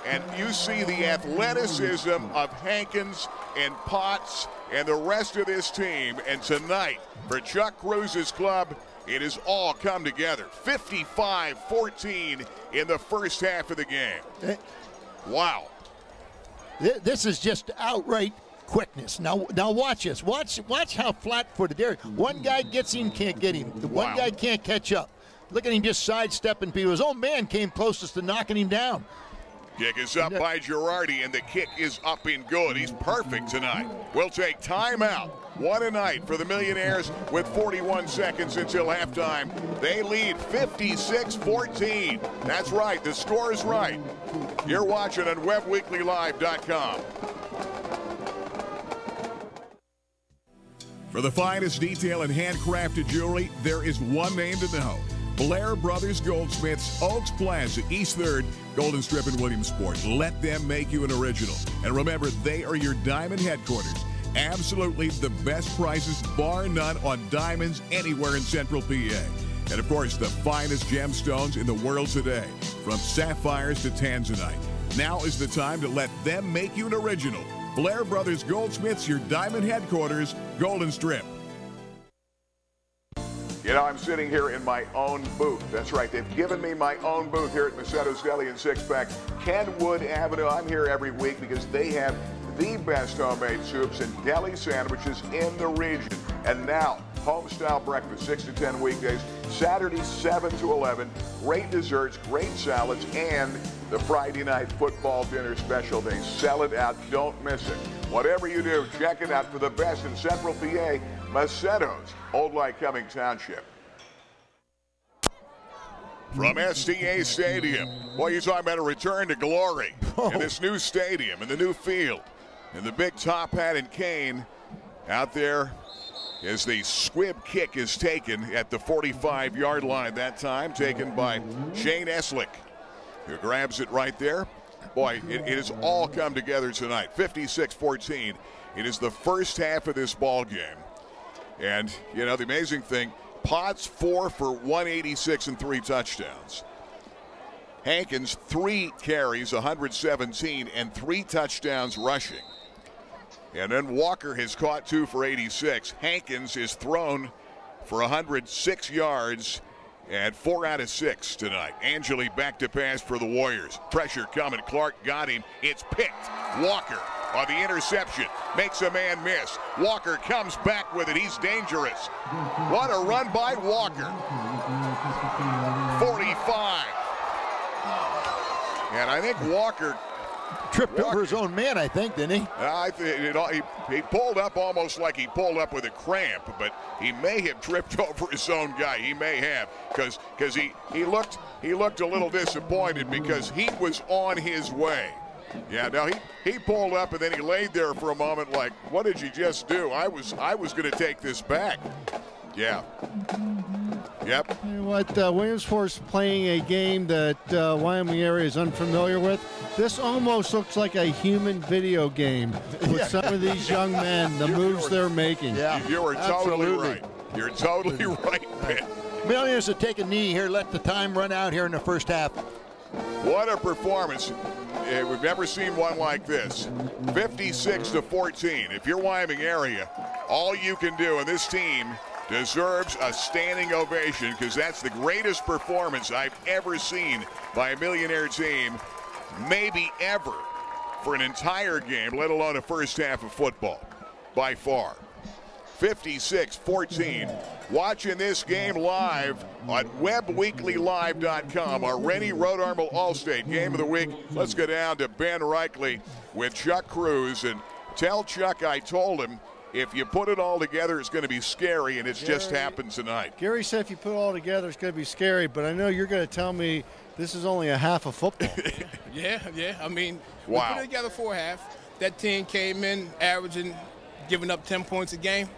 And you see the athleticism of Hankins and Potts and the rest of this team. And tonight, for Chuck Crews's club, it has all come together. 55 14 in the first half of the game. Eh. Wow. This is just outright quickness. Now, now watch this. Watch, watch how flat-footed there. One guy gets him, can't get him. The one Wow. guy can't catch up. Look at him just sidestepping people. His own man came closest to knocking him down. Kick is up by Girardi, and the kick is up and good. He's perfect tonight. We'll take timeout. One a night for the Millionaires with 41 seconds until halftime. They lead 56 14. That's right, the score is right. You're watching on WebbWeeklyLive.com. For the finest detail in handcrafted jewelry, there is one name to know. Blair Brothers Goldsmiths, Oaks Plaza, East 3rd, Golden Strip in Williamsport. Let them make you an original. And remember, they are your diamond headquarters. Absolutely the best prices, bar none, on diamonds anywhere in central PA. And of course, the finest gemstones in the world today, from sapphires to tanzanite. Now is the time to let them make you an original. Blair Brothers Goldsmiths, your diamond headquarters, Golden Strip. You know, I'm sitting here in my own booth. That's right. They've given me my own booth here at Maceto's Deli and Six Pack, Kenwood Avenue. I'm here every week because they have the best homemade soups and deli sandwiches in the region. And now, home-style breakfast, 6 to 10 weekdays, Saturday 7 to 11, great desserts, great salads, and the Friday night football dinner special. They sell it out. Don't miss it. Whatever you do, check it out for the best in Central PA, Maceto's, Old Lycoming Township. From STA Stadium. Boy, you're talking about a return to glory oh. in this new stadium, in the new field. And the big top hat and cane out there as the squib kick is taken at the 45 yard line that time, taken by Shane Eslick, who grabs it right there. Boy, it, it has all come together tonight. 56 14. It is the first half of this ball game. And, you know, the amazing thing Potts, four for 186 and three touchdowns. Hankins, three carries, 117, and three touchdowns rushing. And then Walker has caught two for 86. Hankins is thrown for 106 yards and four out of six tonight. Angeli back to pass for the Warriors. Pressure coming. Clark got him. It's picked. Walker on the interception makes a man miss. Walker comes back with it. He's dangerous. What a run by Walker. 45. And I think Walker Tripped over his own man, I think, didn't he? Uh, I th- it, he, he pulled up almost like he pulled up with a cramp, but he may have tripped over his own guy. He may have because because he he looked he looked a little disappointed because he was on his way. Yeah, now he he pulled up and then he laid there for a moment like, what did you just do? I was I was going to take this back. Yeah. Yep. You know what? Uh, Williamsport's playing a game that uh, Wyoming area is unfamiliar with. This almost looks like a human video game with some of these young men, the moves they're making. Yeah, You are totally absolutely. right. You're totally right, Ben. Millionaires to take a knee here, let the time run out here in the first half. What a performance. Eh, We've never seen one like this. 56 to 14. If you're Wyoming area, all you can do, and this team deserves a standing ovation because that's the greatest performance I've ever seen by a millionaire team, maybe ever, for an entire game, let alone a first half of football, by far. 56-14. Watching this game live on webbweeklylive.com. Our Rennie Road Armor Allstate Game of the Week. Let's go down to Ben Reichley with Chuck Crews. And tell Chuck I told him if you put it all together, it's going to be scary, and it's just happened tonight. Gary said if you put it all together, it's going to be scary, but I know you're going to tell me this is only a half of football. Yeah, yeah. I mean, Wow. we put it together for a half. That team came in averaging, giving up 10 points a game.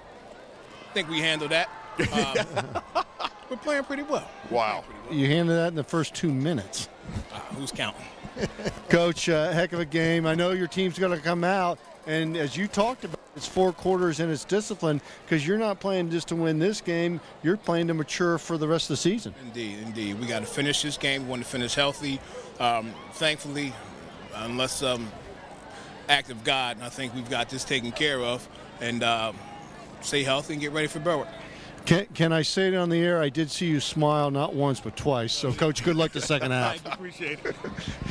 I think we handled that. Um, we're playing pretty well. Wow. you handed that in the first two minutes. Uh, who's counting? Coach, uh, heck of a game. I know your team's going to come out, and as you talked about, it's four quarters and it's discipline because you're not playing just to win this game. You're playing to mature for the rest of the season. Indeed, indeed. We got to finish this game. We want to finish healthy. Um, thankfully, unless um, act of God, I think we've got this taken care of. And uh, stay healthy and get ready for Berwick. Can, can I say it on the air? I did see you smile not once but twice. So, Coach, good luck the second half. I appreciate it.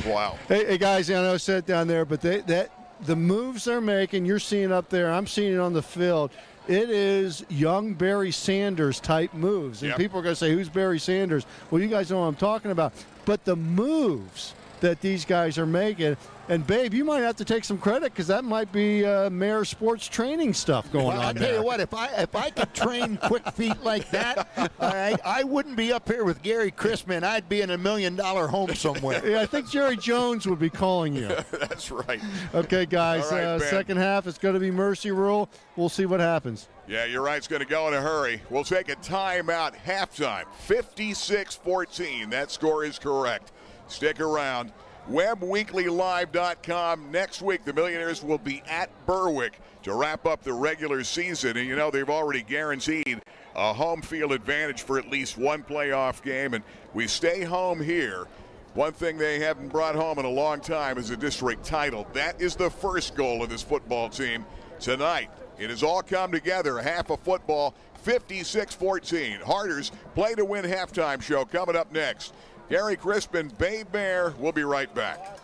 Wow. Hey, hey guys, I know I said down there, but they, that the moves they're making, you're seeing up there. I'm seeing it on the field. It is young Barry Sanders type moves, and Yep. people are going to say, "Who's Barry Sanders?" Well, you guys know what I'm talking about. But the moves that these guys are making, and babe, you might have to take some credit because that might be uh, Mayor Sports training stuff going Well, I on tell there. you what, if I if I could train quick feet like that, all right, I wouldn't be up here with Gary Crispin. I'd be in a million dollar home somewhere. yeah, I think Jerry Jones would be calling you. That's right. Okay, guys. Right, uh, second half, it's going to be mercy rule. We'll see what happens. Yeah, you're right. It's going to go in a hurry. We'll take a timeout halftime. 56 14. That score is correct. Stick around. WebbWeeklyLive.com. Next week, the Millionaires will be at Berwick to wrap up the regular season. And you know, they've already guaranteed a home field advantage for at least one playoff game. And we stay home here. One thing they haven't brought home in a long time is a district title. That is the first goal of this football team tonight. It has all come together. Half of football, 56 14. Harders play to win halftime show coming up next. Gary Crispin, Bay Bear. We'll be right back.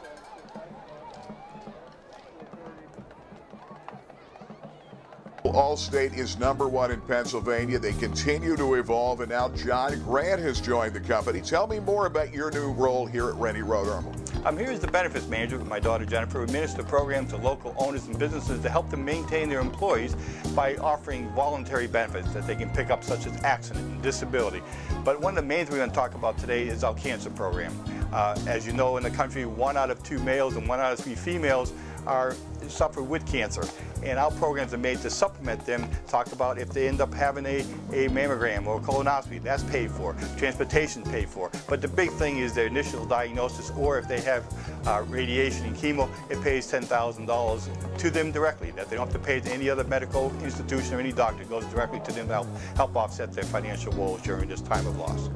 Allstate is number one in Pennsylvania. They continue to evolve, and now John Grant has joined the company. Tell me more about your new role here at Rennie Road. I'm here as the benefits manager with my daughter Jennifer. We administer programs to local owners and businesses to help them maintain their employees by offering voluntary benefits that they can pick up, such as accident and disability. But one of the main things we're going to talk about today is our cancer program. Uh, as you know, in the country, one out of two males and one out of three females are suffer with cancer. And our programs are made to supplement them, talk about if they end up having a, a mammogram or a colonoscopy, that's paid for. Transportation paid for. But the big thing is their initial diagnosis or if they have uh, radiation and chemo, it pays $10,000 to them directly, that they don't have to pay to any other medical institution or any doctor. It goes directly to them to help, help offset their financial woes during this time of loss.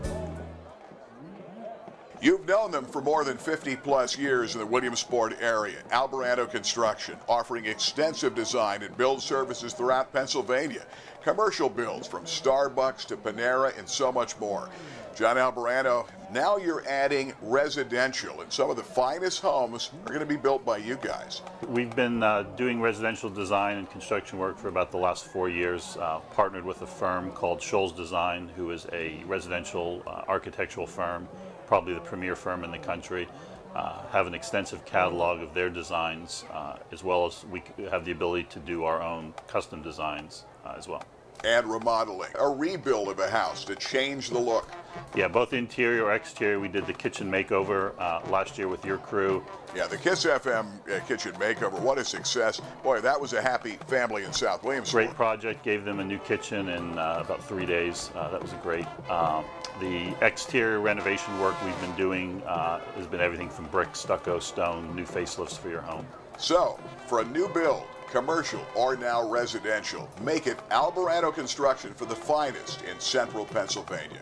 You've known them for more than 50 plus years in the Williamsport area. Albarano Construction, offering extensive design and build services throughout Pennsylvania. Commercial builds from Starbucks to Panera and so much more. John Albarano, now you're adding residential, and some of the finest homes are going to be built by you guys. We've been uh, doing residential design and construction work for about the last four years. Uh, partnered with a firm called Scholes Design, who is a residential uh, architectural firm, probably the premier firm in the country. Uh, have an extensive catalog of their designs, uh, as well as we have the ability to do our own custom designs uh, as well. And remodeling, a rebuild of a house to change the look. Yeah, both interior or exterior. We did the kitchen makeover uh, last year with your crew. Yeah, the Kiss FM uh, kitchen makeover, what a success. Boy, that was a happy family in South Williamsport. Great project. Gave them a new kitchen in uh, about three days. Uh, that was a great. Um, the exterior renovation work we've been doing uh, has been everything from brick, stucco, stone, new facelifts for your home. So, for a new build, commercial or now residential, make it Albarano Construction for the finest in central Pennsylvania.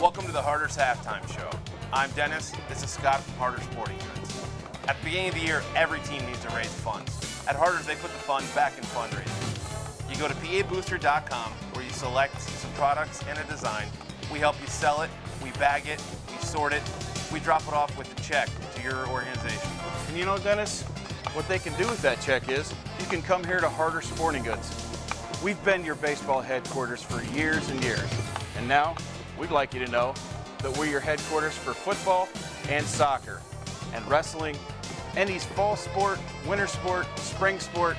Welcome to the Harders Halftime Show. I'm Dennis. This is Scott from Harder Sporting Goods. At the beginning of the year, every team needs to raise funds. At Harders, they put the funds back in fundraising. You go to PABooster.com where you select some products and a design. We help you sell it, we bag it, we sort it, we drop it off with a check to your organization. And you know, Dennis, what they can do with that check is you can come here to Harder Sporting Goods. We've been your baseball headquarters for years and years. And now, we'd like you to know that we're your headquarters for football and soccer and wrestling, any fall sport, winter sport, spring sport,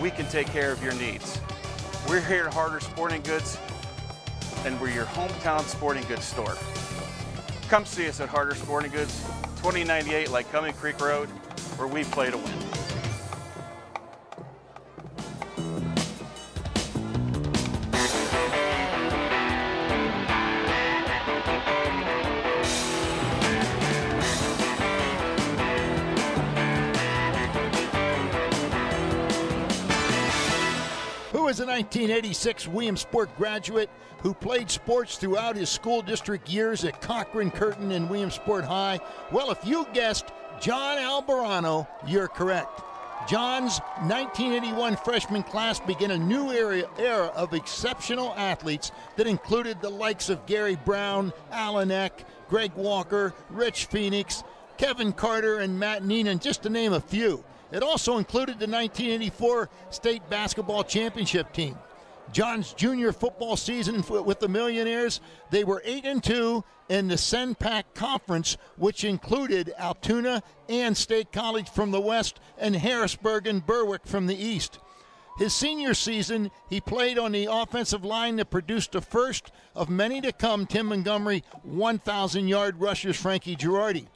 we can take care of your needs. We're here at Harder Sporting Goods, and we're your hometown sporting goods store. Come see us at Harder Sporting Goods, 2098 Lycoming Creek Road, where we play to win. Who is a 1986 Williamsport graduate who played sports throughout his school district years at Cochran, Curtin, and Williamsport High? Well, if you guessed John Albarano, you're correct. John's 1981 freshman class began a new era, era of exceptional athletes that included the likes of Gary Brown, Alan Eck, Greg Walker, Rich Phoenix, Kevin Carter, and Matt Neenan, just to name a few. It also included the 1984 state basketball championship team. John's junior football season with the Millionaires, they were 8 and 2 in the CENPAC Conference, which included Altoona and State College from the west and Harrisburg and Berwick from the east. His senior season, he played on the offensive line that produced the first of many to come Tim Montgomery 1,000 yard rushers Frankie Girardi.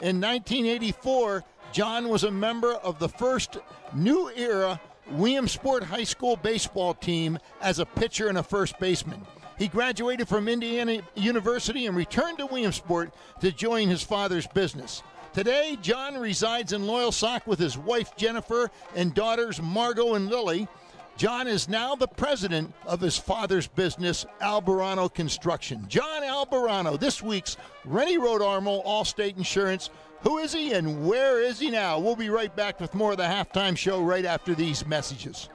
In 1984, John was a member of the first new era Williamsport High School baseball team as a pitcher and a first baseman. He graduated from Indiana University and returned to Williamsport to join his father's business. Today, John resides in Loyalsock with his wife Jennifer and daughters Margot and Lily. John is now the president of his father's business, Albarano Construction. John Albarano, this week's Rennie Rodermel Allstate Insurance. Who is he and where is he now? We'll be right back with more of the halftime show right after these messages.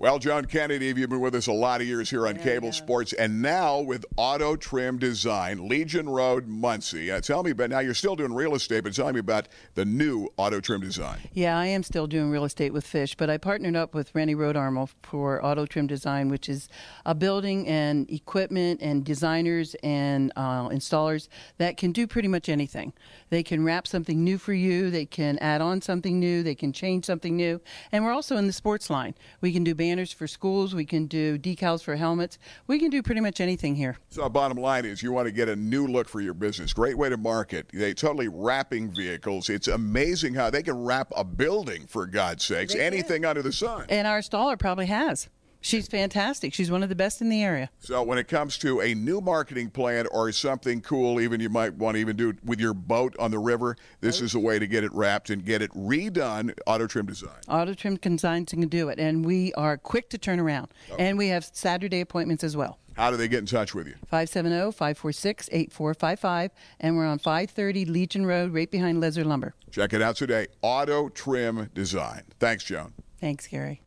Well, Joan Kennedy, you've been with us a lot of years here on Cable Sports, and now with Auto Trim Design, Legion Road, Muncy. Uh, tell me about now. You're still doing real estate, but tell me about the new Auto Trim Design. Yeah, I am still doing real estate with Fish, but I partnered up with Rennie Rodermel for Auto Trim Design, which is a building and equipment and designers and uh, installers that can do pretty much anything. They can wrap something new for you. They can add on something new. They can change something new. And we're also in the sports line. We can do banners for schools. We can do decals for helmets. We can do pretty much anything here. So, bottom line is, you want to get a new look for your business. Great way to market. They totally wrapping vehicles. It's amazing how they can wrap a building for God's sakes. Anything under the sun. And our installer probably has. She's fantastic. She's one of the best in the area. So when it comes to a new marketing plan or something cool, even you might want to even do it with your boat on the river, this is a way to get it wrapped and get it redone. Auto Trim Design. Auto Trim Design can do it, and we are quick to turn around. And we have Saturday appointments as well. How do they get in touch with you? 570-546-8455, and we're on 530 Legion Road, right behind Lezzer Lumber. Check it out today. Auto Trim Design. Thanks, Joan. Thanks, Gary.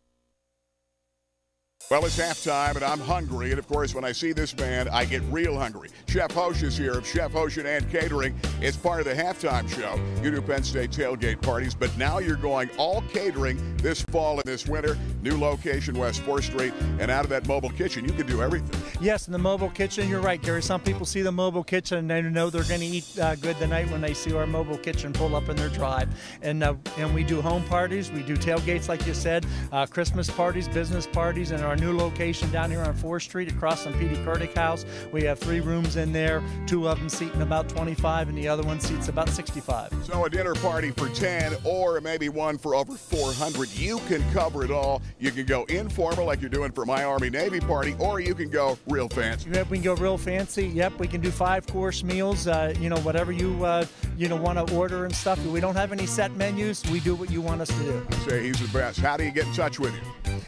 Well, it's halftime, and I'm hungry. And of course, when I see this man, I get real hungry. Chef Hosh is here of Chef Hosh and Catering. It's part of the halftime show. You do Penn State tailgate parties, but now you're going all catering this fall and this winter. New location, West 4th Street. And out of that mobile kitchen, you can do everything. Yes, in the mobile kitchen, you're right, Gary. Some people see the mobile kitchen and they know they're going to eat uh, good tonight when they see our mobile kitchen pull up in their drive. And uh, and we do home parties, we do tailgates, like you said, uh, Christmas parties, business parties, and our new location down here on 4th Street across from Peter Herdic House. We have three rooms in there, two of them seating about 25, and the other one seats about 65. So a dinner party for 10 or maybe one for over 400. You can cover it all. You can go informal like you're doing for my Army Navy party, or you can go real fancy. Yep, we can go real fancy. Yep, we can do five course meals. Uh, you know, whatever you uh, you know want to order and stuff. We don't have any set menus. We do what you want us to do. Say he's the best. How do you get in touch with him?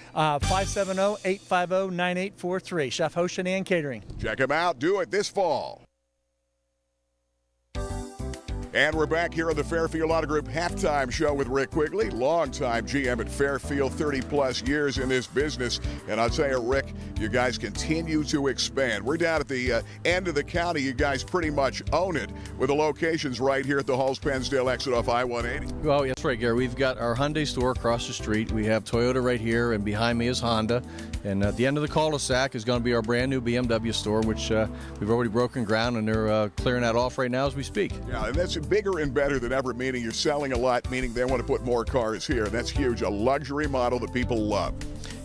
Uh, 570-850-9843. Chef Hoshin and Catering. Check him out. Do it this fall. And we're back here on the Fairfield Auto Group halftime show with Rick Quigley, longtime GM at Fairfield, 30 plus years in this business. And I'll tell you, Rick, you guys continue to expand. We're down at the uh, end of the county. You guys pretty much own it with the locations right here at the Halls Pennsdale exit off I 180. Well, that's right, Gary. We've got our Hyundai store across the street. We have Toyota right here, and behind me is Honda. And at the end of the cul-de-sac is going to be our brand new BMW store, which uh, we've already broken ground, and they're uh, clearing that off right now as we speak. Yeah, and that's bigger and better than ever, meaning you're selling a lot, meaning they want to put more cars here. That's huge. A luxury model that people love.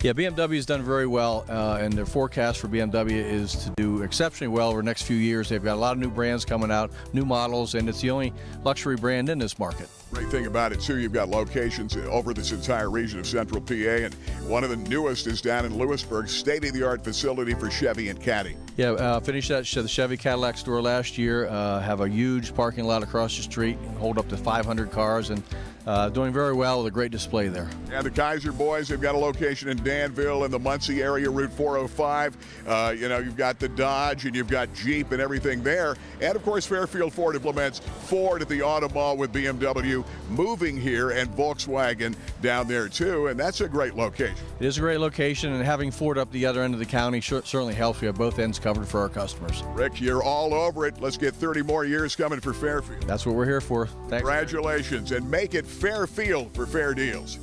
Yeah, BMW has done very well, uh, and their forecast for BMW is to do exceptionally well over the next few years. They've got a lot of new brands coming out, new models, and it's the only luxury brand in this market. Great thing about it, too, you've got locations over this entire region of central PA, and one of the newest is down in Lewisburg, state of the art facility for Chevy and Caddy. Yeah, uh, finished that the Chevy Cadillac store last year. Uh, have a huge parking lot across the street, hold up to 500 cars, and uh, doing very well with a great display there. Yeah, the Kaiser boys have got a location in Danville in the Muncy area, Route 405. Uh, you know, you've got the Dodge and you've got Jeep and everything there. And of course, Fairfield Ford implements Ford at the Auto Mall with BMW moving here and Volkswagen down there too. And that's a great location. It is a great location, and having Ford up the other end of the county certainly helps. We have both ends covered for our customers. Rick, you're all over it. Let's get 30 more years coming for Fairfield. That's what we're here for. Thanks. Congratulations, and make it Fairfield for fair deals.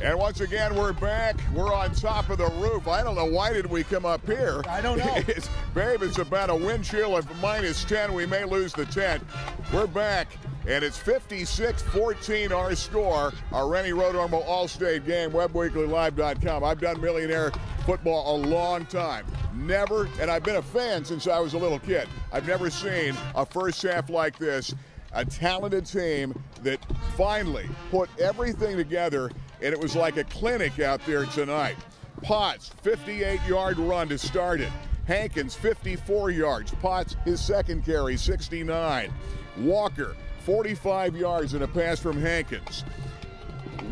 And once again, we're back. We're on top of the roof. I don't know why did we come up here. I don't know. It's, babe, it's about a wind chill of minus 10. We may lose the tent. We're back, and it's 56-14 our score. Our Rennie Rodermel All-State game, webbweeklylive.com. I've done millionaire football a long time. Never, and I've been a fan since I was a little kid. I've never seen a first half like this. A talented team that finally put everything together and it was like a clinic out there tonight. Potts, 58 yard run to start it. Hankins, 54 yards. Potts, his second carry, 69. Walker, 45 yards and a pass from Hankins.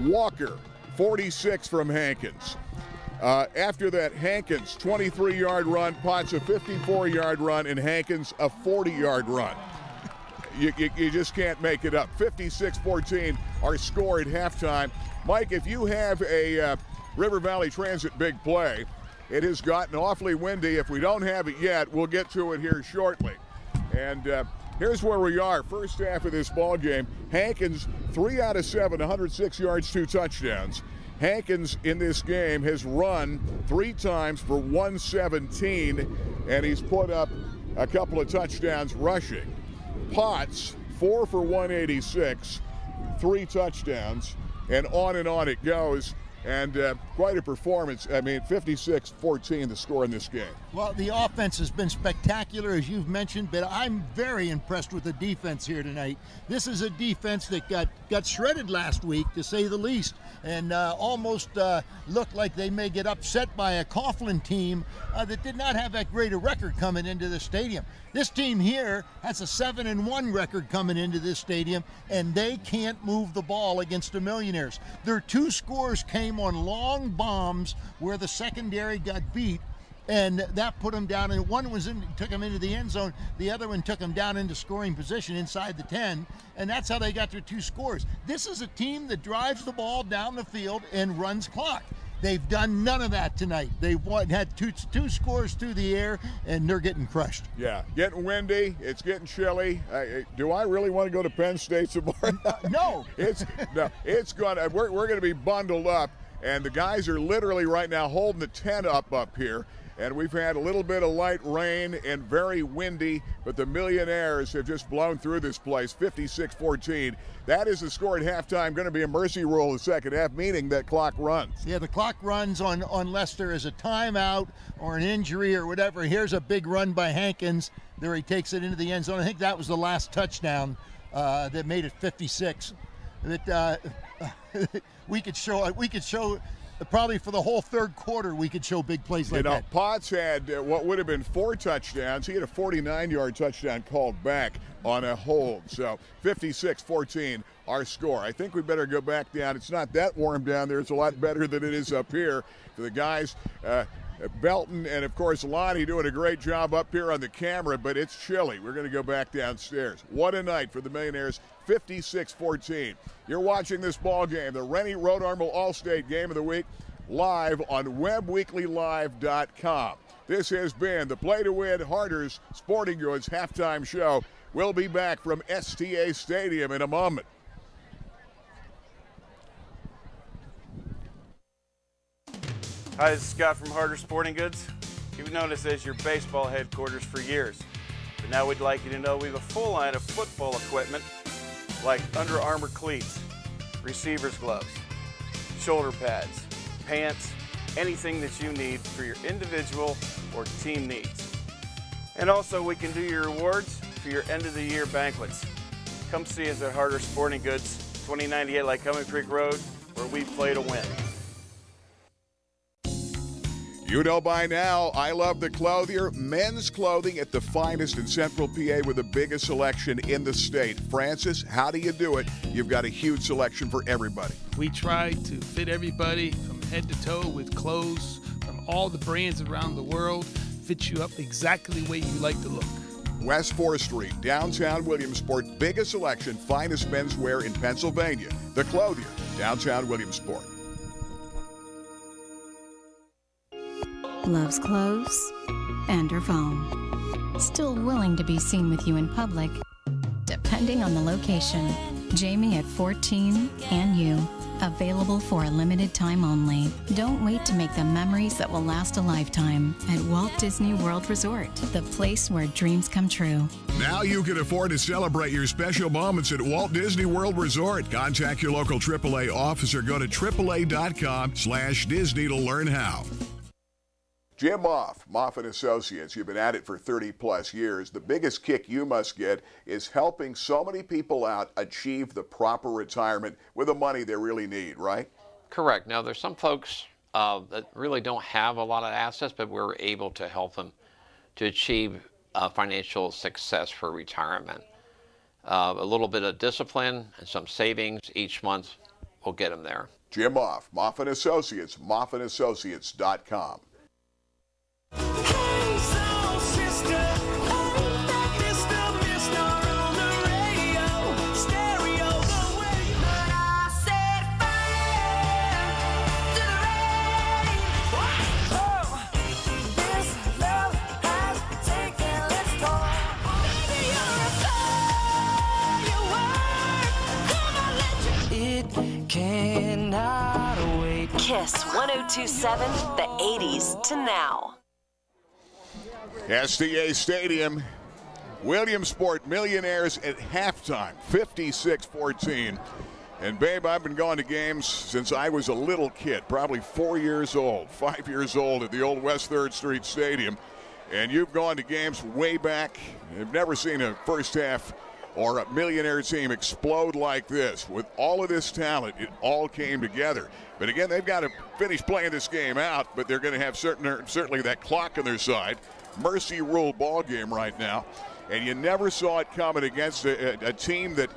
Walker, 46 from Hankins. Uh, after that, Hankins, 23 yard run, Potts, a 54 yard run, and Hankins, a 40 yard run. You, you, you, just can't make it up. 56 14, our score at halftime. Mike, if you have a uh, River Valley Transit big play, it has gotten awfully windy. If we don't have it yet, we'll get to it here shortly. And uh, here's where we are. First half of this ball game. Hankins, three out of seven, 106 yards, two touchdowns. Hankins in this game has run three times for 117, and he's put up a couple of touchdowns rushing. Potts, four for 186, three touchdowns, and on and on it goes. And uh, quite a performance. I mean, 56 14 the score in this game. Well, the offense has been spectacular, as you've mentioned, but I'm very impressed with the defense here tonight. This is a defense that got, got shredded last week, to say the least, and uh, almost uh, looked like they may get upset by a Coughlin team uh, that did not have that great a record coming into the stadium. This team here has a 7 and 1 record coming into this stadium, and they can't move the ball against the Millionaires. Their two scores came on long bombs where the secondary got beat and that put them down. And one was in, took them into the end zone. The other one took them down into scoring position inside the 10, and that's how they got their two scores. This is a team that drives the ball down the field and runs clock. They've done none of that tonight. They've won, had two, two scores through the air, and they're getting crushed. Yeah, getting windy. It's getting chilly. Uh, do I really want to go to Penn State tomorrow? no. it's no. It's gonna. We're, we're gonna be bundled up, and the guys are literally right now holding the tent up up here and we've had a little bit of light rain and very windy, but the Millionaires have just blown through this place 56 14. That is the score at halftime. Going to be a mercy rule the second half, meaning that clock runs. Yeah, the clock runs on, on Lester as a timeout or an injury or whatever. Here's a big run by Hankins. There he takes it into the end zone. I think that was the last touchdown uh, that made it 56. That uh, we could show we could show probably for the whole third quarter we could show big plays like you know, that. Potts had uh, what would have been four touchdowns. He had a 49-yard touchdown called back on a hold. So 56-14 our score. I think we better go back down. It's not that warm down there. It's a lot better than it is up here. For the guys, uh, Belton and, of course, Lonnie doing a great job up here on the camera, but it's chilly. We're going to go back downstairs. What a night for the Millionaires, 56 14. You're watching this ball game, the Rennie Rodermel All-State Game of the Week, live on WebbWeeklyLive.com. This has been the Play to Win Harders Sporting Goods halftime show. We'll be back from STA Stadium in a moment. Hi, this is Scott from Harder Sporting Goods. You've known us as your baseball headquarters for years. But now we'd like you to know we have a full line of football equipment like Under Armour cleats, receiver's gloves, shoulder pads, pants, anything that you need for your individual or team needs. And also we can do your rewards for your end of the year banquets. Come see us at Harder Sporting Goods, 2098 Lycoming Creek Road, where we play to win. You know by now, I love the clothier. Men's clothing at the finest in Central PA with the biggest selection in the state. Francis, how do you do it? You've got a huge selection for everybody. We try to fit everybody from head to toe with clothes from all the brands around the world, fit you up exactly the way you like to look. West 4th Street, downtown Williamsport, biggest selection, finest menswear in Pennsylvania. The Clothier, downtown Williamsport. Loves clothes and her phone. Still willing to be seen with you in public, depending on the location. Jamie at 14 and you. Available for a limited time only. Don't wait to make the memories that will last a lifetime at Walt Disney World Resort, the place where dreams come true. Now you can afford to celebrate your special moments at Walt Disney World Resort. Contact your local AAA office or go to AAA.com slash Disney to learn how. Jim Moff, Moff and Associates, you've been at it for 30 plus years. The biggest kick you must get is helping so many people out achieve the proper retirement with the money they really need, right? Correct. Now, there's some folks uh, that really don't have a lot of assets, but we're able to help them to achieve uh, financial success for retirement. Uh, a little bit of discipline and some savings each month will get them there. Jim Moff, Moff and Associates, moffandassociates.com. Kiss 1027, the 80s to now. STA Stadium, Williamsport Millionaires at halftime, 56 14. And, babe, I've been going to games since I was a little kid, probably four years old, five years old at the old West 3rd Street Stadium. And you've gone to games way back. You've never seen a first half or a millionaire team explode like this. With all of this talent, it all came together. But again, they've got to finish playing this game out, but they're going to have certain, certainly that clock on their side. Mercy rule ball game right now. And you never saw it coming against a, a, a team that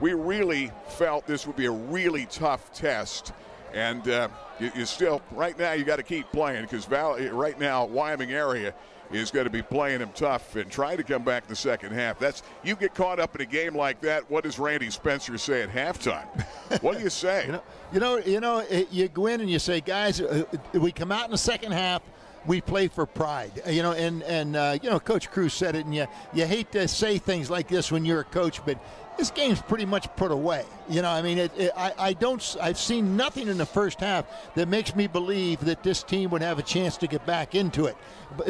we really felt this would be a really tough test. And uh, you, you, still, right now, you got to keep playing because right now, Wyoming area is going to be playing him tough and trying to come back in the second half. That's you get caught up in a game like that. What does Randy Spencer say at halftime? what do you say? you know, you know, you know, you go in and you say, guys, uh, we come out in the second half we play for pride. You know, and and uh, you know, Coach Crews said it, and you you hate to say things like this when you're a coach, but this game's pretty much put away. You know, I mean, it, it, I, I don't, I've seen nothing in the first half that makes me believe that this team would have a chance to get back into it.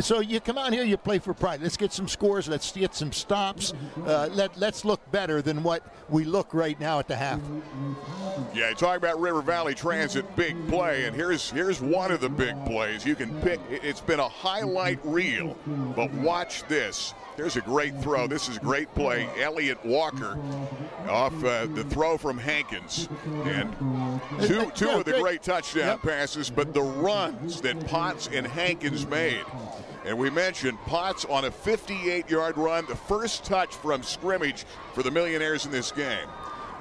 So you come out here, you play for pride. Let's get some scores. Let's get some stops. Uh, let Let's look better than what we look right now at the half. Yeah, talk about River Valley Transit big play, and here's here's one of the big plays. You can pick. It's been a highlight reel, but watch this. There's a great throw. This is a great play. Elliott Walker off uh, the throw from Hankins. And two, two of the great touchdown passes, but the runs that Potts and Hankins made. And we mentioned Potts on a 58 yard run, the first touch from scrimmage for the Millionaires in this game.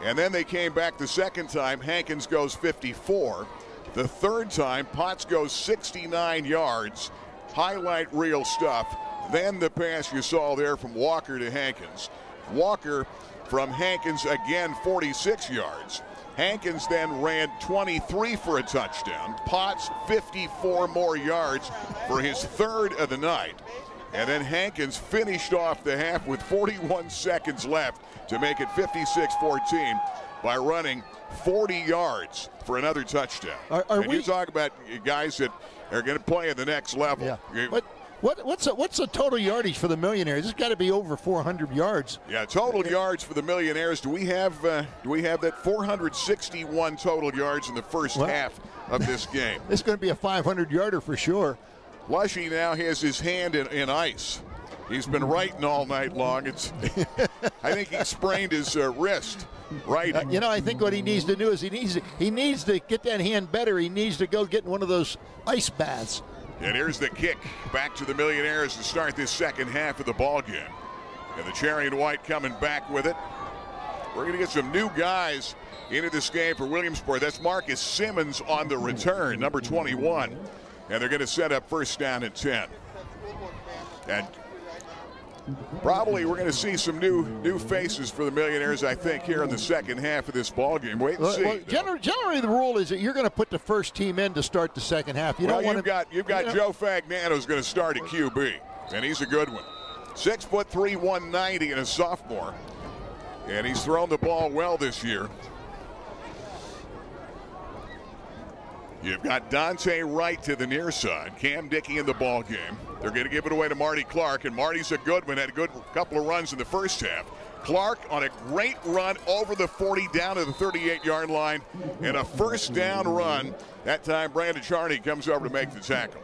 And then they came back the second time. Hankins goes 54. The third time, Potts goes 69 yards. Highlight real stuff. Then the pass you saw there from Walker to Hankins. Walker from Hankins again 46 yards. Hankins then ran 23 for a touchdown. Potts 54 more yards for his third of the night. And then Hankins finished off the half with 41 seconds left to make it 56 14 by running 40 yards for another touchdown. Are- are and we- you talk about guys that are going to play at the next level. Yeah. You- What, what, what's, the, what's the total yardage for the millionaires? It's got to be over 400 yards. Yeah, total yards for the Millionaires. Do we have uh, do we have that 461 total yards in the first Well- half of this game? It's going to be a 500 yarder for sure. Lushy now has his hand in, in ice. He's been writing all night long. It's I think he sprained his uh, wrist. Right. Uh, you know, I think what he needs to do is he needs to, he needs to get that hand better. He needs to go get in one of those ice baths. And here's the kick back to the Millionaires to start this second half of the ball game. And the Cherry and White coming back with it. We're going to get some new guys into this game for Williamsport. That's Marcus Simmons on the return, number 21. And they're going to set up first down and 10. And probably we're going to see some new new faces for the Millionaires, I think, here in the second half of this ball game. Wait and see. well, gener- generally, the rule is that you're going to put the first team in to start the second half. You well, don't want you've got you've got you know- Joe Fagnano's going to start at QB, and he's a good one. Six foot three, 190, and a sophomore, and he's thrown the ball well this year. You've got Dante Wright to the near side, Cam Dickey in the ball game. They're going to give it away to Marty Clark, and Marty's a good one. Had a good couple of runs in the first half. Clark on a great run over the 40 down to the 38 yard line, and a first down run. That time, Brandon Charney comes over to make the tackle.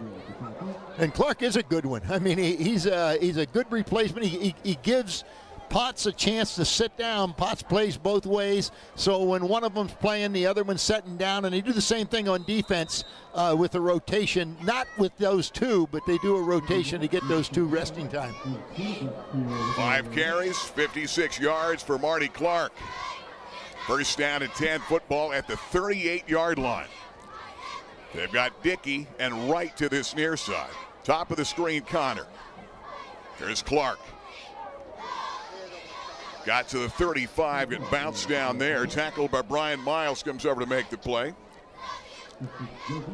And Clark is a good one. I mean, he, he's a he's a good replacement. He, he, he gives Potts a chance to sit down. Potts plays both ways, so when one of them's playing, the other one's sitting down, and they do the same thing on defense uh, with a rotation. Not with those two, but they do a rotation to get those two resting time. Five carries, 56 yards for Marty Clark. First down and 10 football at the 38 yard line. They've got Dickey and Wright to this near side. Top of the screen, Connor. There's Clark. Got to the 35 and bounced down there. Tackled by Brian Miles, comes over to make the play.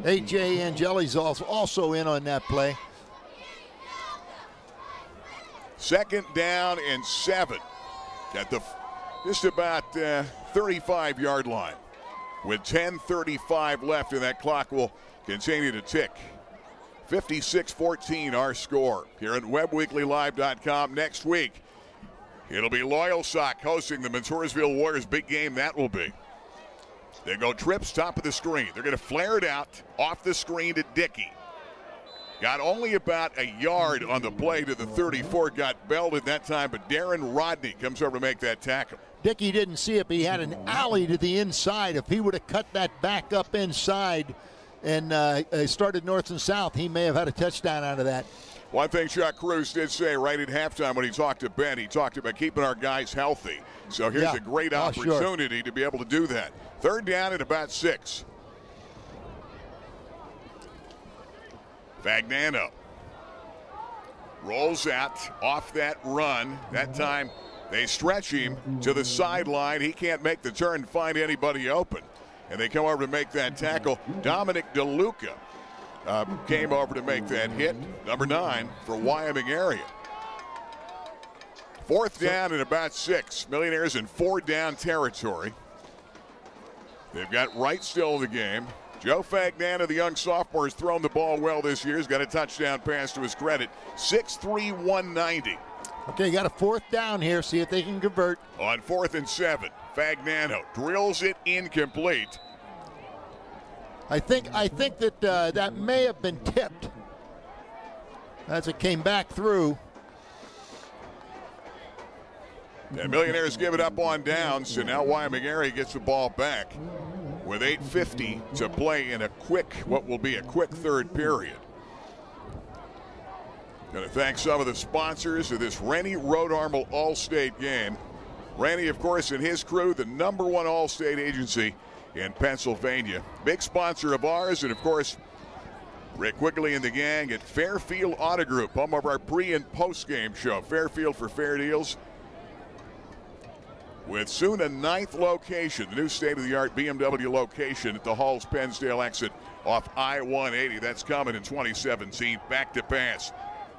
PJ Angeli's also also in on that play. Second down and seven at the just about uh, 35 yard line. With 10:35 left, and that clock will continue to tick. 56-14 our score here at WebbWeeklyLive.com. Next week, it'll be Loyalsock hosting the Montoursville Warriors. Big game that will be. They go trips top of the screen. They're going to flare it out off the screen to Dickey. Got only about a yard on the play to the 34. Got belted that time, but Darren Rodney comes over to make that tackle. Dickey didn't see it, but he had an alley to the inside. If he would have cut that back up inside and uh, uh, started north and south, he may have had a touchdown out of that. One thing Chuck Crews did say right at halftime when he talked to Ben, he talked about keeping our guys healthy. So here's Yeah. a great Oh, sure. opportunity to be able to do that. Third down at about six. Fagnano rolls out off that run. That time they stretch him to the sideline. He can't make the turn and find anybody open. And they come over to make that tackle. Dominic DeLuca uh, came over to make that hit. Number nine for Wyoming area. Fourth down and about six. Millionaires in four down territory. They've got Wright still in the game. Joe Fagnano, the young sophomore, has thrown the ball well this year. He's got a touchdown pass to his credit. 6'3, 190. Okay, you got a fourth down here. See if they can convert. On fourth and seven, Fagnano drills it incomplete. I think I think that uh, that may have been tipped as it came back through. The Millionaires give it up on downs, so now Wyoming area gets the ball back with 8.50 to play in a quick, what will be a quick third period. Going to thank some of the sponsors of this Rennie Rodermel All-State game. Randy, of course, and his crew, the number one All-State agency in Pennsylvania. Big sponsor of ours, and of course, Rick Quigley and the gang at Fairfield Auto Group, home of our pre and post game show. Fairfield for fair deals. With soon a ninth location, the new state of the art BMW location at the Halls Pennsdale exit off I 180. That's coming in 2017. Back to pass.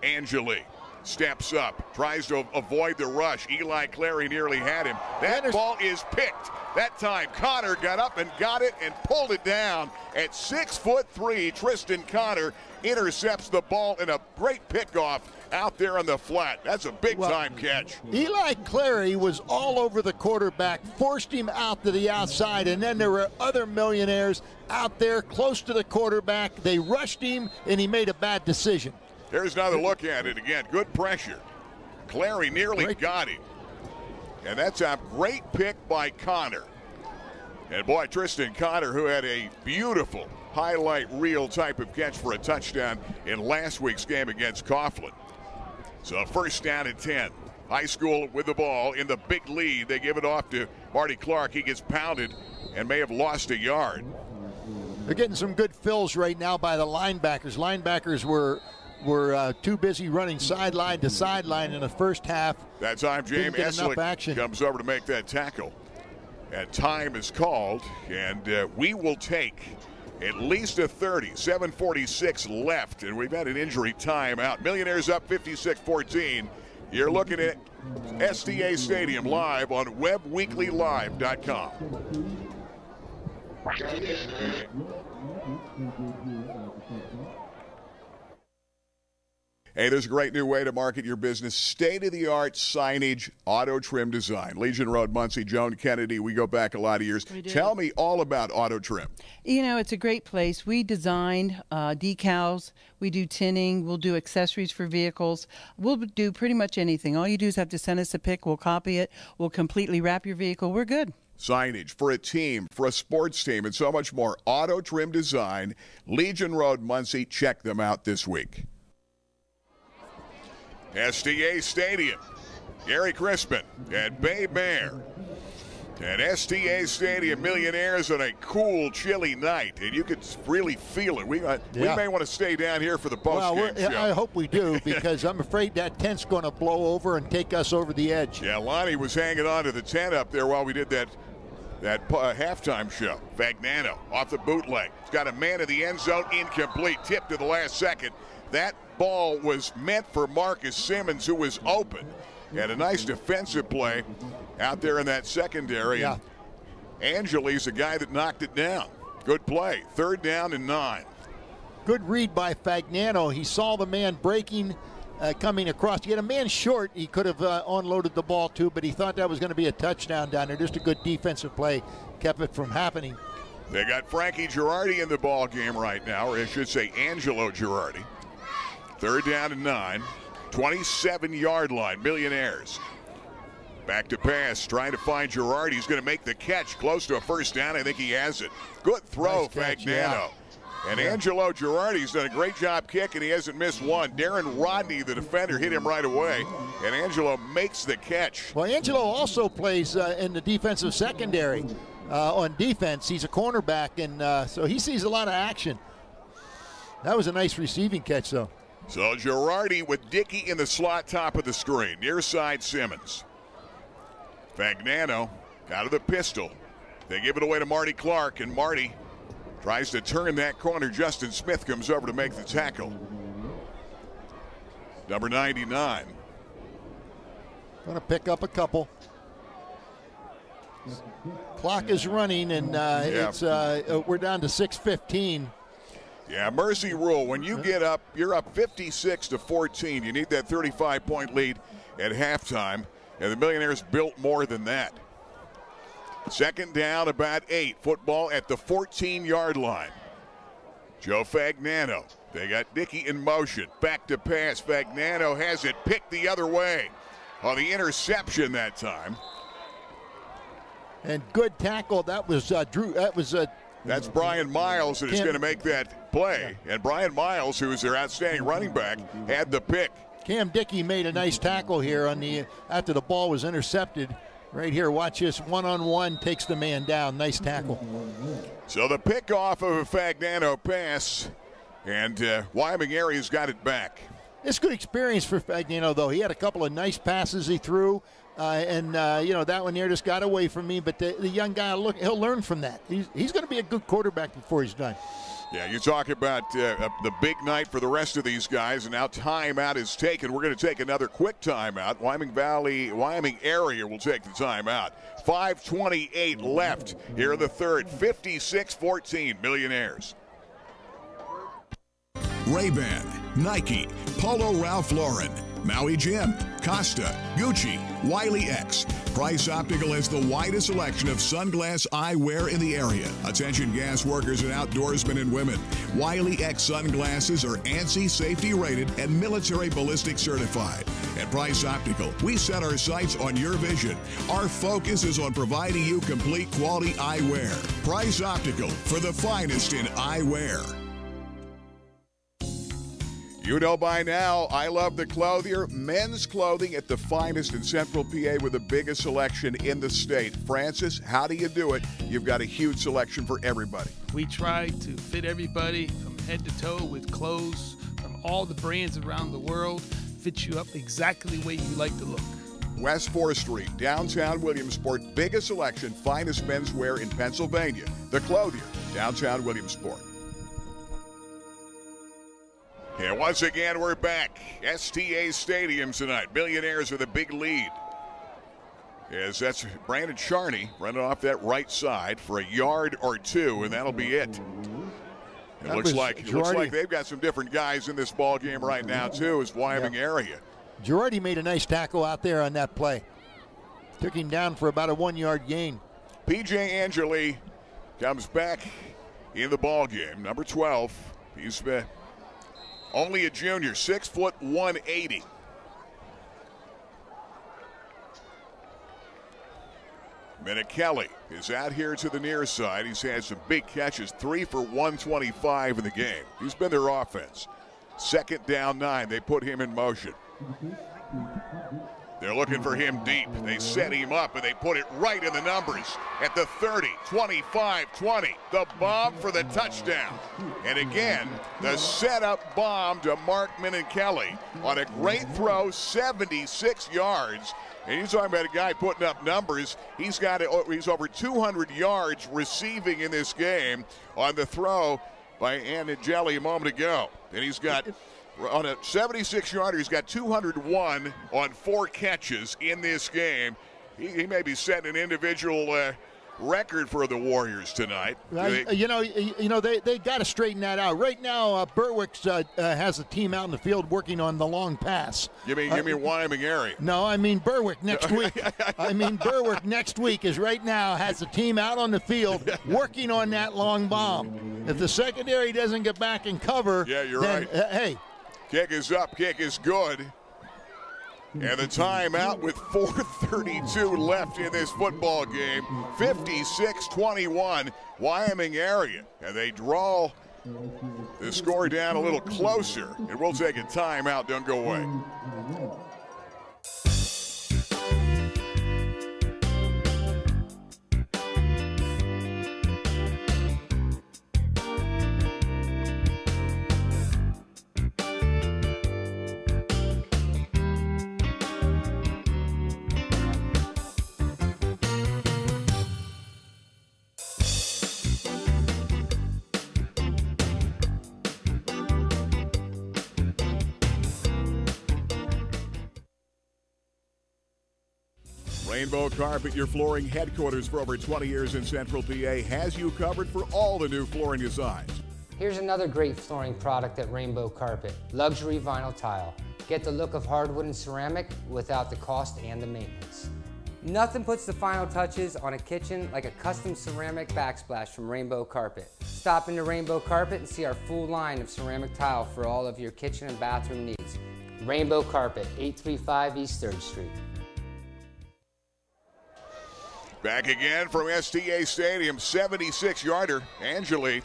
Angeli steps up, tries to avoid the rush. Eli Clary nearly had him. That ball is picked. That time, Connor got up and got it and pulled it down at six foot three. Tristan Connor intercepts the ball in a great pickoff out there on the flat. That's a big time catch. Eli Clary was all over the quarterback, forced him out to the outside, and then there were other millionaires out there close to the quarterback. They rushed him, and he made a bad decision. Here's another look at it again. Good pressure. Clary nearly got him. And that's a great pick by Connor. And boy, Tristan Connor, who had a beautiful highlight reel type of catch for a touchdown in last week's game against Coughlin. So first down at 10. High school with the ball in the big lead. They give it off to Marty Clark. He gets pounded and may have lost a yard. They're getting some good fills right now by the linebackers. Linebackers were were uh, too busy running sideline to sideline in the first half. That time, James Eslick comes over to make that tackle. And time is called, and uh, we will take at least a 30. 746 left, and we've had an injury timeout. Millionaires up 56-14. You're looking at STA Stadium live on webbweeklylive.com. Hey, there's a great new way to market your business. State of the art signage, auto trim design. Legion Road, Muncy, Joan Kennedy. We go back a lot of years. Tell me all about auto trim. You know, it's a great place. We design uh, decals, we do tinning, we'll do accessories for vehicles. We'll do pretty much anything. All you do is have to send us a pic, we'll copy it, we'll completely wrap your vehicle. We're good signage for a team, for a sports team, and so much more. Auto Trim Design, Legion Road, Muncy. Check them out this week. STA Stadium. Gary Crispin and Bay Bear. At STA Stadium, Millionaires on a cool, chilly night, and you could really feel it. We uh, Yeah. we may want to stay down here for the post Well, show. I hope we do because I'm afraid that tent's going to blow over and take us over the edge. Yeah, Lonnie was hanging on to the tent up there while we did that that uh, halftime show. Fagnano off the bootleg. He's got a man in the end zone, incomplete. Tip to the last second. That ball was meant for Marcus Simmons, who was open. And a nice defensive play out there in that secondary. Yeah. And Angeli's the guy that knocked it down. Good play. Third down and nine. Good read by Fagnano. He saw the man breaking, uh, coming across. He had a man short. He could have uh, unloaded the ball too, but he thought that was going to be a touchdown down there. Just a good defensive play kept it from happening. They got Frankie Girardi in the ball game right now, or I should say Angelo Girardi. Third down and nine. 27 yard line, millionaires. Back to pass, trying to find Girardi. He's going to make the catch close to a first down. I think he has it. Good throw, Nice catch, Fagnano. yeah. And Yeah. Angelo Girardi's done a great job kicking. He hasn't missed one. Darren Rodney, the defender, hit him right away. And Angelo makes the catch. Well, Angelo also plays uh, in the defensive secondary uh, on defense. He's a cornerback, and uh, so he sees a lot of action. That was a nice receiving catch, though. So Girardi with Dickey in the slot top of the screen. Near side Simmons. Fagnano out of the pistol. They give it away to Marty Clark, and Marty tries to turn that corner. Justin Smith comes over to make the tackle. Number 99. Going to pick up a couple. Clock is running, and uh, Yeah. it's uh, uh, we're down to 6:15. Yeah, mercy rule. When you get up, you're up 56 to 14. You need that 35 point lead at halftime, and the Millionaires built more than that. Second down, about eight. Football at the 14 yard line. Joe Fagnano. They got Dickey in motion. Back to pass. Fagnano has it picked the other way. On the interception that time. And good tackle. That was uh, Drew. That was uh, That's Brian Miles that is going to make that play. And Brian Miles, who is their outstanding running back, had the pick. Cam Dickey made a nice tackle here on the after the ball was intercepted, Right here, watch this one on one, takes the man down. Nice tackle. So the pick off of a Fagnano pass, and uh, Wyoming area's got it back. It's good experience for Fagnano, though. He had a couple of nice passes he threw, uh, and uh, you know that one there just got away from me. But the, the young guy, look, he'll learn from that. He's, he's going to be a good quarterback before he's done. Yeah, you talk about uh, the big night for the rest of these guys, and now timeout is taken. We're going to take another quick timeout. Wyoming Valley, Wyoming area will take the timeout. 5:28 left here in the third. 56-14, Millionaires. Ray-Ban, Nike, Polo Ralph Lauren, Maui Jim, Costa, Gucci, Wiley X. Price Optical has the widest selection of sunglass eyewear in the area. Attention gas workers and outdoorsmen and women. Wiley X sunglasses are ANSI safety rated and military ballistic certified. At Price Optical, we set our sights on your vision. Our focus is on providing you complete quality eyewear. Price Optical for the finest in eyewear. You know by now, I love the clothier. Men's clothing at the finest in Central PA with the biggest selection in the state. Francis, how do you do it? You've got a huge selection for everybody. We try to fit everybody from head to toe with clothes from all the brands around the world, fit you up exactly the way you like to look. West 4th Street, downtown Williamsport, biggest selection, finest menswear in Pennsylvania. The Clothier, downtown Williamsport. And once again, we're back. STA Stadium tonight. Billionaires with a big lead. As that's Brandon Charney running off that right side for a yard or two, and that'll be it. It That looks like it looks like they've got some different guys in this ball game right now too, Is Wyoming area. Girardi made a nice tackle out there on that play. Took him down for about a one yard gain. PJ Angeli comes back in the ball game. Number 12. He's uh, only a junior, six foot 180. Kelly is out here to the near side. He's had some big catches, three for 125 in the game. He's been their offense. Second down nine, they put him in motion. They're looking for him deep. They set him up and they put it right in the numbers at the 30, 25, 20. The bomb for the touchdown. And again, the setup bomb to Mark Kelly on a great throw, 76 yards. And you're talking about a guy putting up numbers. He's got it. He's over 200 yards receiving in this game on the throw by Angeli a moment ago. And he's got on a 76 yarder, he's got 201 on four catches in this game. He, he may be setting an individual uh, record for the Warriors tonight. Right? Uh, you know, you know they, they got to straighten that out. Right now, uh, Berwick uh, uh, has a team out in the field working on the long pass. You mean, you mean Wyoming area? No, I mean Berwick next week. I mean Berwick next week is right now has a team out on the field working on that long bomb. If the secondary doesn't get back and cover, Yeah, you're then, right. uh, hey, Kick is up, kick is good. And the timeout with 4.32 left in this football game. 56 21, Wyoming area. And they draw the score down a little closer. And we'll take a timeout. Don't go away. Rainbow Carpet, your flooring headquarters for over 20 years in Central PA, has you covered for all the new flooring designs. Here's another great flooring product at Rainbow Carpet, luxury vinyl tile. Get the look of hardwood and ceramic without the cost and the maintenance. Nothing puts the final touches on a kitchen like a custom ceramic backsplash from Rainbow Carpet. Stop into Rainbow Carpet and see our full line of ceramic tile for all of your kitchen and bathroom needs. Rainbow Carpet, 835 East 3rd Street. Back again from STA Stadium, 76 yarder. Angeli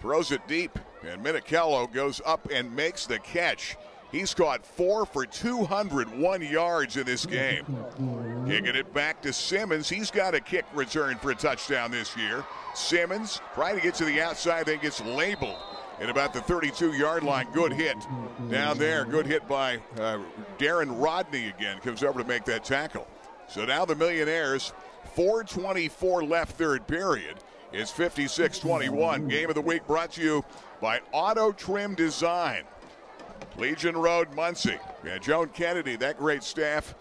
throws it deep, and Minichello goes up and makes the catch. He's caught four for 201 yards in this game. Kicking it back to Simmons. He's got a kick return for a touchdown this year. Simmons trying to get to the outside, then gets labeled at about the 32 yard line. Good hit down there. Good hit by uh, Darren Rodney again. Comes over to make that tackle. So now the Millionaires, 424 left third period. It's 56 21. Game of the week brought to you by Auto Trim Design. Legion Road, Muncy. And Joan Kennedy, that great staff.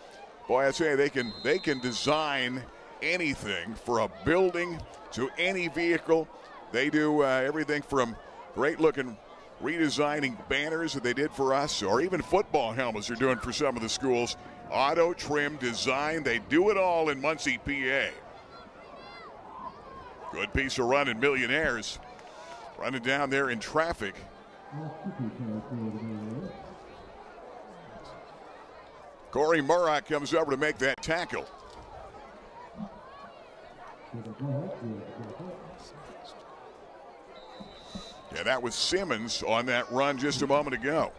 Boy, I say they can they can design anything for a building to any vehicle. They do uh, everything from great looking redesigning banners that they did for us, or even football helmets they're doing for some of the schools. Auto trim design, they do it all in Muncy, PA. Good piece of run in Millionaires. Running down there in traffic. Corey Murrock comes over to make that tackle. Yeah, that was Simmons on that run just a moment ago.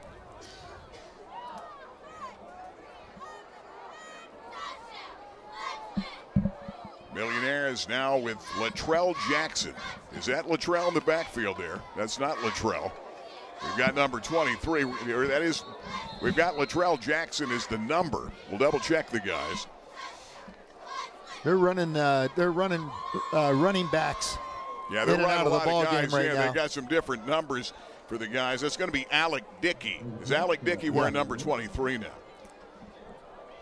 Millionaires now with Latrell Jackson. Is that Latrell in the backfield there? That's not Latrell. We've got number 23. Or that is, we've got Latrell Jackson as the number. We'll double check the guys. They're running. Uh, they're running uh, running backs. Yeah, they're running out a of the lot ball of guys game right in. now. They've got some different numbers for the guys. That's going to be Alec Dickey. Is Alec Dickey wearing number 23 now?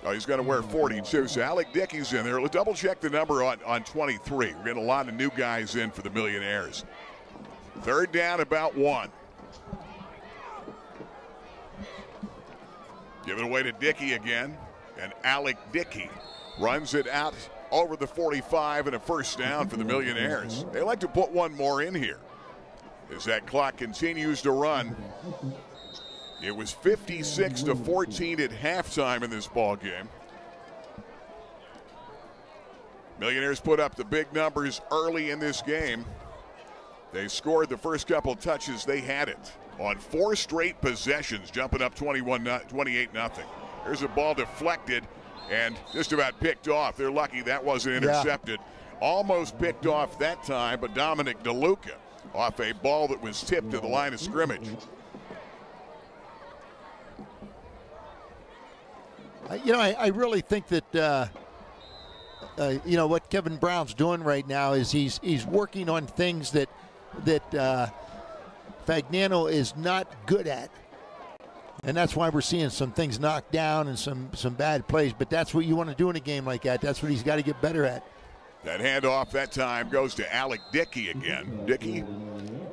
Oh, he's going to wear 42. So Alec Dickey's in there. Let's double check the number on, on 23. We're getting a lot of new guys in for the Millionaires. Third down, about one. Give it away to Dickey again. And Alec Dickey runs it out over the 45 and a first down for the Millionaires. They like to put one more in here as that clock continues to run. It was 56 to 14 at halftime in this ball game. Millionaires put up the big numbers early in this game. They scored the first couple touches. They had it on four straight possessions, jumping up 21, 28 nothing. There's a ball deflected and just about picked off. They're lucky that wasn't intercepted. Almost picked off that time, but Dominic DeLuca off a ball that was tipped to the line of scrimmage. You know, I, I really think that uh, uh, you know what Kevin Brown's doing right now is he's he's working on things that that uh, Fagnano is not good at, and that's why we're seeing some things knocked down and some some bad plays. But that's what you want to do in a game like that. That's what he's got to get better at. That handoff that time goes to Alec Dickey again. Dickey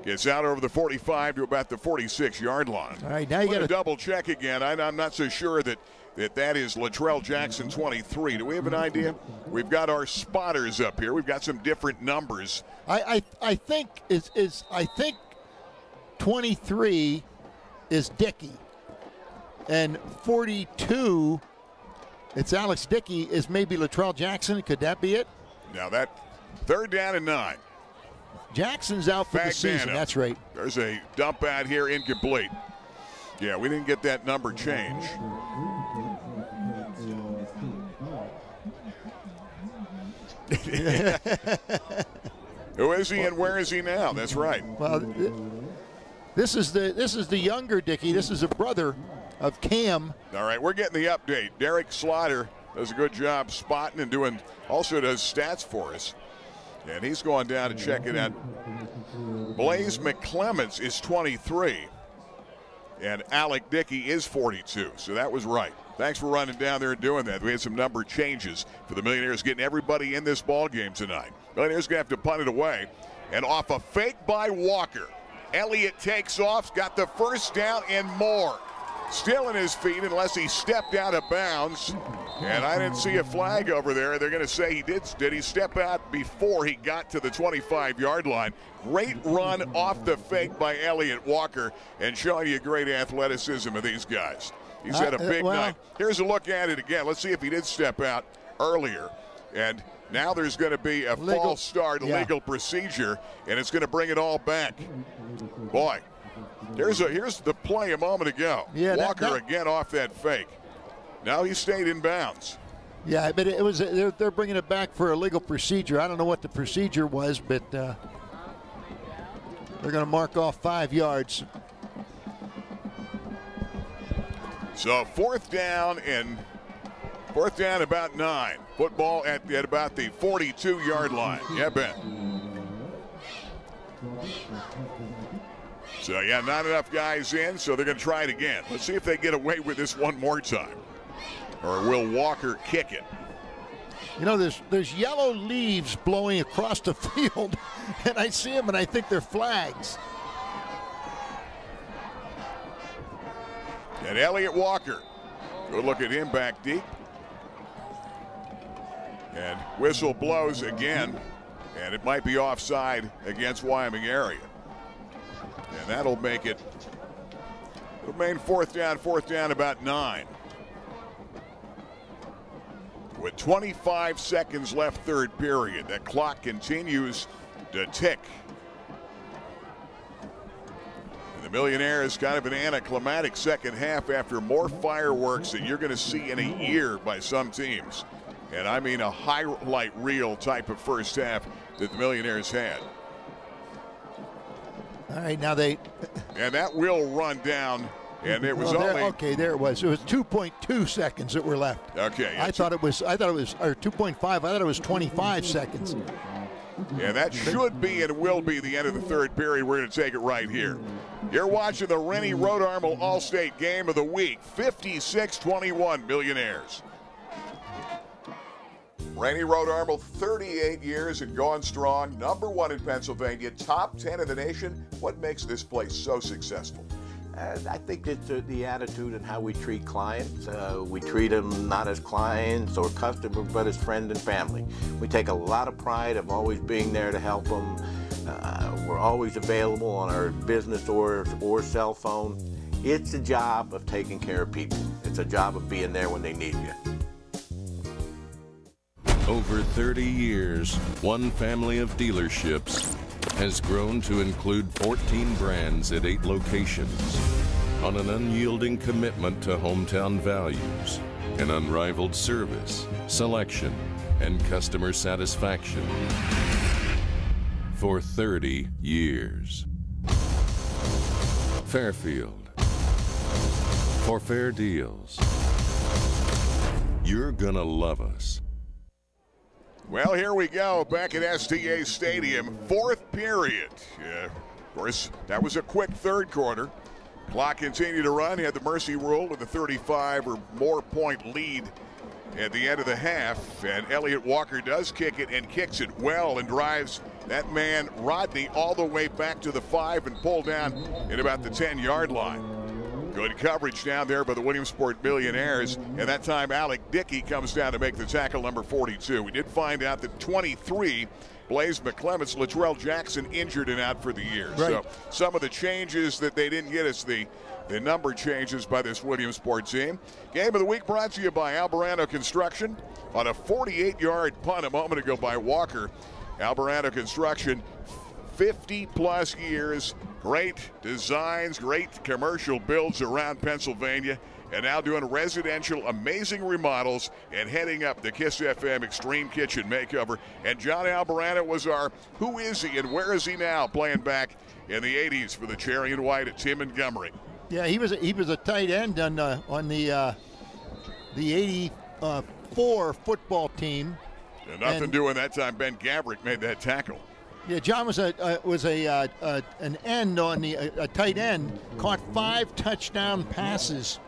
gets out over the 45 to about the 46 yard line. All right, now you got to double check again. I, I'm not so sure that that that is Latrell Jackson 23. Do we have an idea? We've got our spotters up here. We've got some different numbers. I I, I think is is I think 23 is Dickey, and 42. It's Alex Dickey. Is maybe Latrell Jackson? Could that be it? Now that third down and nine. Jackson's out for the season. That's right. There's a dump out here, incomplete. Yeah, we didn't get that number change. Who is he and where is he now? That's right. Well, th- this is the this is the younger Dickey. This is a brother of Cam. All right, we're getting the update. Derek Slaughter does a good job spotting and doing, also does stats for us. And he's going down to check it out. Blaze McClements is 23, and Alec Dickey is 42. So that was right. Thanks for running down there and doing that. We had some number changes for the Millionaires getting everybody in this ball game tonight. Millionaires going to have to punt it away. And off a fake by Walker, Elliott takes off, got the first down and more. Still in his feet unless he stepped out of bounds. And I didn't see a flag over there. They're going to say he did. Did he step out before he got to the 25 yard line? Great run off the fake by Elliott Walker and showing you great athleticism of these guys. He's had a Uh, big well- night. Here's a look at it again. Let's see if he did step out earlier. And now there's going to be a Legal- false start, a yeah. legal procedure, and it's going to bring it all back. Boy, here's a here's the play a moment ago. Yeah, that- Walker that- again off that fake. Now he stayed in bounds. Yeah, but it was they're, they're bringing it back for a legal procedure. I don't know what the procedure was, but uh, they're going to mark off five yards. So fourth down and fourth down about nine. Football at, at about the 42 yard line. Yeah, Ben. So yeah, not enough guys in, so they're going to try it again. Let's see if they get away with this one more time. Or will Walker kick it? You know, there's there's yellow leaves blowing across the field, and I see them and I think they're flags. And Elliott Walker. Good look at him back deep. And whistle blows again. And it might be offside against Wyoming area. And that'll make it remain fourth down, fourth down about nine. With 25 seconds left, third period, the clock continues to tick. The Millionaires kind of an anticlimactic second half after more fireworks than you're going to see in a year by some teams. And I mean a highlight reel type of first half that the Millionaires had. All right, now they. And that will run down. And it was Well, there- only okay. There it was. It was 2.2 seconds that were left. Okay, I thought it was. I thought it was or 2.5. I thought it was 25 seconds. And that should be and will be the end of the third period. We're going to take it right here. You're watching the Rennie Road Armel Allstate Game of the Week. 56-21 Millionaires. Rennie Rodermel, 38 years and going strong. Number one in Pennsylvania, top 10 in the nation. What makes this place so successful? Uh, I think it's uh, the attitude and how we treat clients. Uh, we treat them not as clients or customers, but as friends and family. We take a lot of pride of always being there to help them. Uh, we're always available on our business or, or cell phone. It's a job of taking care of people. It's a job of being there when they need you. Over 30 years, one family of dealerships has grown to include 14 brands at eight locations on an unyielding commitment to hometown values and unrivaled service, selection, and customer satisfaction for 30 years. Fairfield. For fair deals. You're gonna love us. Well, here we go back at STA Stadium. Fourth period. Yeah, of course, that was a quick third quarter. Clock continued to run. He had the mercy rule with a 35 or more point lead at the end of the half. And Elliott Walker does kick it and kicks it well and drives that man Rodney all the way back to the five and pull down at about the 10 yard line. Good coverage down there by the Williamsport Millionaires. And that time, Alec Dickey comes down to make the tackle number 42. We did find out that 23, Blaze McClements, Latrell Jackson injured and out for the year. Right. So some of the changes that they didn't get is the the number changes by this Williamsport team. Game of the week brought to you by Albarano Construction on a 48 yard punt a moment ago by Walker. Albarano Construction 50 plus years, great designs, great commercial builds around Pennsylvania, and now doing residential amazing remodels and heading up the Kiss FM Extreme Kitchen Makeover. And John Albarano was our Who Is He and Where Is He Now playing back in the 80s for the Cherry and White at Tim Montgomery. Yeah, he was a, he was a tight end on uh, on the uh, the '84 football team. And nothing And- doing that time. Ben Gabrick made that tackle. Yeah, John was a uh, was a uh, uh, an end on the a, a tight end. Caught five touchdown passes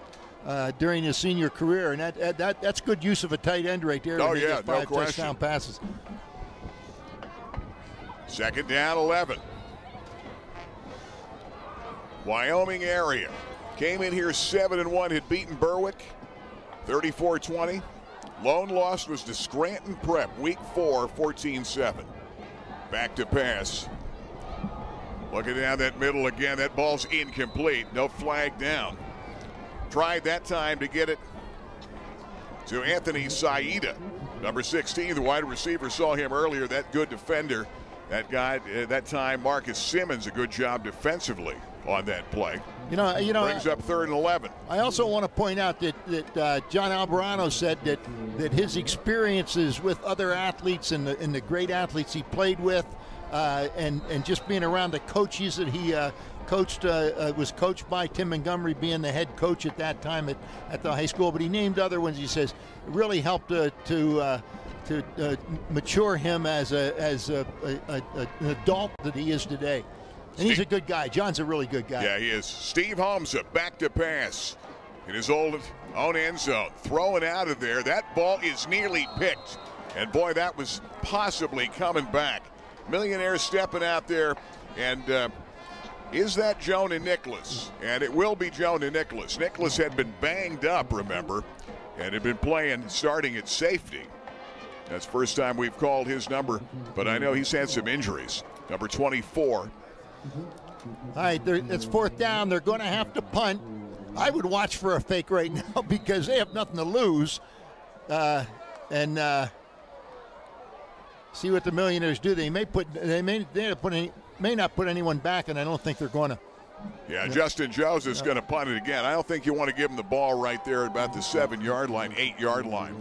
uh, during his senior career, and that, that that's good use of a tight end right there. Oh, yeah, gets no five question. touchdown passes. Second down, 11. Wyoming area. Came in here 7 and 1, had beaten Berwick 34 20. Lone loss was to Scranton Prep, week 4, 14 7. Back to pass. Looking down that middle again. That ball's incomplete. No flag down. Tried that time to get it to Anthony Saida, number 16, the wide receiver. Saw him earlier. That good defender. That guy, uh, that time, Marcus Simmons, a good job defensively. On that play. You know, you know, brings up third and 11. I also want to point out that that uh, John Albarano said that that his experiences with other athletes and the, and the great athletes he played with, uh, and and just being around the coaches that he. Uh, coached uh, uh, was coached by Tim Montgomery being the head coach at that time at, at the high school but he named other ones he says really helped uh, to uh, to uh, mature him as a as a, a, a, an adult that he is today and he's a good guy John's a really good guy Yeah, he is. Steve Holmesa back to pass in his old own end zone. Throwing out of there. That ball is nearly picked. And boy, that was possibly coming back. Millionaire stepping out there. And uh, is that Jonah Nicholas? And it will be Jonah Nicholas. Nicholas had been banged up, remember, and had been playing starting at safety. That's first time we've called his number, but I know he's had some injuries. Number 24. All right, it's fourth down. They're going to have to punt. I would watch for a fake right now because they have nothing to lose, uh, and uh, see what the millionaires do. They may put they may they put any, may not put anyone back, and I don't think they're going to. Yeah, Justin Joseph's going to punt it again. I don't think you want to give him the ball right there at about the seven yard line, eight yard line.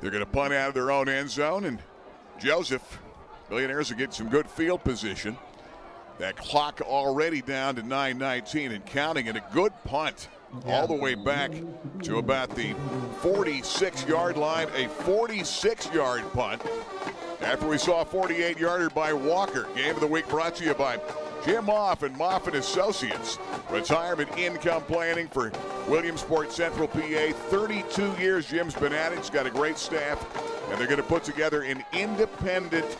They're going to punt out of their own end zone, and Joseph, Millionaires will get some good field position. That clock already down to 9:19 and counting, and a good punt all the way back to about the 46 yard line. A 46 yard punt after we saw a 48 yarder by Walker. Game of the week brought to you by Jim Moff and Moff and Associates. Retirement income planning for Williamsport Central PA. 32 years Jim's been at it. He's got a great staff, and they're going to put together an independent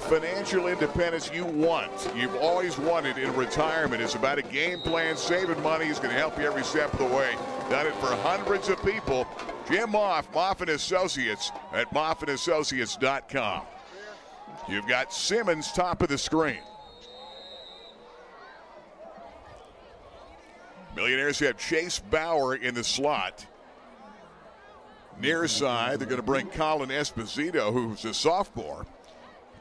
financial independence you want. You've always wanted in retirement. It's about a game plan, saving money. is going to help you every step of the way. Done it for hundreds of people. Jim Moff, Moff and Associates at moffandassociates.com. You've got Simmons top of the screen. Millionaires have Chase Bauer in the slot. Near side, they're going to bring Colin Esposito, who's a sophomore.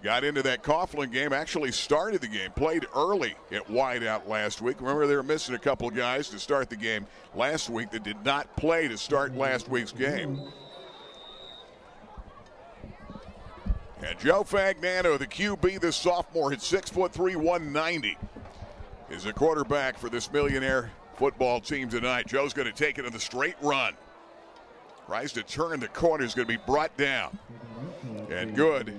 Got into that Coughlin game, actually started the game, played early at wideout last week. Remember, they were missing a couple guys to start the game last week that did not play to start last week's game. And Joe Fagnano, the QB, the sophomore, at 6'3, 190, is a quarterback for this millionaire football team tonight. Joe's going to take it in the straight run. Tries to turn the corner, is going to be brought down. And good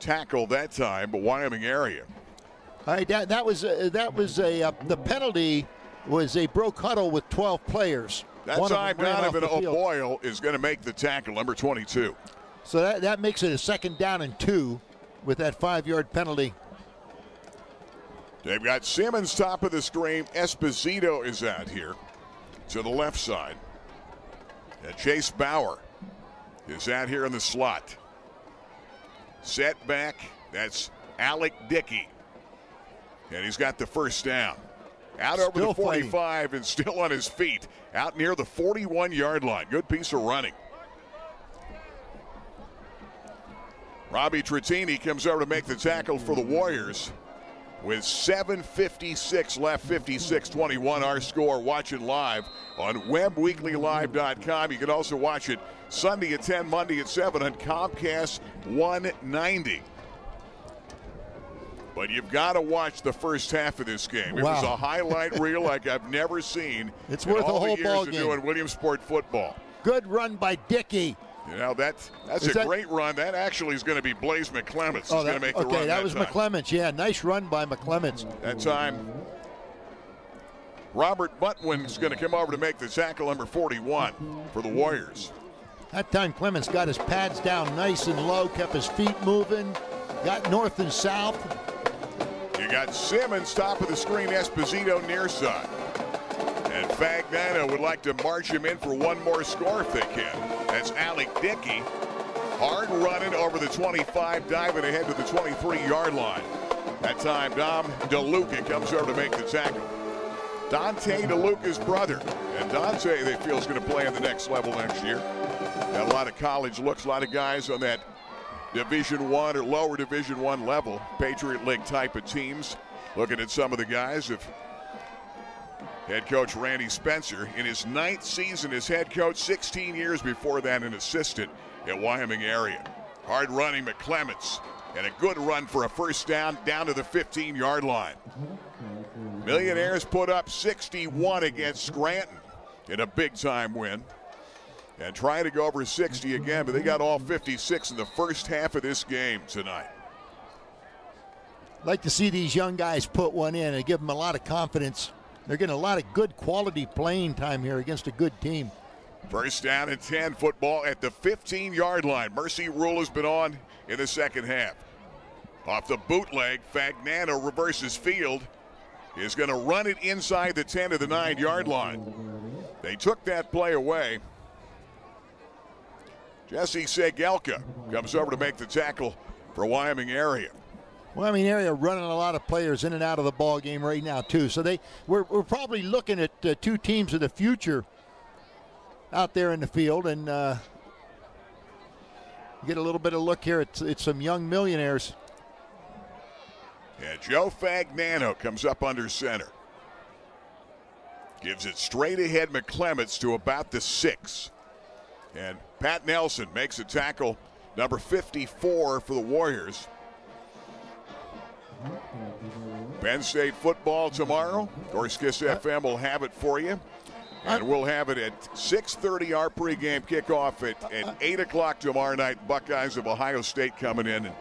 tackle that time, but Wyoming area. All right, that, that was uh, that was a uh, the penalty was a broke huddle with 12 players. That One time, them ran off Donovan. O'Boyle is going to make the tackle, number 22. So that, that makes it a second down and two with that five yard penalty. They've got Simmons top of the screen. Esposito is out here to the left side. And Chase Bauer is out here in the slot. Set back. That's Alec Dickey. And he's got the first down. Out over the 45 and still on his feet. Out near the 41 yard line. Good piece of running. Robbie Trattini comes over to make the tackle for the Warriors with 7.56 left, 56 21 our score. Watch it live on webbweeklylive.com. You can also watch it Sunday at 10, Monday at 7 on Comcast 190. But you've got to watch the first half of this game. It was a highlight reel like I've never seen. It's in worth a whole ball of game. doing Williamsport football. Good run by Dickey. You know that's that's Is a that- great run. That actually is going to be Blaze McClements. Oh, He's going that, to make the okay, run. that was time. McClements. Yeah, nice run by McClements. That time, Robert Butwin's going to come over to make the tackle number 41 for the Warriors. That time Clements got his pads down nice and low, kept his feet moving, got north and south. You got Simmons top of the screen, Esposito near side. And Fagnano would like to march him in for one more score if they can. That's Alec Dickey. Hard running over the 25, diving ahead to the 23 yard line. That time, Dom DeLuca comes over to make the tackle. Dante DeLuca's brother. And Dante, they feel, is going to play on the next level next year. Got a lot of college looks, a lot of guys on that Division One or lower Division One level, Patriot League type of teams. Looking at some of the guys, if Head coach Randy Spencer in his ninth season as head coach, 16 years before that an assistant at Wyoming area. Hard running McClements and a good run for a first down down to the 15 yard line. Millionaires put up 61 against Scranton in a big time win and trying to go over 60 again, but they got all 56 in the first half of this game tonight. Like to see these young guys put one in and give them a lot of confidence. They're getting a lot of good quality playing time here against a good team. First down and 10 football at the 15 yard line. Mercy rule has been on in the second half. Off the bootleg, Fagnano reverses field. Is going to run it inside the 10 to the 9 yard line. They took that play away. Jesse Segelka comes over to make the tackle for Wyoming area. Wyoming area running a lot of players in and out of the ball game right now too. So they we're, we're probably looking at uh, two teams of the future out there in the field, and uh, get a little bit of look here at, at some young millionaires. Yeah, Joe Fagnano comes up under center. Gives it straight ahead McClements to about the six. And Pat Nelson makes a tackle, number 54 for the Warriors. Penn State football tomorrow. Of course, Kiss FM will have it for you. And we'll have it at 6.30 our pregame kickoff at, at 8 o'clock tomorrow night. Buckeyes of Ohio State coming in. And,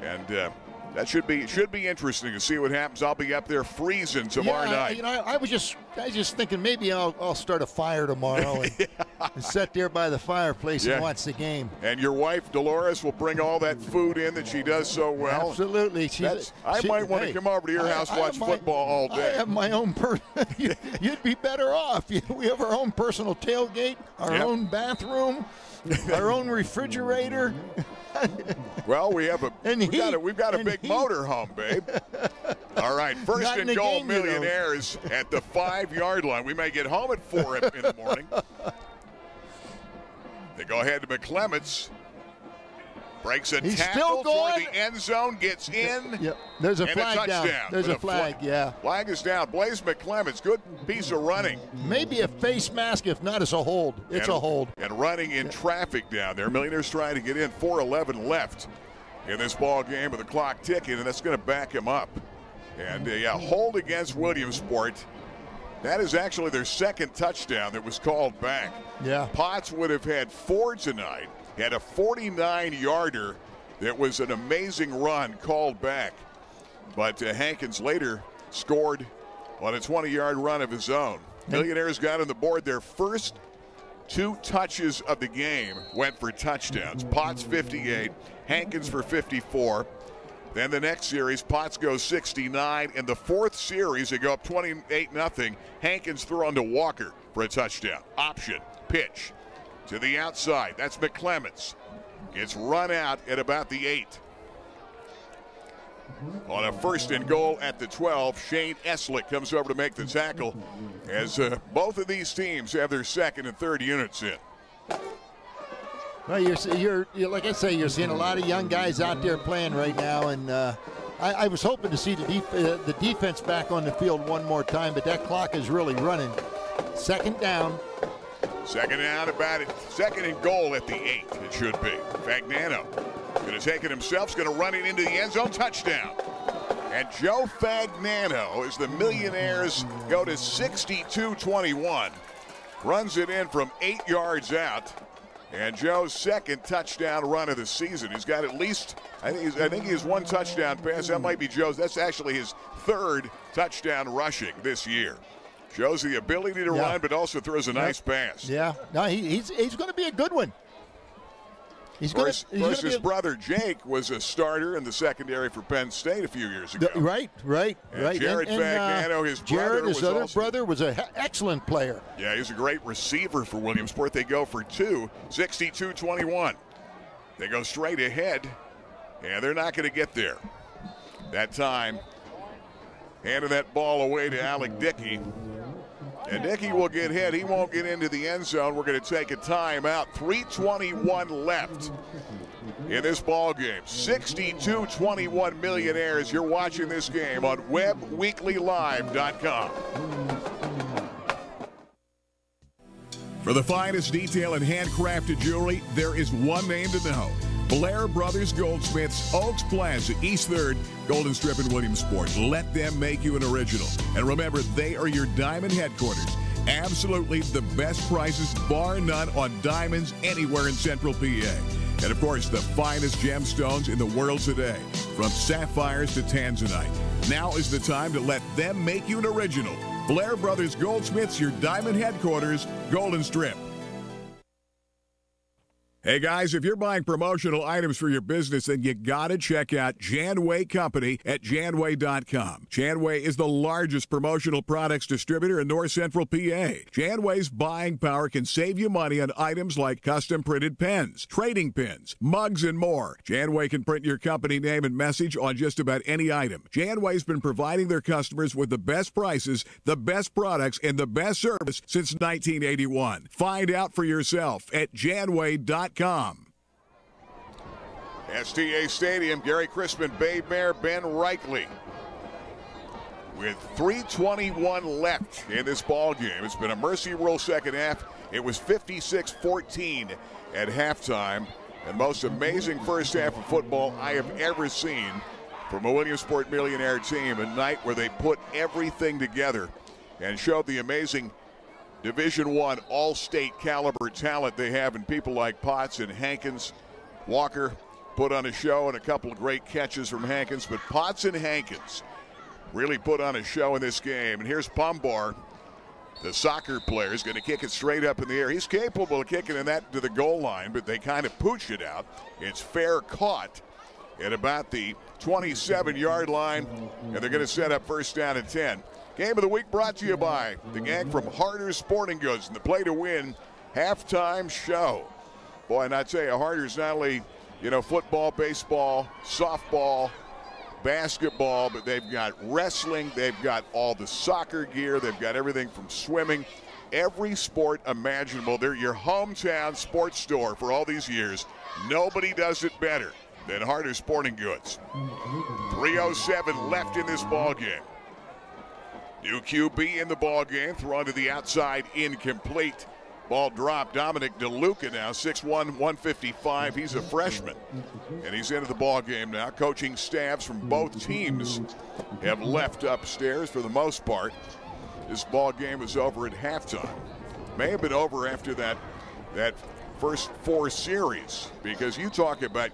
and uh, that should be should be interesting to see what happens. I'll be up there freezing tomorrow yeah, night. You know, I, I, was just I was just thinking maybe I'll, I'll start a fire tomorrow and, yeah. And sit there by the fireplace yeah. and watch the game. And your wife Dolores will bring all that food in that she does so well. Absolutely. She, I she, might want hey, to come over to your house I, watch my, football all day. I have my own per- You'd be better off. We have our own personal tailgate, our yep. own bathroom, our own refrigerator. well, we have a and we've he, got a, we've got a big he, motor home, babe. All right, first Not and goal game, millionaires you know. at the five yard line. We may get home at four in the morning. They go ahead to McClements. Breaks a He's tackle still going. for the end zone, gets in. Yep. There's a flag a down. There's a flag, flag, yeah. Flag is down. Blaze McClements, good piece of running. Maybe a face mask, if not it's a hold. It's and, a hold. And running in traffic down there. Millionaires trying to get in. 4:11 left in this ball game with the clock ticking, and that's going to back him up. And uh, yeah, hold against Williamsport. That is actually their second touchdown that was called back. Yeah. Potts would have had four tonight. Had a 49-yarder that was an amazing run called back. But uh, Hankins later scored on a 20-yard run of his own. Millionaires got on the board their first two touches of the game went for touchdowns. Potts 58, Hankins for 54. Then the next series, Potts goes 69. In the fourth series, they go up 28 0. Hankins threw on to Walker for a touchdown. Option, pitch to the outside. That's McClements. It's run out at about the eight. On a first and goal at the 12, Shane Eslick comes over to make the tackle as uh, both of these teams have their second and third units in. Well, you're, you're, you're, like I say, you're seeing a lot of young guys out there playing right now, and uh, I, I, was hoping to see the, def- uh, the defense back on the field one more time, but that clock is really running. Second down. Second down, about it. Second and goal at the eight, it should be. Fagnano going to take it himself, is going to run it into the end zone, touchdown. And Joe Fagnano, as the Millionaires go to 62 21, runs it in from eight yards out. And Joe's second touchdown run of the season. He's got at least, I think, he's, I think he has one touchdown pass. That might be Joe's. That's actually his third touchdown rushing this year. Shows the ability to Yeah. run, but also throws a nice pass. Yeah, no, he, he's he's going to be a good one. He's Of going course, to. of course his brother Jake was a starter in the secondary for Penn State a few years ago. Right, right, And right. Jared and, and, uh, Fagnano, his Jared, brother, his was other also- brother, was an excellent player. Yeah, he's a great receiver for Williamsport. They go for two, 62 21. They go straight ahead, and they're not going to get there. That time, handing that ball away to Alec Dickey. And Dickey will get hit. He won't get into the end zone. We're going to take a timeout. 321 left in this ball game. 62-21 millionaires. You're watching this game on webbweeklylive.com. For the finest detail in handcrafted jewelry, there is one name to know. Blair Brothers Goldsmiths, Oaks Plaza, East 3rd, Golden Strip in Williamsport. Let them make you an original. And remember, they are your diamond headquarters. Absolutely the best prices, bar none, on diamonds anywhere in central PA. And of course, the finest gemstones in the world today, from sapphires to tanzanite. Now is the time to let them make you an original. Blair Brothers Goldsmiths, your diamond headquarters, Golden Strip. Hey guys, if you're buying promotional items for your business, then you gotta check out Janway Company at janway.com. Janway is the largest promotional products distributor in North Central PA. Janway's buying power can save you money on items like custom printed pens, trading pins, mugs, and more. Janway can print your company name and message on just about any item. Janway's been providing their customers with the best prices, the best products, and the best service since 1981. Find out for yourself at janway.com. STA Stadium, Gary Crispin, Babe Mayor, Ben Reichley. With 321 left in this ball game, it's been a mercy rule second half. It was 56-14 at halftime. And most amazing first half of football I have ever seen from a Williamsport Millionaire team. A night where they put everything together and showed the amazing Division One All-State caliber talent they have in people like Potts and Hankins. Walker put on a show and a couple of great catches from Hankins, but Potts and Hankins really put on a show in this game. And here's Pumbar, the soccer player, is going to kick it straight up in the air. He's capable of kicking in that to the goal line, but they kind of pooch it out. It's fair caught at about the 27 yard line, and they're going to set up first down and 10. Game of the week brought to you by the gang from Harder's Sporting Goods and the Play to Win halftime show. Boy, and I tell you, Harder's not only, you know, football, baseball, softball, basketball, but they've got wrestling, they've got all the soccer gear, they've got everything from swimming, every sport imaginable. They're your hometown sports store for all these years. Nobody does it better than Harder Sporting Goods. 307 left in this ball game. New QB in the ball game, thrown to the outside, incomplete. Ball dropped. Dominic DeLuca now, 6'1", 155. He's a freshman, and he's into the ball game now. Coaching staffs from both teams have left upstairs for the most part. This ball game was over at halftime. May have been over after that that first four series because you talk about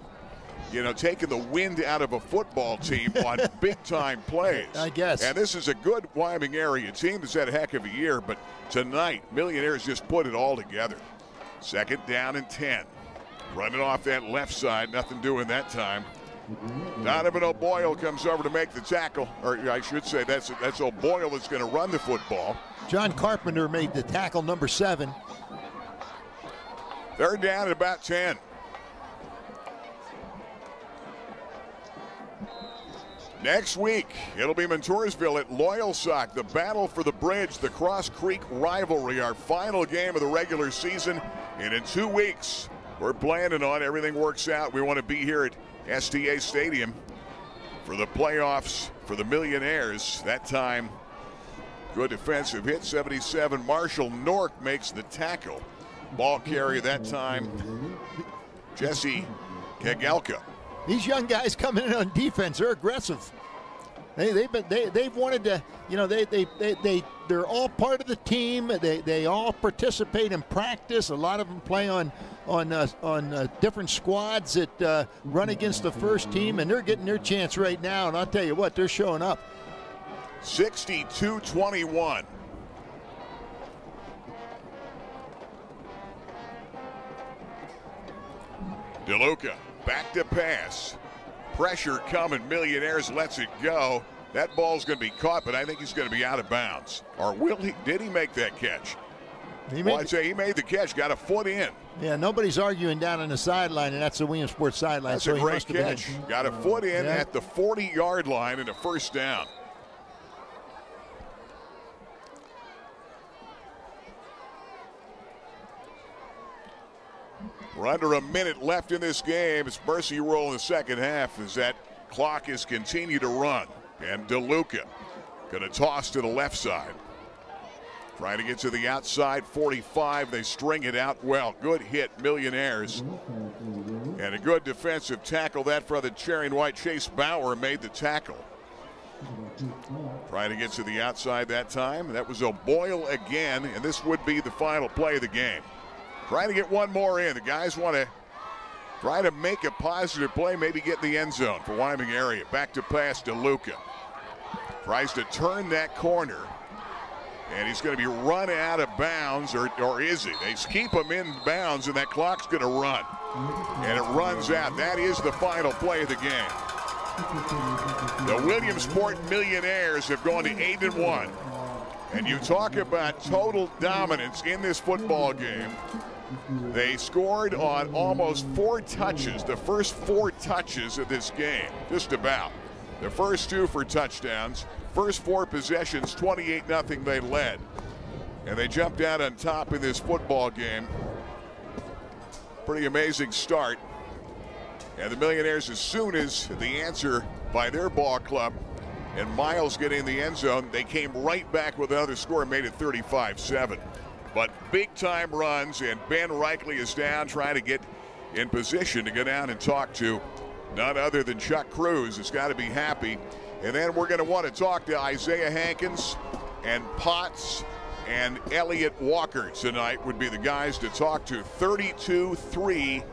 you know, taking the wind out of a football team on big time plays. I guess. And this is a good Wyoming area team that's had a heck of a year, but tonight, Millionaires just put it all together. Second down and 10. Running off that left side, nothing doing that time. Donovan O'Boyle comes over to make the tackle, or I should say that's that's O'Boyle that's going to run the football. John Carpenter made the tackle number seven. Third down at about 10. Next week, it'll be Montoursville at Loyalsock. The battle for the bridge, the Cross Creek rivalry, our final game of the regular season. And in two weeks, we're planning on everything works out. We want to be here at STA Stadium for the playoffs for the Millionaires. That time, good defensive hit. 77. Marshall Nork makes the tackle. Ball carrier that time, Jesse Kagelka. These young guys coming in on defense, they're aggressive. They, they've been they, they've wanted to you know they, they, they, they they're all part of the team. They, they all participate in practice. A lot of them play on on uh, on uh, different squads that uh, run against the first team and they're getting their chance right now. And I'll tell you what they're showing up. 62-21 DeLuca back to pass pressure coming. Millionaires lets it go. That ball's going to be caught, but I think he's going to be out of bounds. Or will he? Did he make that catch? He well, I'd say he made the catch, got a foot in. Yeah, nobody's arguing down on the sideline, and that's the Williamsport sideline. That's so a great catch. Got a foot in Yeah. at the 40-yard line and a first down. We're under a minute left in this game. It's mercy roll in the second half as that clock has continued to run. And DeLuca going to toss to the left side. Trying to get to the outside 45. They string it out well. Good hit, Millionaires. And a good defensive tackle. That for the cherry and white. Chase Bauer made the tackle. Trying to get to the outside that time. That was O'Boyle again, and this would be the final play of the game. Trying to get one more in. The guys want to try to make a positive play, maybe get the end zone for Wyoming area. Back to pass DeLuca. Tries to turn that corner. And he's going to be run out of bounds, or, or is he? They keep him in bounds, and that clock's going to run. And it runs out. That is the final play of the game. The Williamsport Millionaires have gone to 8 and 1. And you talk about total dominance in this football game. They scored on almost four touches, the first four touches of this game, just about. The first two for touchdowns. First four possessions, 28 0 they led. And they jumped out on top in this football game. Pretty amazing start. And the Millionaires, as soon as the answer by their ball club and Miles getting in the end zone, they came right back with another score and made it 35 7. But big time runs, and Ben Reichley is down trying to get in position to go down and talk to none other than Chuck Crews. Has got to be happy. And then we're going to want to talk to Isaiah Hankins and Potts and Elliott Walker tonight would be the guys to talk to 32 3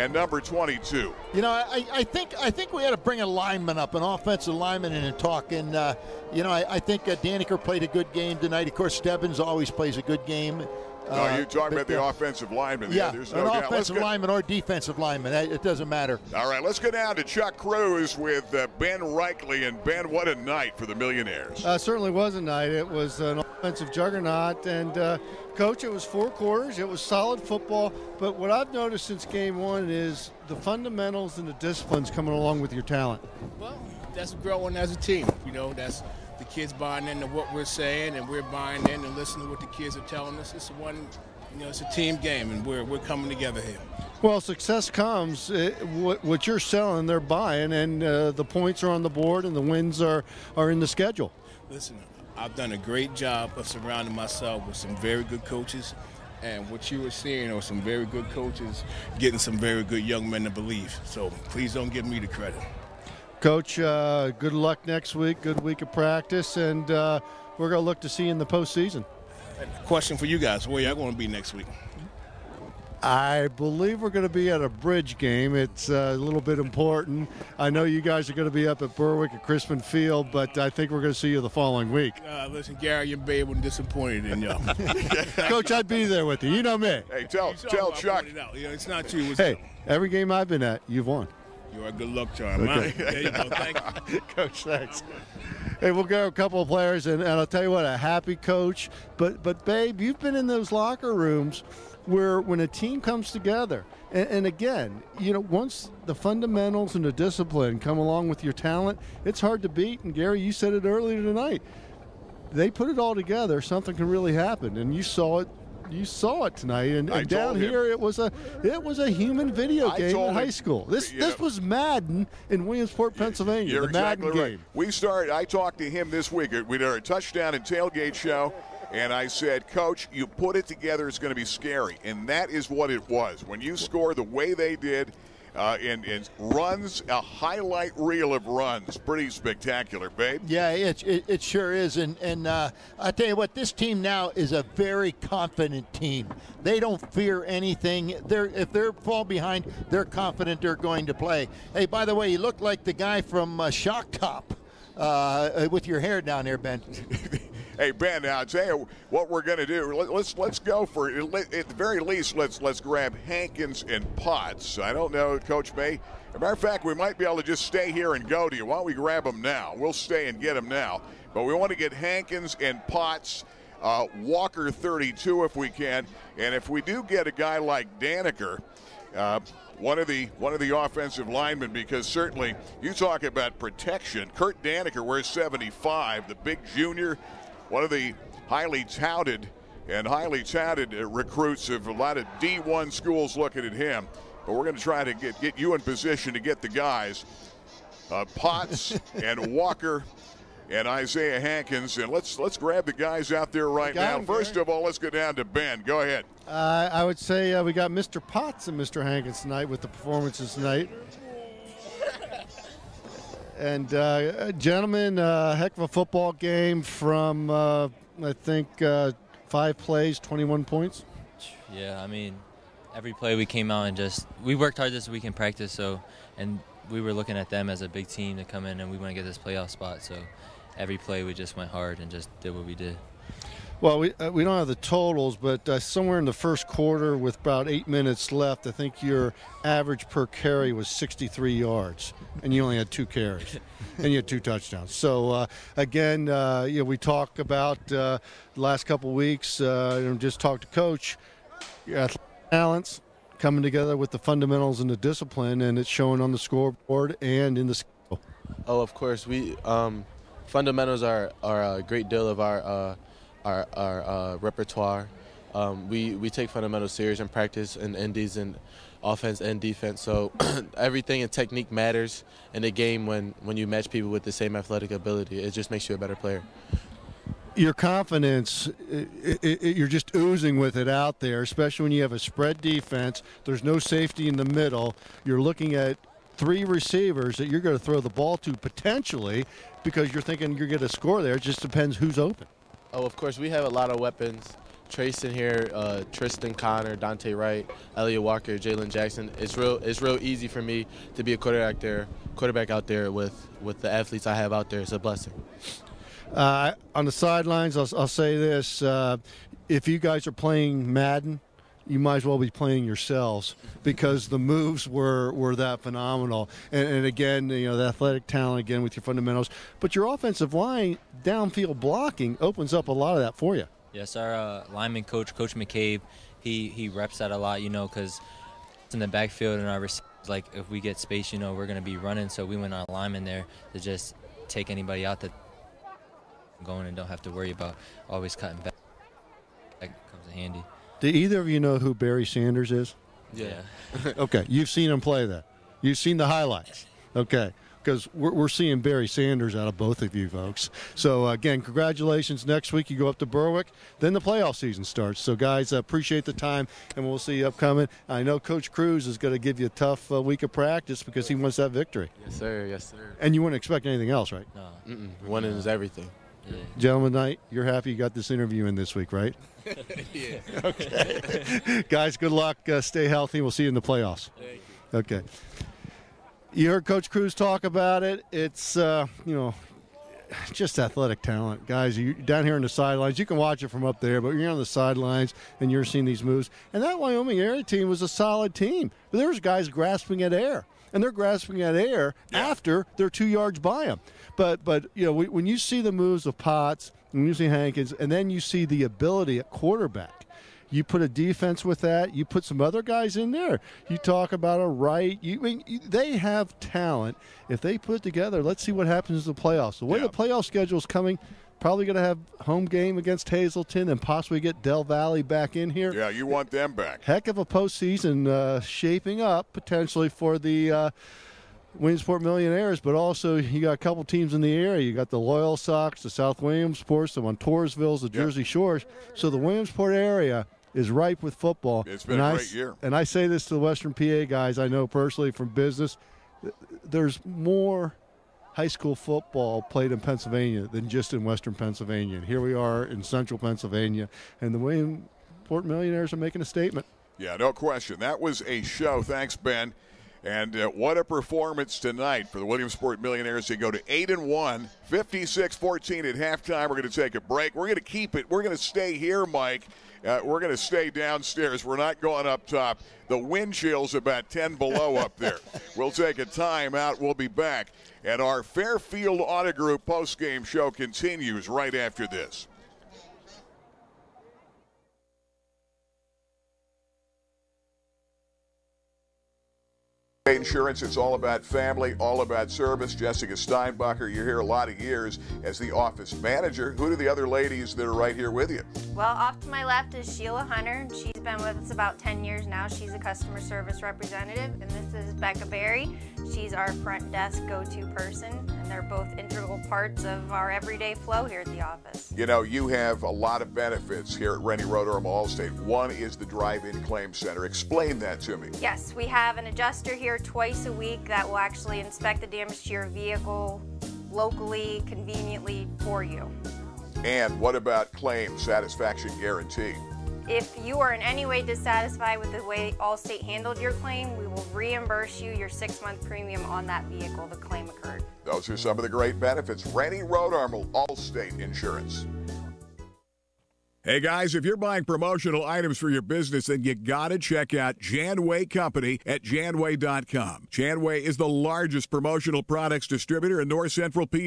and number 22. You know, I, I think I think we had to bring a lineman up, an offensive lineman, in and talk. And uh, you know, I, I think uh, Daniker played a good game tonight. Of course, Stebbins always plays a good game. No, Uh, you're talking about the uh, offensive lineman. Yeah, there's an no doubt. Offensive go- lineman or defensive lineman. It it doesn't matter. All right, let's go down to Chuck Crews with uh, Ben Reichley. And Ben, what a night for the Millionaires. Uh, certainly was a night. It was an offensive juggernaut. And, uh, Coach, it was four quarters. It was solid football. But what I've noticed since game one is the fundamentals and the disciplines coming along with your talent. Well, that's growing as a team. You know, that's the kids buying into what we're saying, and we're buying in and listening to what the kids are telling us. It's one, you know, it's a team game, and we're we're coming together here. Well, success comes. Uh, what, what you're selling, they're buying, and uh, the points are on the board, and the wins are, are in the schedule. Listen, I've done a great job of surrounding myself with some very good coaches. And what you were seeing are some very good coaches getting some very good young men to believe. So please don't give me the credit. Coach, uh, good luck next week. Good week of practice, and uh, we're going to look to see you in the postseason. Question for you guys: Where y'all going to be next week? I believe we're going to be at a bridge game. It's uh, a little bit important. I know you guys are going to be up at Berwick at Crispin Field, but I think we're going to see you the following week. Uh, listen, Gary, you're able and disappointed in y'all. Coach, I'd be there with you. You know me. Hey, tell saw tell Chuck. pointed out. You know, it's not you. It's Hey, every game I've been at, you've won. You're a good luck charm. Okay. huh? There you go. Thank you. Coach, thanks. Hey, we'll go a couple of players, and, and I'll tell you what, a happy coach. But, but babe, you've been in those locker rooms where when a team comes together, and, and again, you know, once the fundamentals and the discipline come along with your talent, it's hard to beat. And Gary, you said it earlier tonight. They put it all together, something can really happen, and you saw it. You saw it tonight, and, and down here it was a it was a human video I game in high school. This you this was Madden in Williamsport, Pennsylvania. You're the Madden exactly right. game. We started. I talked to him this week. We did our touchdown and tailgate show, and I said, "Coach, you put it together. It's going to be scary," and that is what it was. When you score the way they did, uh, and, and runs a highlight reel of runs, pretty spectacular, babe. Yeah, it, it, it sure is. And, and uh, I tell you what, this team now is a very confident team. They don't fear anything. They're if they're fall behind, they're confident they're going to play. Hey, by the way, you look like the guy from uh, Shock Top uh, with your hair down there, Ben. Hey Ben, I'll tell you what we're going to do. Let, let's let's go for it. at the very least. Let's let's grab Hankins and Potts. I don't know, Coach May. As a matter of fact, we might be able to just stay here and go to you. Why don't we grab them now? We'll stay and get them now. But we want to get Hankins and Potts, uh, Walker 32 if we can, and if we do get a guy like Daniker. Uh, one of the one of the offensive linemen because certainly you talk about protection. Kurt Daniker wears 75, the big junior, one of the highly touted and highly touted uh, recruits of a lot of D1 schools looking at him. But we're going to try to get get you in position to get the guys, uh, Potts and Walker. and Isaiah Hankins. And let's let's grab the guys out there right now. him, First of all, let's go down to Ben. Go ahead. Uh, I would say uh, we got Mr. Potts and Mr. Hankins tonight with the performances tonight. And uh, gentlemen, uh, heck of a football game from uh, I think uh, five plays, 21 points. Yeah, I mean, every play we came out and just we worked hard this week in practice, so and we were looking at them as a big team to come in and we want to get this playoff spot. So every play we just went hard and just did what we did. Well, we, uh, we don't have the totals, but uh, somewhere in the first quarter with about eight minutes left, I think your average per carry was 63 yards, and you only had two carries, and you had two touchdowns. So, uh, again, uh, you know, we talk about uh, the last couple weeks, uh, and just talk to Coach, your athletic talents coming together with the fundamentals and the discipline, and it's showing on the scoreboard and in the schedule. Oh, of course. We um, fundamentals are, are a great deal of our uh, our, our uh, repertoire. Um, we we take fundamentals serious in practice and indies and offense and defense. So everything in technique matters in the game when when you match people with the same athletic ability. It just makes you a better player. your confidence, i i i you're just oozing with it out there, especially when you have a spread defense. There's no safety in the middle. You're looking at three receivers that you're going to throw the ball to potentially because you're thinking you're going to score there. It just depends who's open. Oh, of course, we have a lot of weapons. Trace in here, uh, Tristan Connor, Dante Wright, Elliott Walker, Jalen Jackson. It's real. It's real easy for me to be a quarterback there, quarterback out there with with the athletes I have out there. It's a blessing. Uh, on the sidelines, I'll, I'll say this: uh, if you guys are playing Madden, you might as well be playing yourselves because the moves were, were that phenomenal. And, and again, you know, the athletic talent again with your fundamentals, but your offensive line downfield blocking opens up a lot of that for you. Yes, our uh, lineman coach, Coach McCabe, he he reps that a lot, you know, because in the backfield and our receivers, like if we get space, you know, we're gonna be running. So we went on a lineman there to just take anybody out that going and don't have to worry about always cutting back. That comes in handy. Do either of you know who Barry Sanders is? Yeah. okay, you've seen him play that. You've seen the highlights. Okay, because we're, we're seeing Barry Sanders out of both of you folks. So again, congratulations. Next week you go up to Berwick. Then the playoff season starts. So guys, uh, appreciate the time, and we'll see you upcoming. I know Coach Crews is going to give you a tough uh, week of practice because he wants that victory. Yes, sir. Yes, sir. And you wouldn't expect anything else, right? No. Mm-mm. Winning is everything. Gentlemen, Knight, you're happy you got this interview in this week, right? yeah. okay. Guys, good luck. Uh, stay healthy. We'll see you in the playoffs. Okay. You heard Coach Crews talk about it. It's, uh, you know, just athletic talent. Guys, you down here on the sidelines, you can watch it from up there, but you're on the sidelines and you're seeing these moves. And that Wyoming area team was a solid team. But there was guys grasping at air. And they're grasping at air after they're two yards by them. But, but you know, when you see the moves of Potts, and you see Hankins, and then you see the ability at quarterback, you put a defense with that. You put some other guys in there. You talk about a right. You, I mean, they have talent. If they put it together, let's see what happens in the playoffs. The way the playoff schedule is coming, probably going to have home game against Hazleton and possibly get Del Valley back in here. Yeah, you want them back. Heck of a postseason uh, shaping up potentially for the. Uh, Williamsport Millionaires, but also you got a couple teams in the area. You got the Loyalsocks, the South Williamsports, the Montoursvilles, the Jersey Shores. So the Williamsport area is ripe with football. It's been and a great year. And I say this to the Western PA guys I know personally from business. There's more high school football played in Pennsylvania than just in Western Pennsylvania. And here we are in Central Pennsylvania, and the Williamsport Millionaires are making a statement. Yeah, no question. That was a show. Thanks, Ben. And uh, what a performance tonight for the Williamsport Millionaires. They go to 8 and 1, 56 14 at halftime. We're going to take a break. We're going to keep it. We're going to stay here, Mike. Uh, we're going to stay downstairs. We're not going up top. The wind chill's about 10 below up there. We'll take a time out. We'll be back. And our Fairfield Auto Group postgame show continues right after this. Insurance, it's all about family, all about service. Jessica Steinbacher, you're here a lot of years as the office manager. Who are the other ladies that are right here with you? Well, off to my left is Sheila Hunter. She's been with us about 10 years now. She's a customer service representative. And this is Becca Berry. She's our front desk go-to person, and they're both integral parts of our everyday flow here at the office. You know, you have a lot of benefits here at Rennie Rodermel Allstate. One is the drive-in claim center. Explain that to me. Yes, we have an adjuster here twice a week that will actually inspect the damage to your vehicle locally, conveniently for you. And what about claim satisfaction guarantee? If you are in any way dissatisfied with the way Allstate handled your claim, we will reimburse you your six-month premium on that vehicle the claim occurred. Those are some of the great benefits. Rennie Rodermel Allstate Insurance. Hey guys, if you're buying promotional items for your business, then you gotta check out Janway Company at janway.com. Janway is the largest promotional products distributor in North Central PA.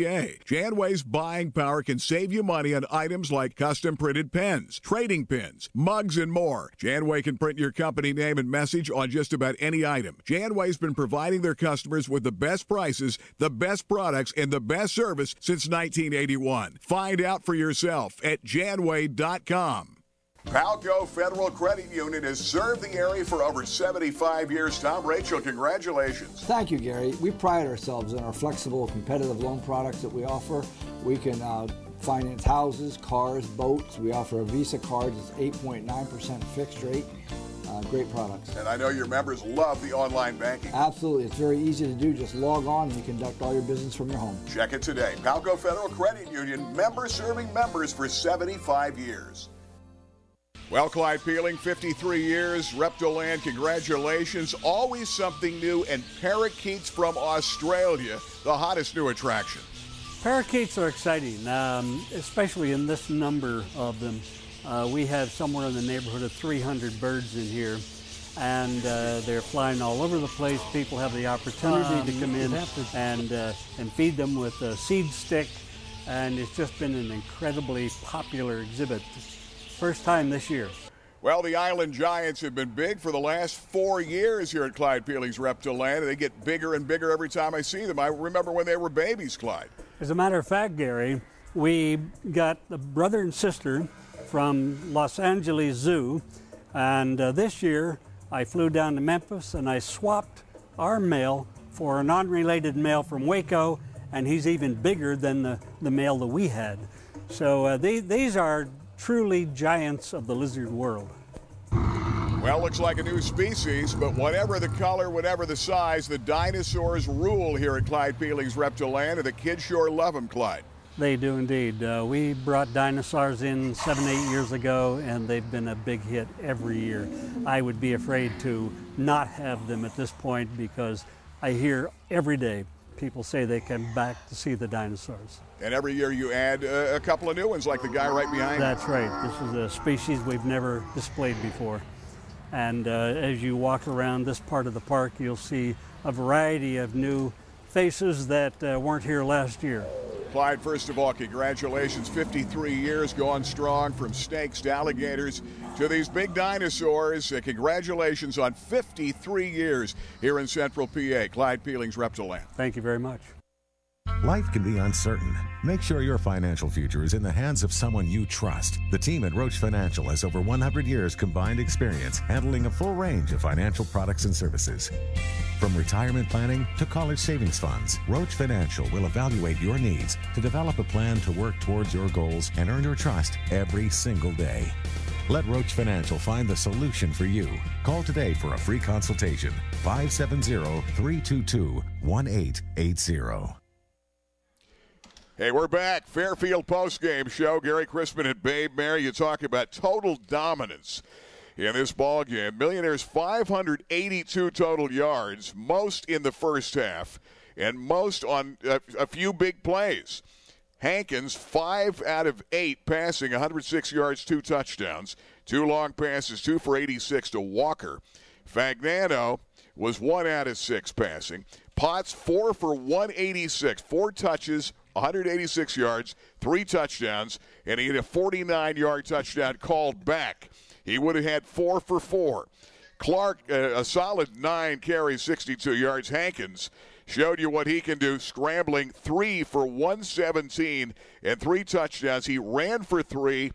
Janway's buying power can save you money on items like custom printed pens, trading pins, mugs, and more. Janway can print your company name and message on just about any item. Janway's been providing their customers with the best prices, the best products, and the best service since 1981. Find out for yourself at janway.com. Palco Federal Credit Union has served the area for over 75 years. Tom Rachel, congratulations. Thank you, Gary. We pride ourselves on our flexible, competitive loan products that we offer. We can uh, finance houses, cars, boats. We offer a Visa card that's 8.9% fixed rate. Uh, great products. And I know your members love the online banking. Absolutely. It's very easy to do. Just log on and you conduct all your business from your home. Check it today. Palco Federal Credit Union, member serving members for 75 years. Well, Clyde Peeling, 53 years, Reptiland, congratulations. Always something new, and parakeets from Australia, the hottest new attraction. Parakeets are exciting, um, especially in this number of them. Uh, we have somewhere in the neighborhood of 300 birds in here, and uh, they're flying all over the place. People have the opportunity Um, to come in and uh, and feed them with a seed stick, and it's just been an incredibly popular exhibit. First time this year. Well, the Island Giants have been big for the last four years here at Clyde Peeling's Reptiland. They get bigger and bigger every time I see them. I remember when they were babies, Clyde. As a matter of fact, Gary, we got a brother and sister from Los Angeles Zoo, and uh, this year I flew down to Memphis and I swapped our male for an non-related male from Waco, and he's even bigger than the, the male that we had. So uh, they, these are truly giants of the lizard world. Well, looks like a new species, but whatever the color, whatever the size, the dinosaurs rule here at Clyde Peeling's Reptiland, and the kids sure love them, Clyde. They do indeed. Uh, we brought dinosaurs in seven, eight years ago, and they've been a big hit every year. I would be afraid to not have them at this point because I hear every day people say they come back to see the dinosaurs. And every year you add uh, a couple of new ones, like the guy right behind. That's right. This is a species we've never displayed before. And uh, as you walk around this part of the park, you'll see a variety of new faces that uh, weren't here last year. Clyde, first of all, congratulations. 53 years going strong from snakes to alligators to these big dinosaurs. Uh, congratulations on 53 years here in Central PA. Clyde Peeling's Reptiland. Thank you very much. Life can be uncertain. Make sure your financial future is in the hands of someone you trust. The team at Roche Financial has over 100 years combined experience handling a full range of financial products and services. From retirement planning to college savings funds, Roche Financial will evaluate your needs to develop a plan to work towards your goals and earn your trust every single day. Let Roach Financial find the solution for you. Call today for a free consultation. 570 322 1880. Hey, we're back. Fairfield postgame show. Gary Crispin and Babe Mary. You talk about total dominance in this ball game. Millionaires 582 total yards, most in the first half, and most on a, a few big plays. Hankins, five out of eight passing, 106 yards, two touchdowns, two long passes, two for 86 to Walker. Fagnano was one out of six passing. Potts, four for 186, four touches, 186 yards, three touchdowns, and he had a 49 yard touchdown called back. He would have had four for four. Clark, uh, a solid nine carries, 62 yards. Hankins showed you what he can do, scrambling three for 117 and three touchdowns. He ran for three,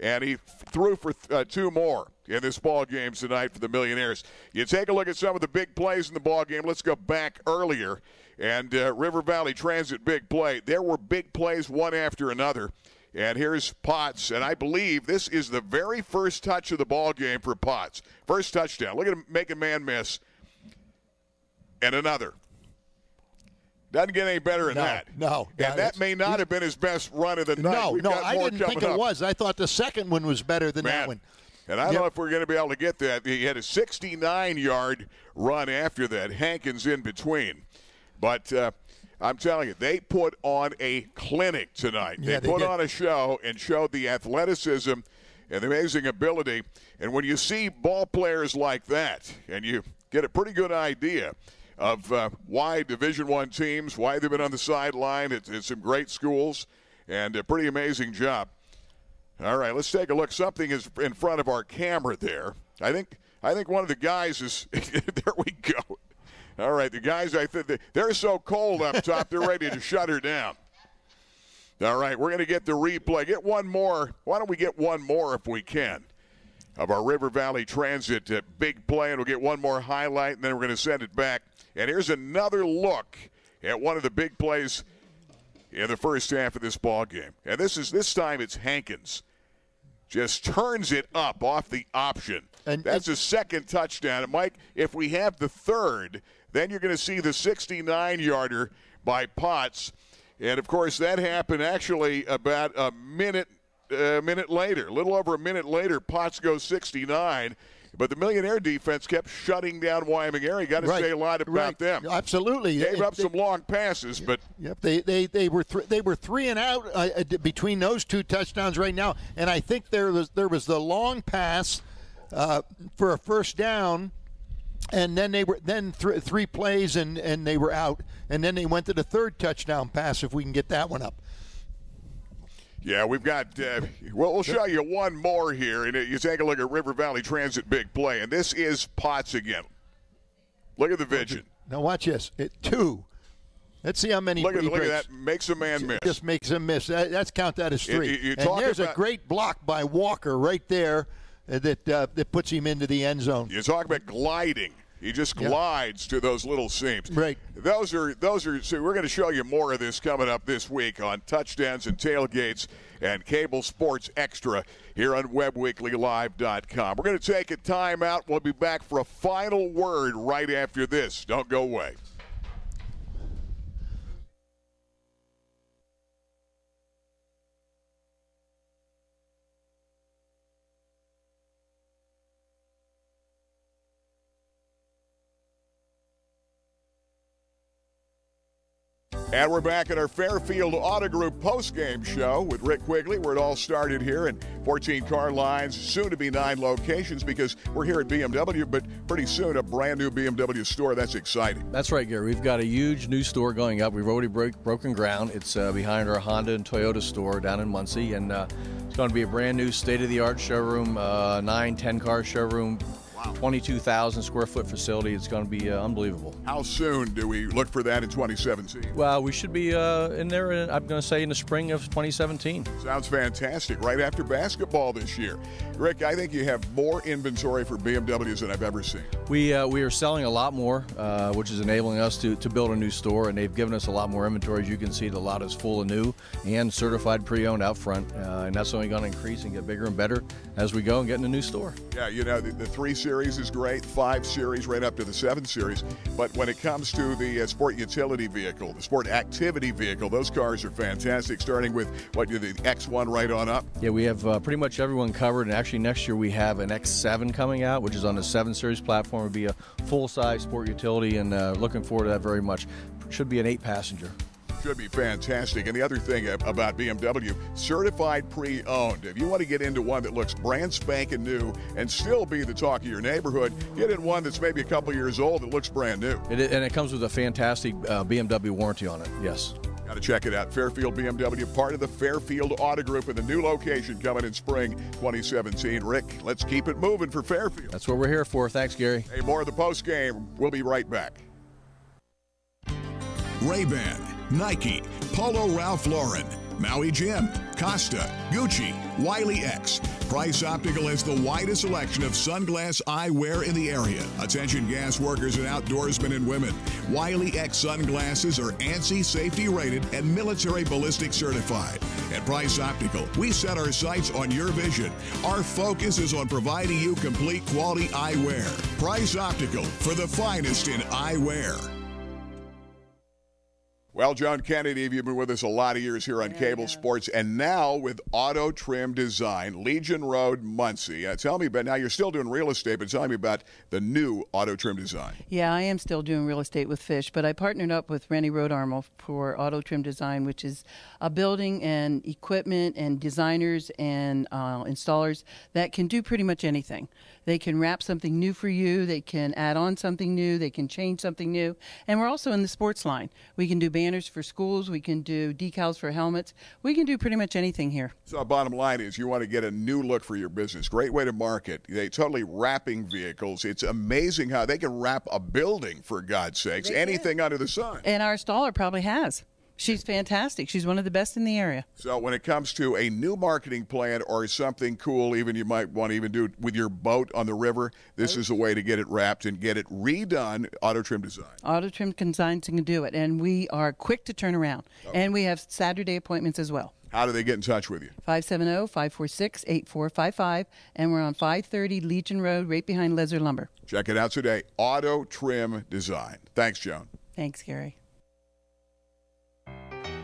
and he threw for uh, two more. in this ball game tonight for the Millionaires. You take a look at some of the big plays in the ball game. Let's go back earlier and uh, River Valley Transit big play. There were big plays one after another. And here's Potts, and I believe this is the very first touch of the ball game for Potts. First touchdown. Look at him make a man miss. And another. Doesn't get any better than No, that. no. And that may not have been his best run of the night. No, We've no, I didn't think it up. was. I thought the second one was better than that Man. one. And I don't Yep. know if we're going to be able to get that. He had a 69 yard run after that. Hankins in between. But uh, I'm telling you, they put on a clinic tonight. Yeah, they, they put did. on a show and showed the athleticism and the amazing ability. And when you see ball players like that, and you get a pretty good idea of uh, why Division One teams, why they've been on the sideline, at, it's some great schools, and a pretty amazing job. All right, let's take a look. Something is in front of our camera there. I think I think one of the guys is there we go. All right, the guys I think they- they're so cold up top they're ready to shut her down. All right, we're going to get the replay. Get one more. Why don't we get one more if we can of our River Valley Transit uh, big play, and we'll get one more highlight, and then we're going to send it back. And here's another look at one of the big plays in the first half of this ball game. And this is this time it's Hankins just turns it up off the option. And that's a second touchdown. And Mike, if we have the third, then you're going to see the 69 yarder by Potts. And of course, that happened actually about a minute a minute later. A little over a minute later, Potts goes 69. But the Millionaire defense kept shutting down Wyoming area. Got to Right, say a lot about right. them. Absolutely. Gave It- up they- some long passes, but Yep, they they they were th- they were three and out uh, uh, between those two touchdowns right now, and I think there was there was the long pass uh, for a first down, and then they were then th- three plays and and they were out, and then they went to the third touchdown pass if we can get that one up. Yeah, we've got. Uh, well, we'll show you one more here, and you take a look at River Valley Transit big play, and this is Potts again. Look at the vision. Now watch this, it, two. Let's see how many. Look at look at that. Makes a man miss. Just makes him miss. That, that's count that as three. you- you and there's a about- great block by Walker right there uh, that uh, that puts him into the end zone. You talk about gliding. He just glides to those little seams. Right. Those are those are. So we're going to show you more of this coming up this week on touchdowns and tailgates and cable sports extra here on WebbWeeklyLive.com. We're going to take a timeout. We'll be back for a final word right after this. Don't go away. And we're back at our Fairfield Auto Group post-game show with Rick Quigley, where it all started here in 14 car lines, soon to be nine locations because we're here at BMW, but pretty soon a brand new BMW store. That's exciting. That's right, Gary. We've got a huge new store going up. We've already broke, broken ground. It's uh, behind our Honda and Toyota store down in Muncy, and uh, it's going to be a brand new state-of-the-art showroom, uh, nine, 10 car showroom, 22,000 square foot facility. It's going to be uh, unbelievable. How soon do we look for that in 2017? Well, we should be uh, in there. In, I'm going to say in the spring of 2017. Sounds fantastic. Right after basketball this year. Rick, I think you have more inventory for BMWs than I've ever seen. We uh, we are selling a lot more, uh, which is enabling us to, to build a new store, and they've given us a lot more inventory. As you can see, the lot is full of new and certified pre-owned out front, uh, and that's only going to increase and get bigger and better as we go and get in a new store. Yeah, you know, the, the 3 Series is great, 5 Series right up to the 7 Series. But when it comes to the uh, sport utility vehicle, the sport activity vehicle, those cars are fantastic, starting with what the X1 right on up. Yeah, we have uh, pretty much everyone covered, and actually next year we have an X7 coming out, which is on the 7 Series platform. It'll be a full-size sport utility, and uh, looking forward to that very much. Should be an eight-passenger. Should be fantastic. And the other thing about BMW, certified pre owned. If you want to get into one that looks brand spanking new and still be the talk of your neighborhood, get in one that's maybe a couple years old that looks brand new. It, and it comes with a fantastic uh, BMW warranty on it. Yes. Got to check it out. Fairfield BMW, part of the Fairfield Auto Group, and the new location coming in spring 2017. Rick, let's keep it moving for Fairfield. That's what we're here for. Thanks, Gary. Hey, more of the post game. We'll be right back. Ray-Ban, Nike, Polo Ralph Lauren, Maui Jim, Costa, Gucci, Wiley X. Price Optical has the widest selection of sunglass eyewear in the area. Attention gas workers and outdoorsmen and women. Wiley X sunglasses are ANSI safety rated and military ballistic certified. At Price Optical, we set our sights on your vision. Our focus is on providing you complete quality eyewear. Price Optical for the finest in eyewear. Well, Joan Kennedy, you've been with us a lot of years here on Cable Sports, and now with Auto Trim Design, Legion Road, Muncy. Uh, tell me about now. You're still doing real estate, but tell me about the new Auto Trim Design. Yeah, I am still doing real estate with Fish, but I partnered up with Rennie Rodermel for Auto Trim Design, which is a building and equipment and designers and uh, installers that can do pretty much anything. They can wrap something new for you. They can add on something new. They can change something new. And we're also in the sports line. We can do banners for schools. We can do decals for helmets. We can do pretty much anything here. So, bottom line is, you want to get a new look for your business. Great way to market. They totally wrapping vehicles. It's amazing how they can wrap a building for God's sakes. Anything under the sun. And our installer probably has. She's fantastic. She's one of the best in the area. So when it comes to a new marketing plan or something cool, even you might want to even do it with your boat on the river, this is a way to get it wrapped and get it redone. Auto Trim Design. Auto Trim Design can do it, and we are quick to turn around. And we have Saturday appointments as well. How do they get in touch with you? 570-546-8455, and we're on 530 Legion Road, right behind Lezzer Lumber. Check it out today. Auto Trim Design. Thanks, Joan. Thanks, Gary.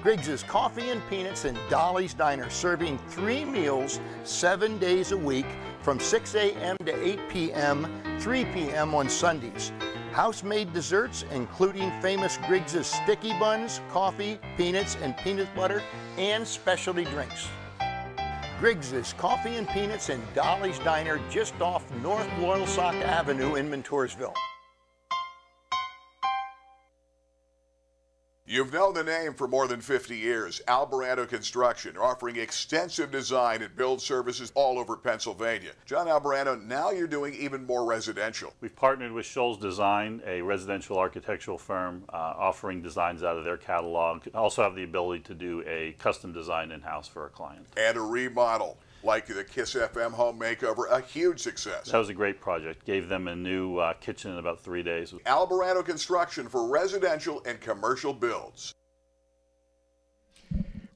Griggs' Coffee and Peanuts and Dolly's Diner, serving three meals seven days a week from 6 a.m. to 8 p.m., 3 p.m. on Sundays. House-made desserts, including famous Griggs' sticky buns, coffee, peanuts, and peanut butter, and specialty drinks. Griggs' Coffee and Peanuts and Dolly's Diner just off North Loyalsock Avenue in Montoursville. You've known the name for more than 50 years. Albarano Construction, offering extensive design and build services all over Pennsylvania. John Albarano, now you're doing even more residential. We've partnered with Scholes Design, a residential architectural firm, uh, offering designs out of their catalog. Also have the ability to do a custom design in-house for a client. And a remodel, like the Kiss FM home makeover, a huge success. That was a great project. Gave them a new uh, kitchen in about three days. Albarano Construction for residential and commercial builds.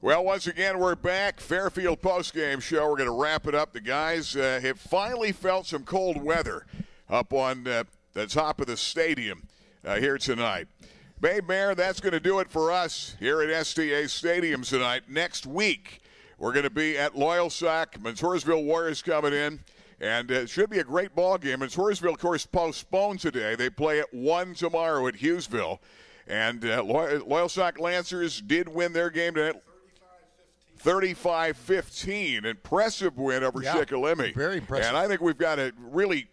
Well, once again, we're back. Fairfield postgame show. We're going to wrap it up. The guys uh, have finally felt some cold weather up on uh, the top of the stadium uh, here tonight. Babe Mayer, that's going to do it for us here at STA Stadium tonight. Next week, we're going to be at Loyalsock. Montoursville Warriors coming in. And it should be a great ball game. And of course, postponed today. They play at 1 tomorrow at Hughesville. And uh, Loyalsock Lancers did win their game tonight. 35 15. Impressive win over Yeah, very impressive. And I think we've got a really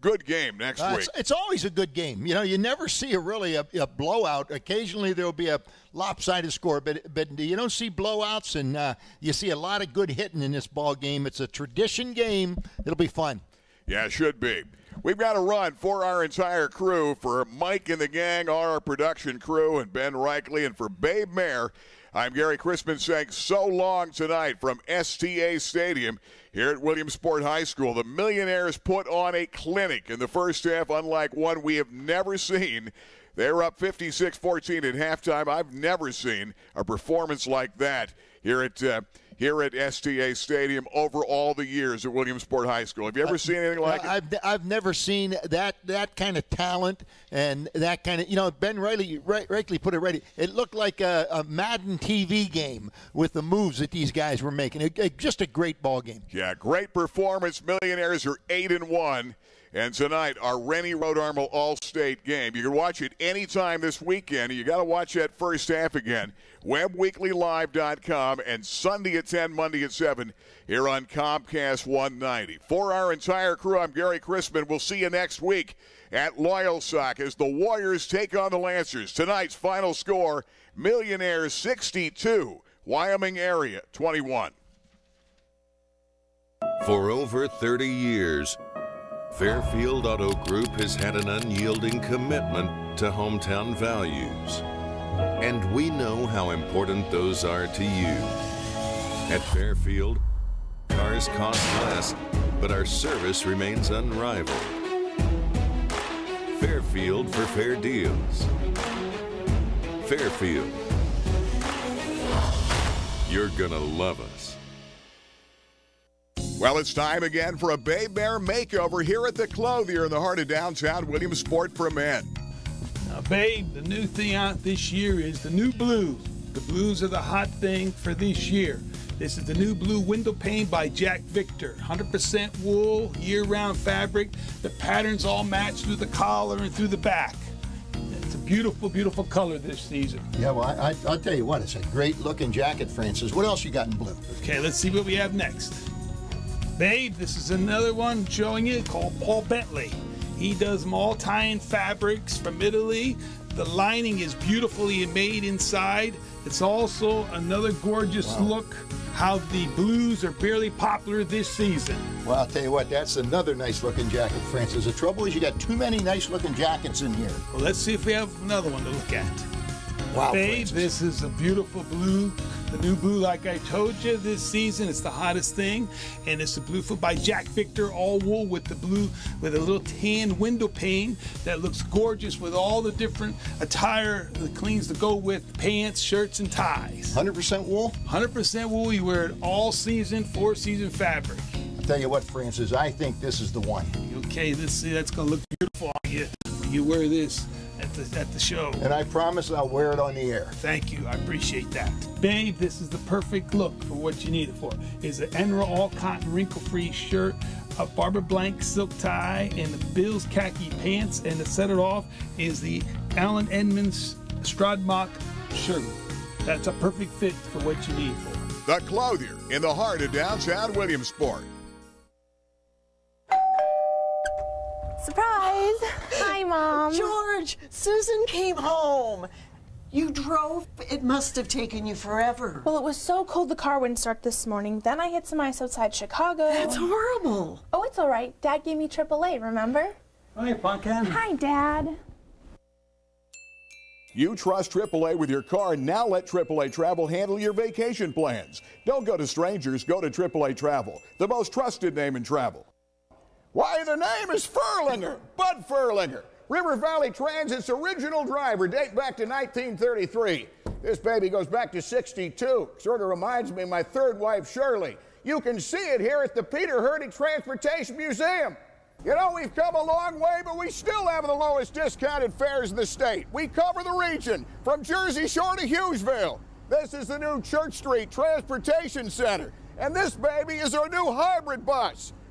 good game next Uh, week. it's, it's always a good game. You know, you never see a really a, a blowout. Occasionally there'll be a lopsided score, but but you don't see blowouts, and uh, you see a lot of good hitting in this ball game. It's a tradition game. It'll be fun. Yeah, it should be. We've got a run for our entire crew, for Mike and the gang, our production crew, and Ben Reichley, and for Babe Mayer. I'm Gary Crispin saying so long tonight from STA Stadium here at Williamsport High School. The Millionaires put on a clinic in the first half, unlike one we have never seen. They're up 56 14 at halftime. I've never seen a performance like that here at. Uh, here at STA Stadium over all the years at Williamsport High School. Have you ever uh, seen anything like it? I've, I've never seen that that kind of talent and that kind of you know Ben Riley right, rightly put it right. It looked like a, a Madden TV game with the moves that these guys were making. It, it- just a great ball game. Yeah, great performance. Millionaires are eight and one. And tonight, our Rennie Rodermel Allstate game. You can watch it anytime this weekend. You got to watch that first half again. WebbWeeklyLive.com and Sunday at 10, Monday at 7 here on Comcast 190. For our entire crew, I'm Gary Crispin. We'll see you next week at Loyalsock as the Warriors take on the Lancers. Tonight's final score: Millionaires 62, Wyoming area 21. For over 30 years, Fairfield Auto Group has had an unyielding commitment to hometown values. And we know how important those are to you. At Fairfield, cars cost less, but our service remains unrivaled. Fairfield for fair deals. Fairfield. You're gonna love us. Well, it's time again for a Bay Bear makeover here at the Clothier in the heart of downtown Williamsport for men. Now, babe, the new thing out this year is the new blues. The blues are the hot thing for this year. This is the new blue window pane by Jack Victor. 100% wool, year-round fabric. The patterns all match through the collar and through the back. It's a beautiful, beautiful color this season. Yeah, well, I, I, I'll tell you what, it's a great looking jacket, Francis. What else you got in blue? Okay, let's see what we have next. Babe, this is another one showing you called Paul Bentley. He does tie-in fabrics from Italy. The lining is beautifully made inside. It's also another gorgeous Wow. look how the blues are barely popular this season. Well, I'll tell you what, that's another nice looking jacket, Francis. The trouble is you got too many nice looking jackets in here. Well, let's see if we have another one to look at. Wow, Babe, this is a beautiful blue. The new blue, like I told you, this season, it's the hottest thing. And it's the blue foot by Jack Victor, all wool with the blue, with a little tan window pane that looks gorgeous with all the different attire, the cleans to go with pants, shirts, and ties. 100% wool? 100% wool. You wear it all season, four season fabric. I'll tell you what, Francis, I think this is the one. Okay, let's see, that's to look beautiful on you when you wear this at the, at the show. And I promise I'll wear it on the air. Thank you. I appreciate that. Babe, this is the perfect look for what you need it for. Is an Enra all cotton wrinkle free shirt, a Barbara Blank silk tie, and the Bills khaki pants. And to set it off is the Allen Edmonds Stradmock shirt. That's a perfect fit for what you need for. The Clothier in the heart of downtown Williamsport. Surprise! Hi, Mom. George, Susan came home. You drove? It must have taken you forever. Well, it was so cold the car wouldn't start this morning. Then I hit some ice outside Chicago. That's horrible. Oh, it's all right. Dad gave me AAA, remember? Hi, Pumpkin. Hi, Dad. You trust AAA with your car. Now let AAA Travel handle your vacation plans. Don't go to strangers, go to AAA Travel, the most trusted name in travel. Why, the name is Furlinger, Bud Furlinger. River Valley Transit's original driver, date back to 1933. This baby goes back to 62. Sort of reminds me of my third wife, Shirley. You can see it here at the Peter Herdic Transportation Museum. You know, we've come a long way, but we still have the lowest discounted fares in the state. We cover the region from Jersey Shore to Hughesville. This is the new Church Street Transportation Center. And this baby is our new hybrid bus.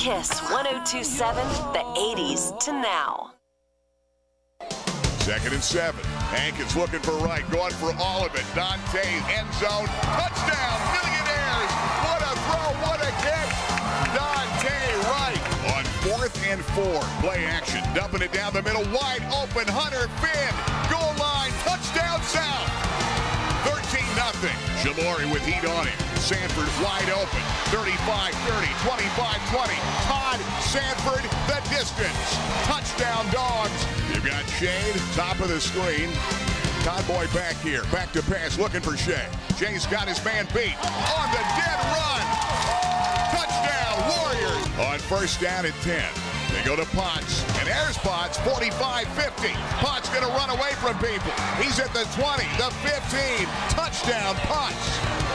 Kiss 1027, the 80s to now. Second and seven. Hankins looking for right, going for all of it. Dante, end zone, touchdown, millionaires. What a throw, what a catch. Dante Wright on fourth and four. Play action, dumping it down the middle, wide open. Hunter Finn, goal line, touchdown south. 13 nothing. Shamori with heat on him. Sanford wide open. 35 30, 25 20. Todd Sanford, the distance. Touchdown, dogs. You've got Shane, top of the screen. Todd Boy back here. Back to pass, looking for Shea. Shay's got his man beat. On the dead run. Touchdown, Warriors. On first down at 10. They go to Potts, and there's Potts, 45-50. Potts going to run away from people. He's at the 20, the 15. Touchdown, Potts.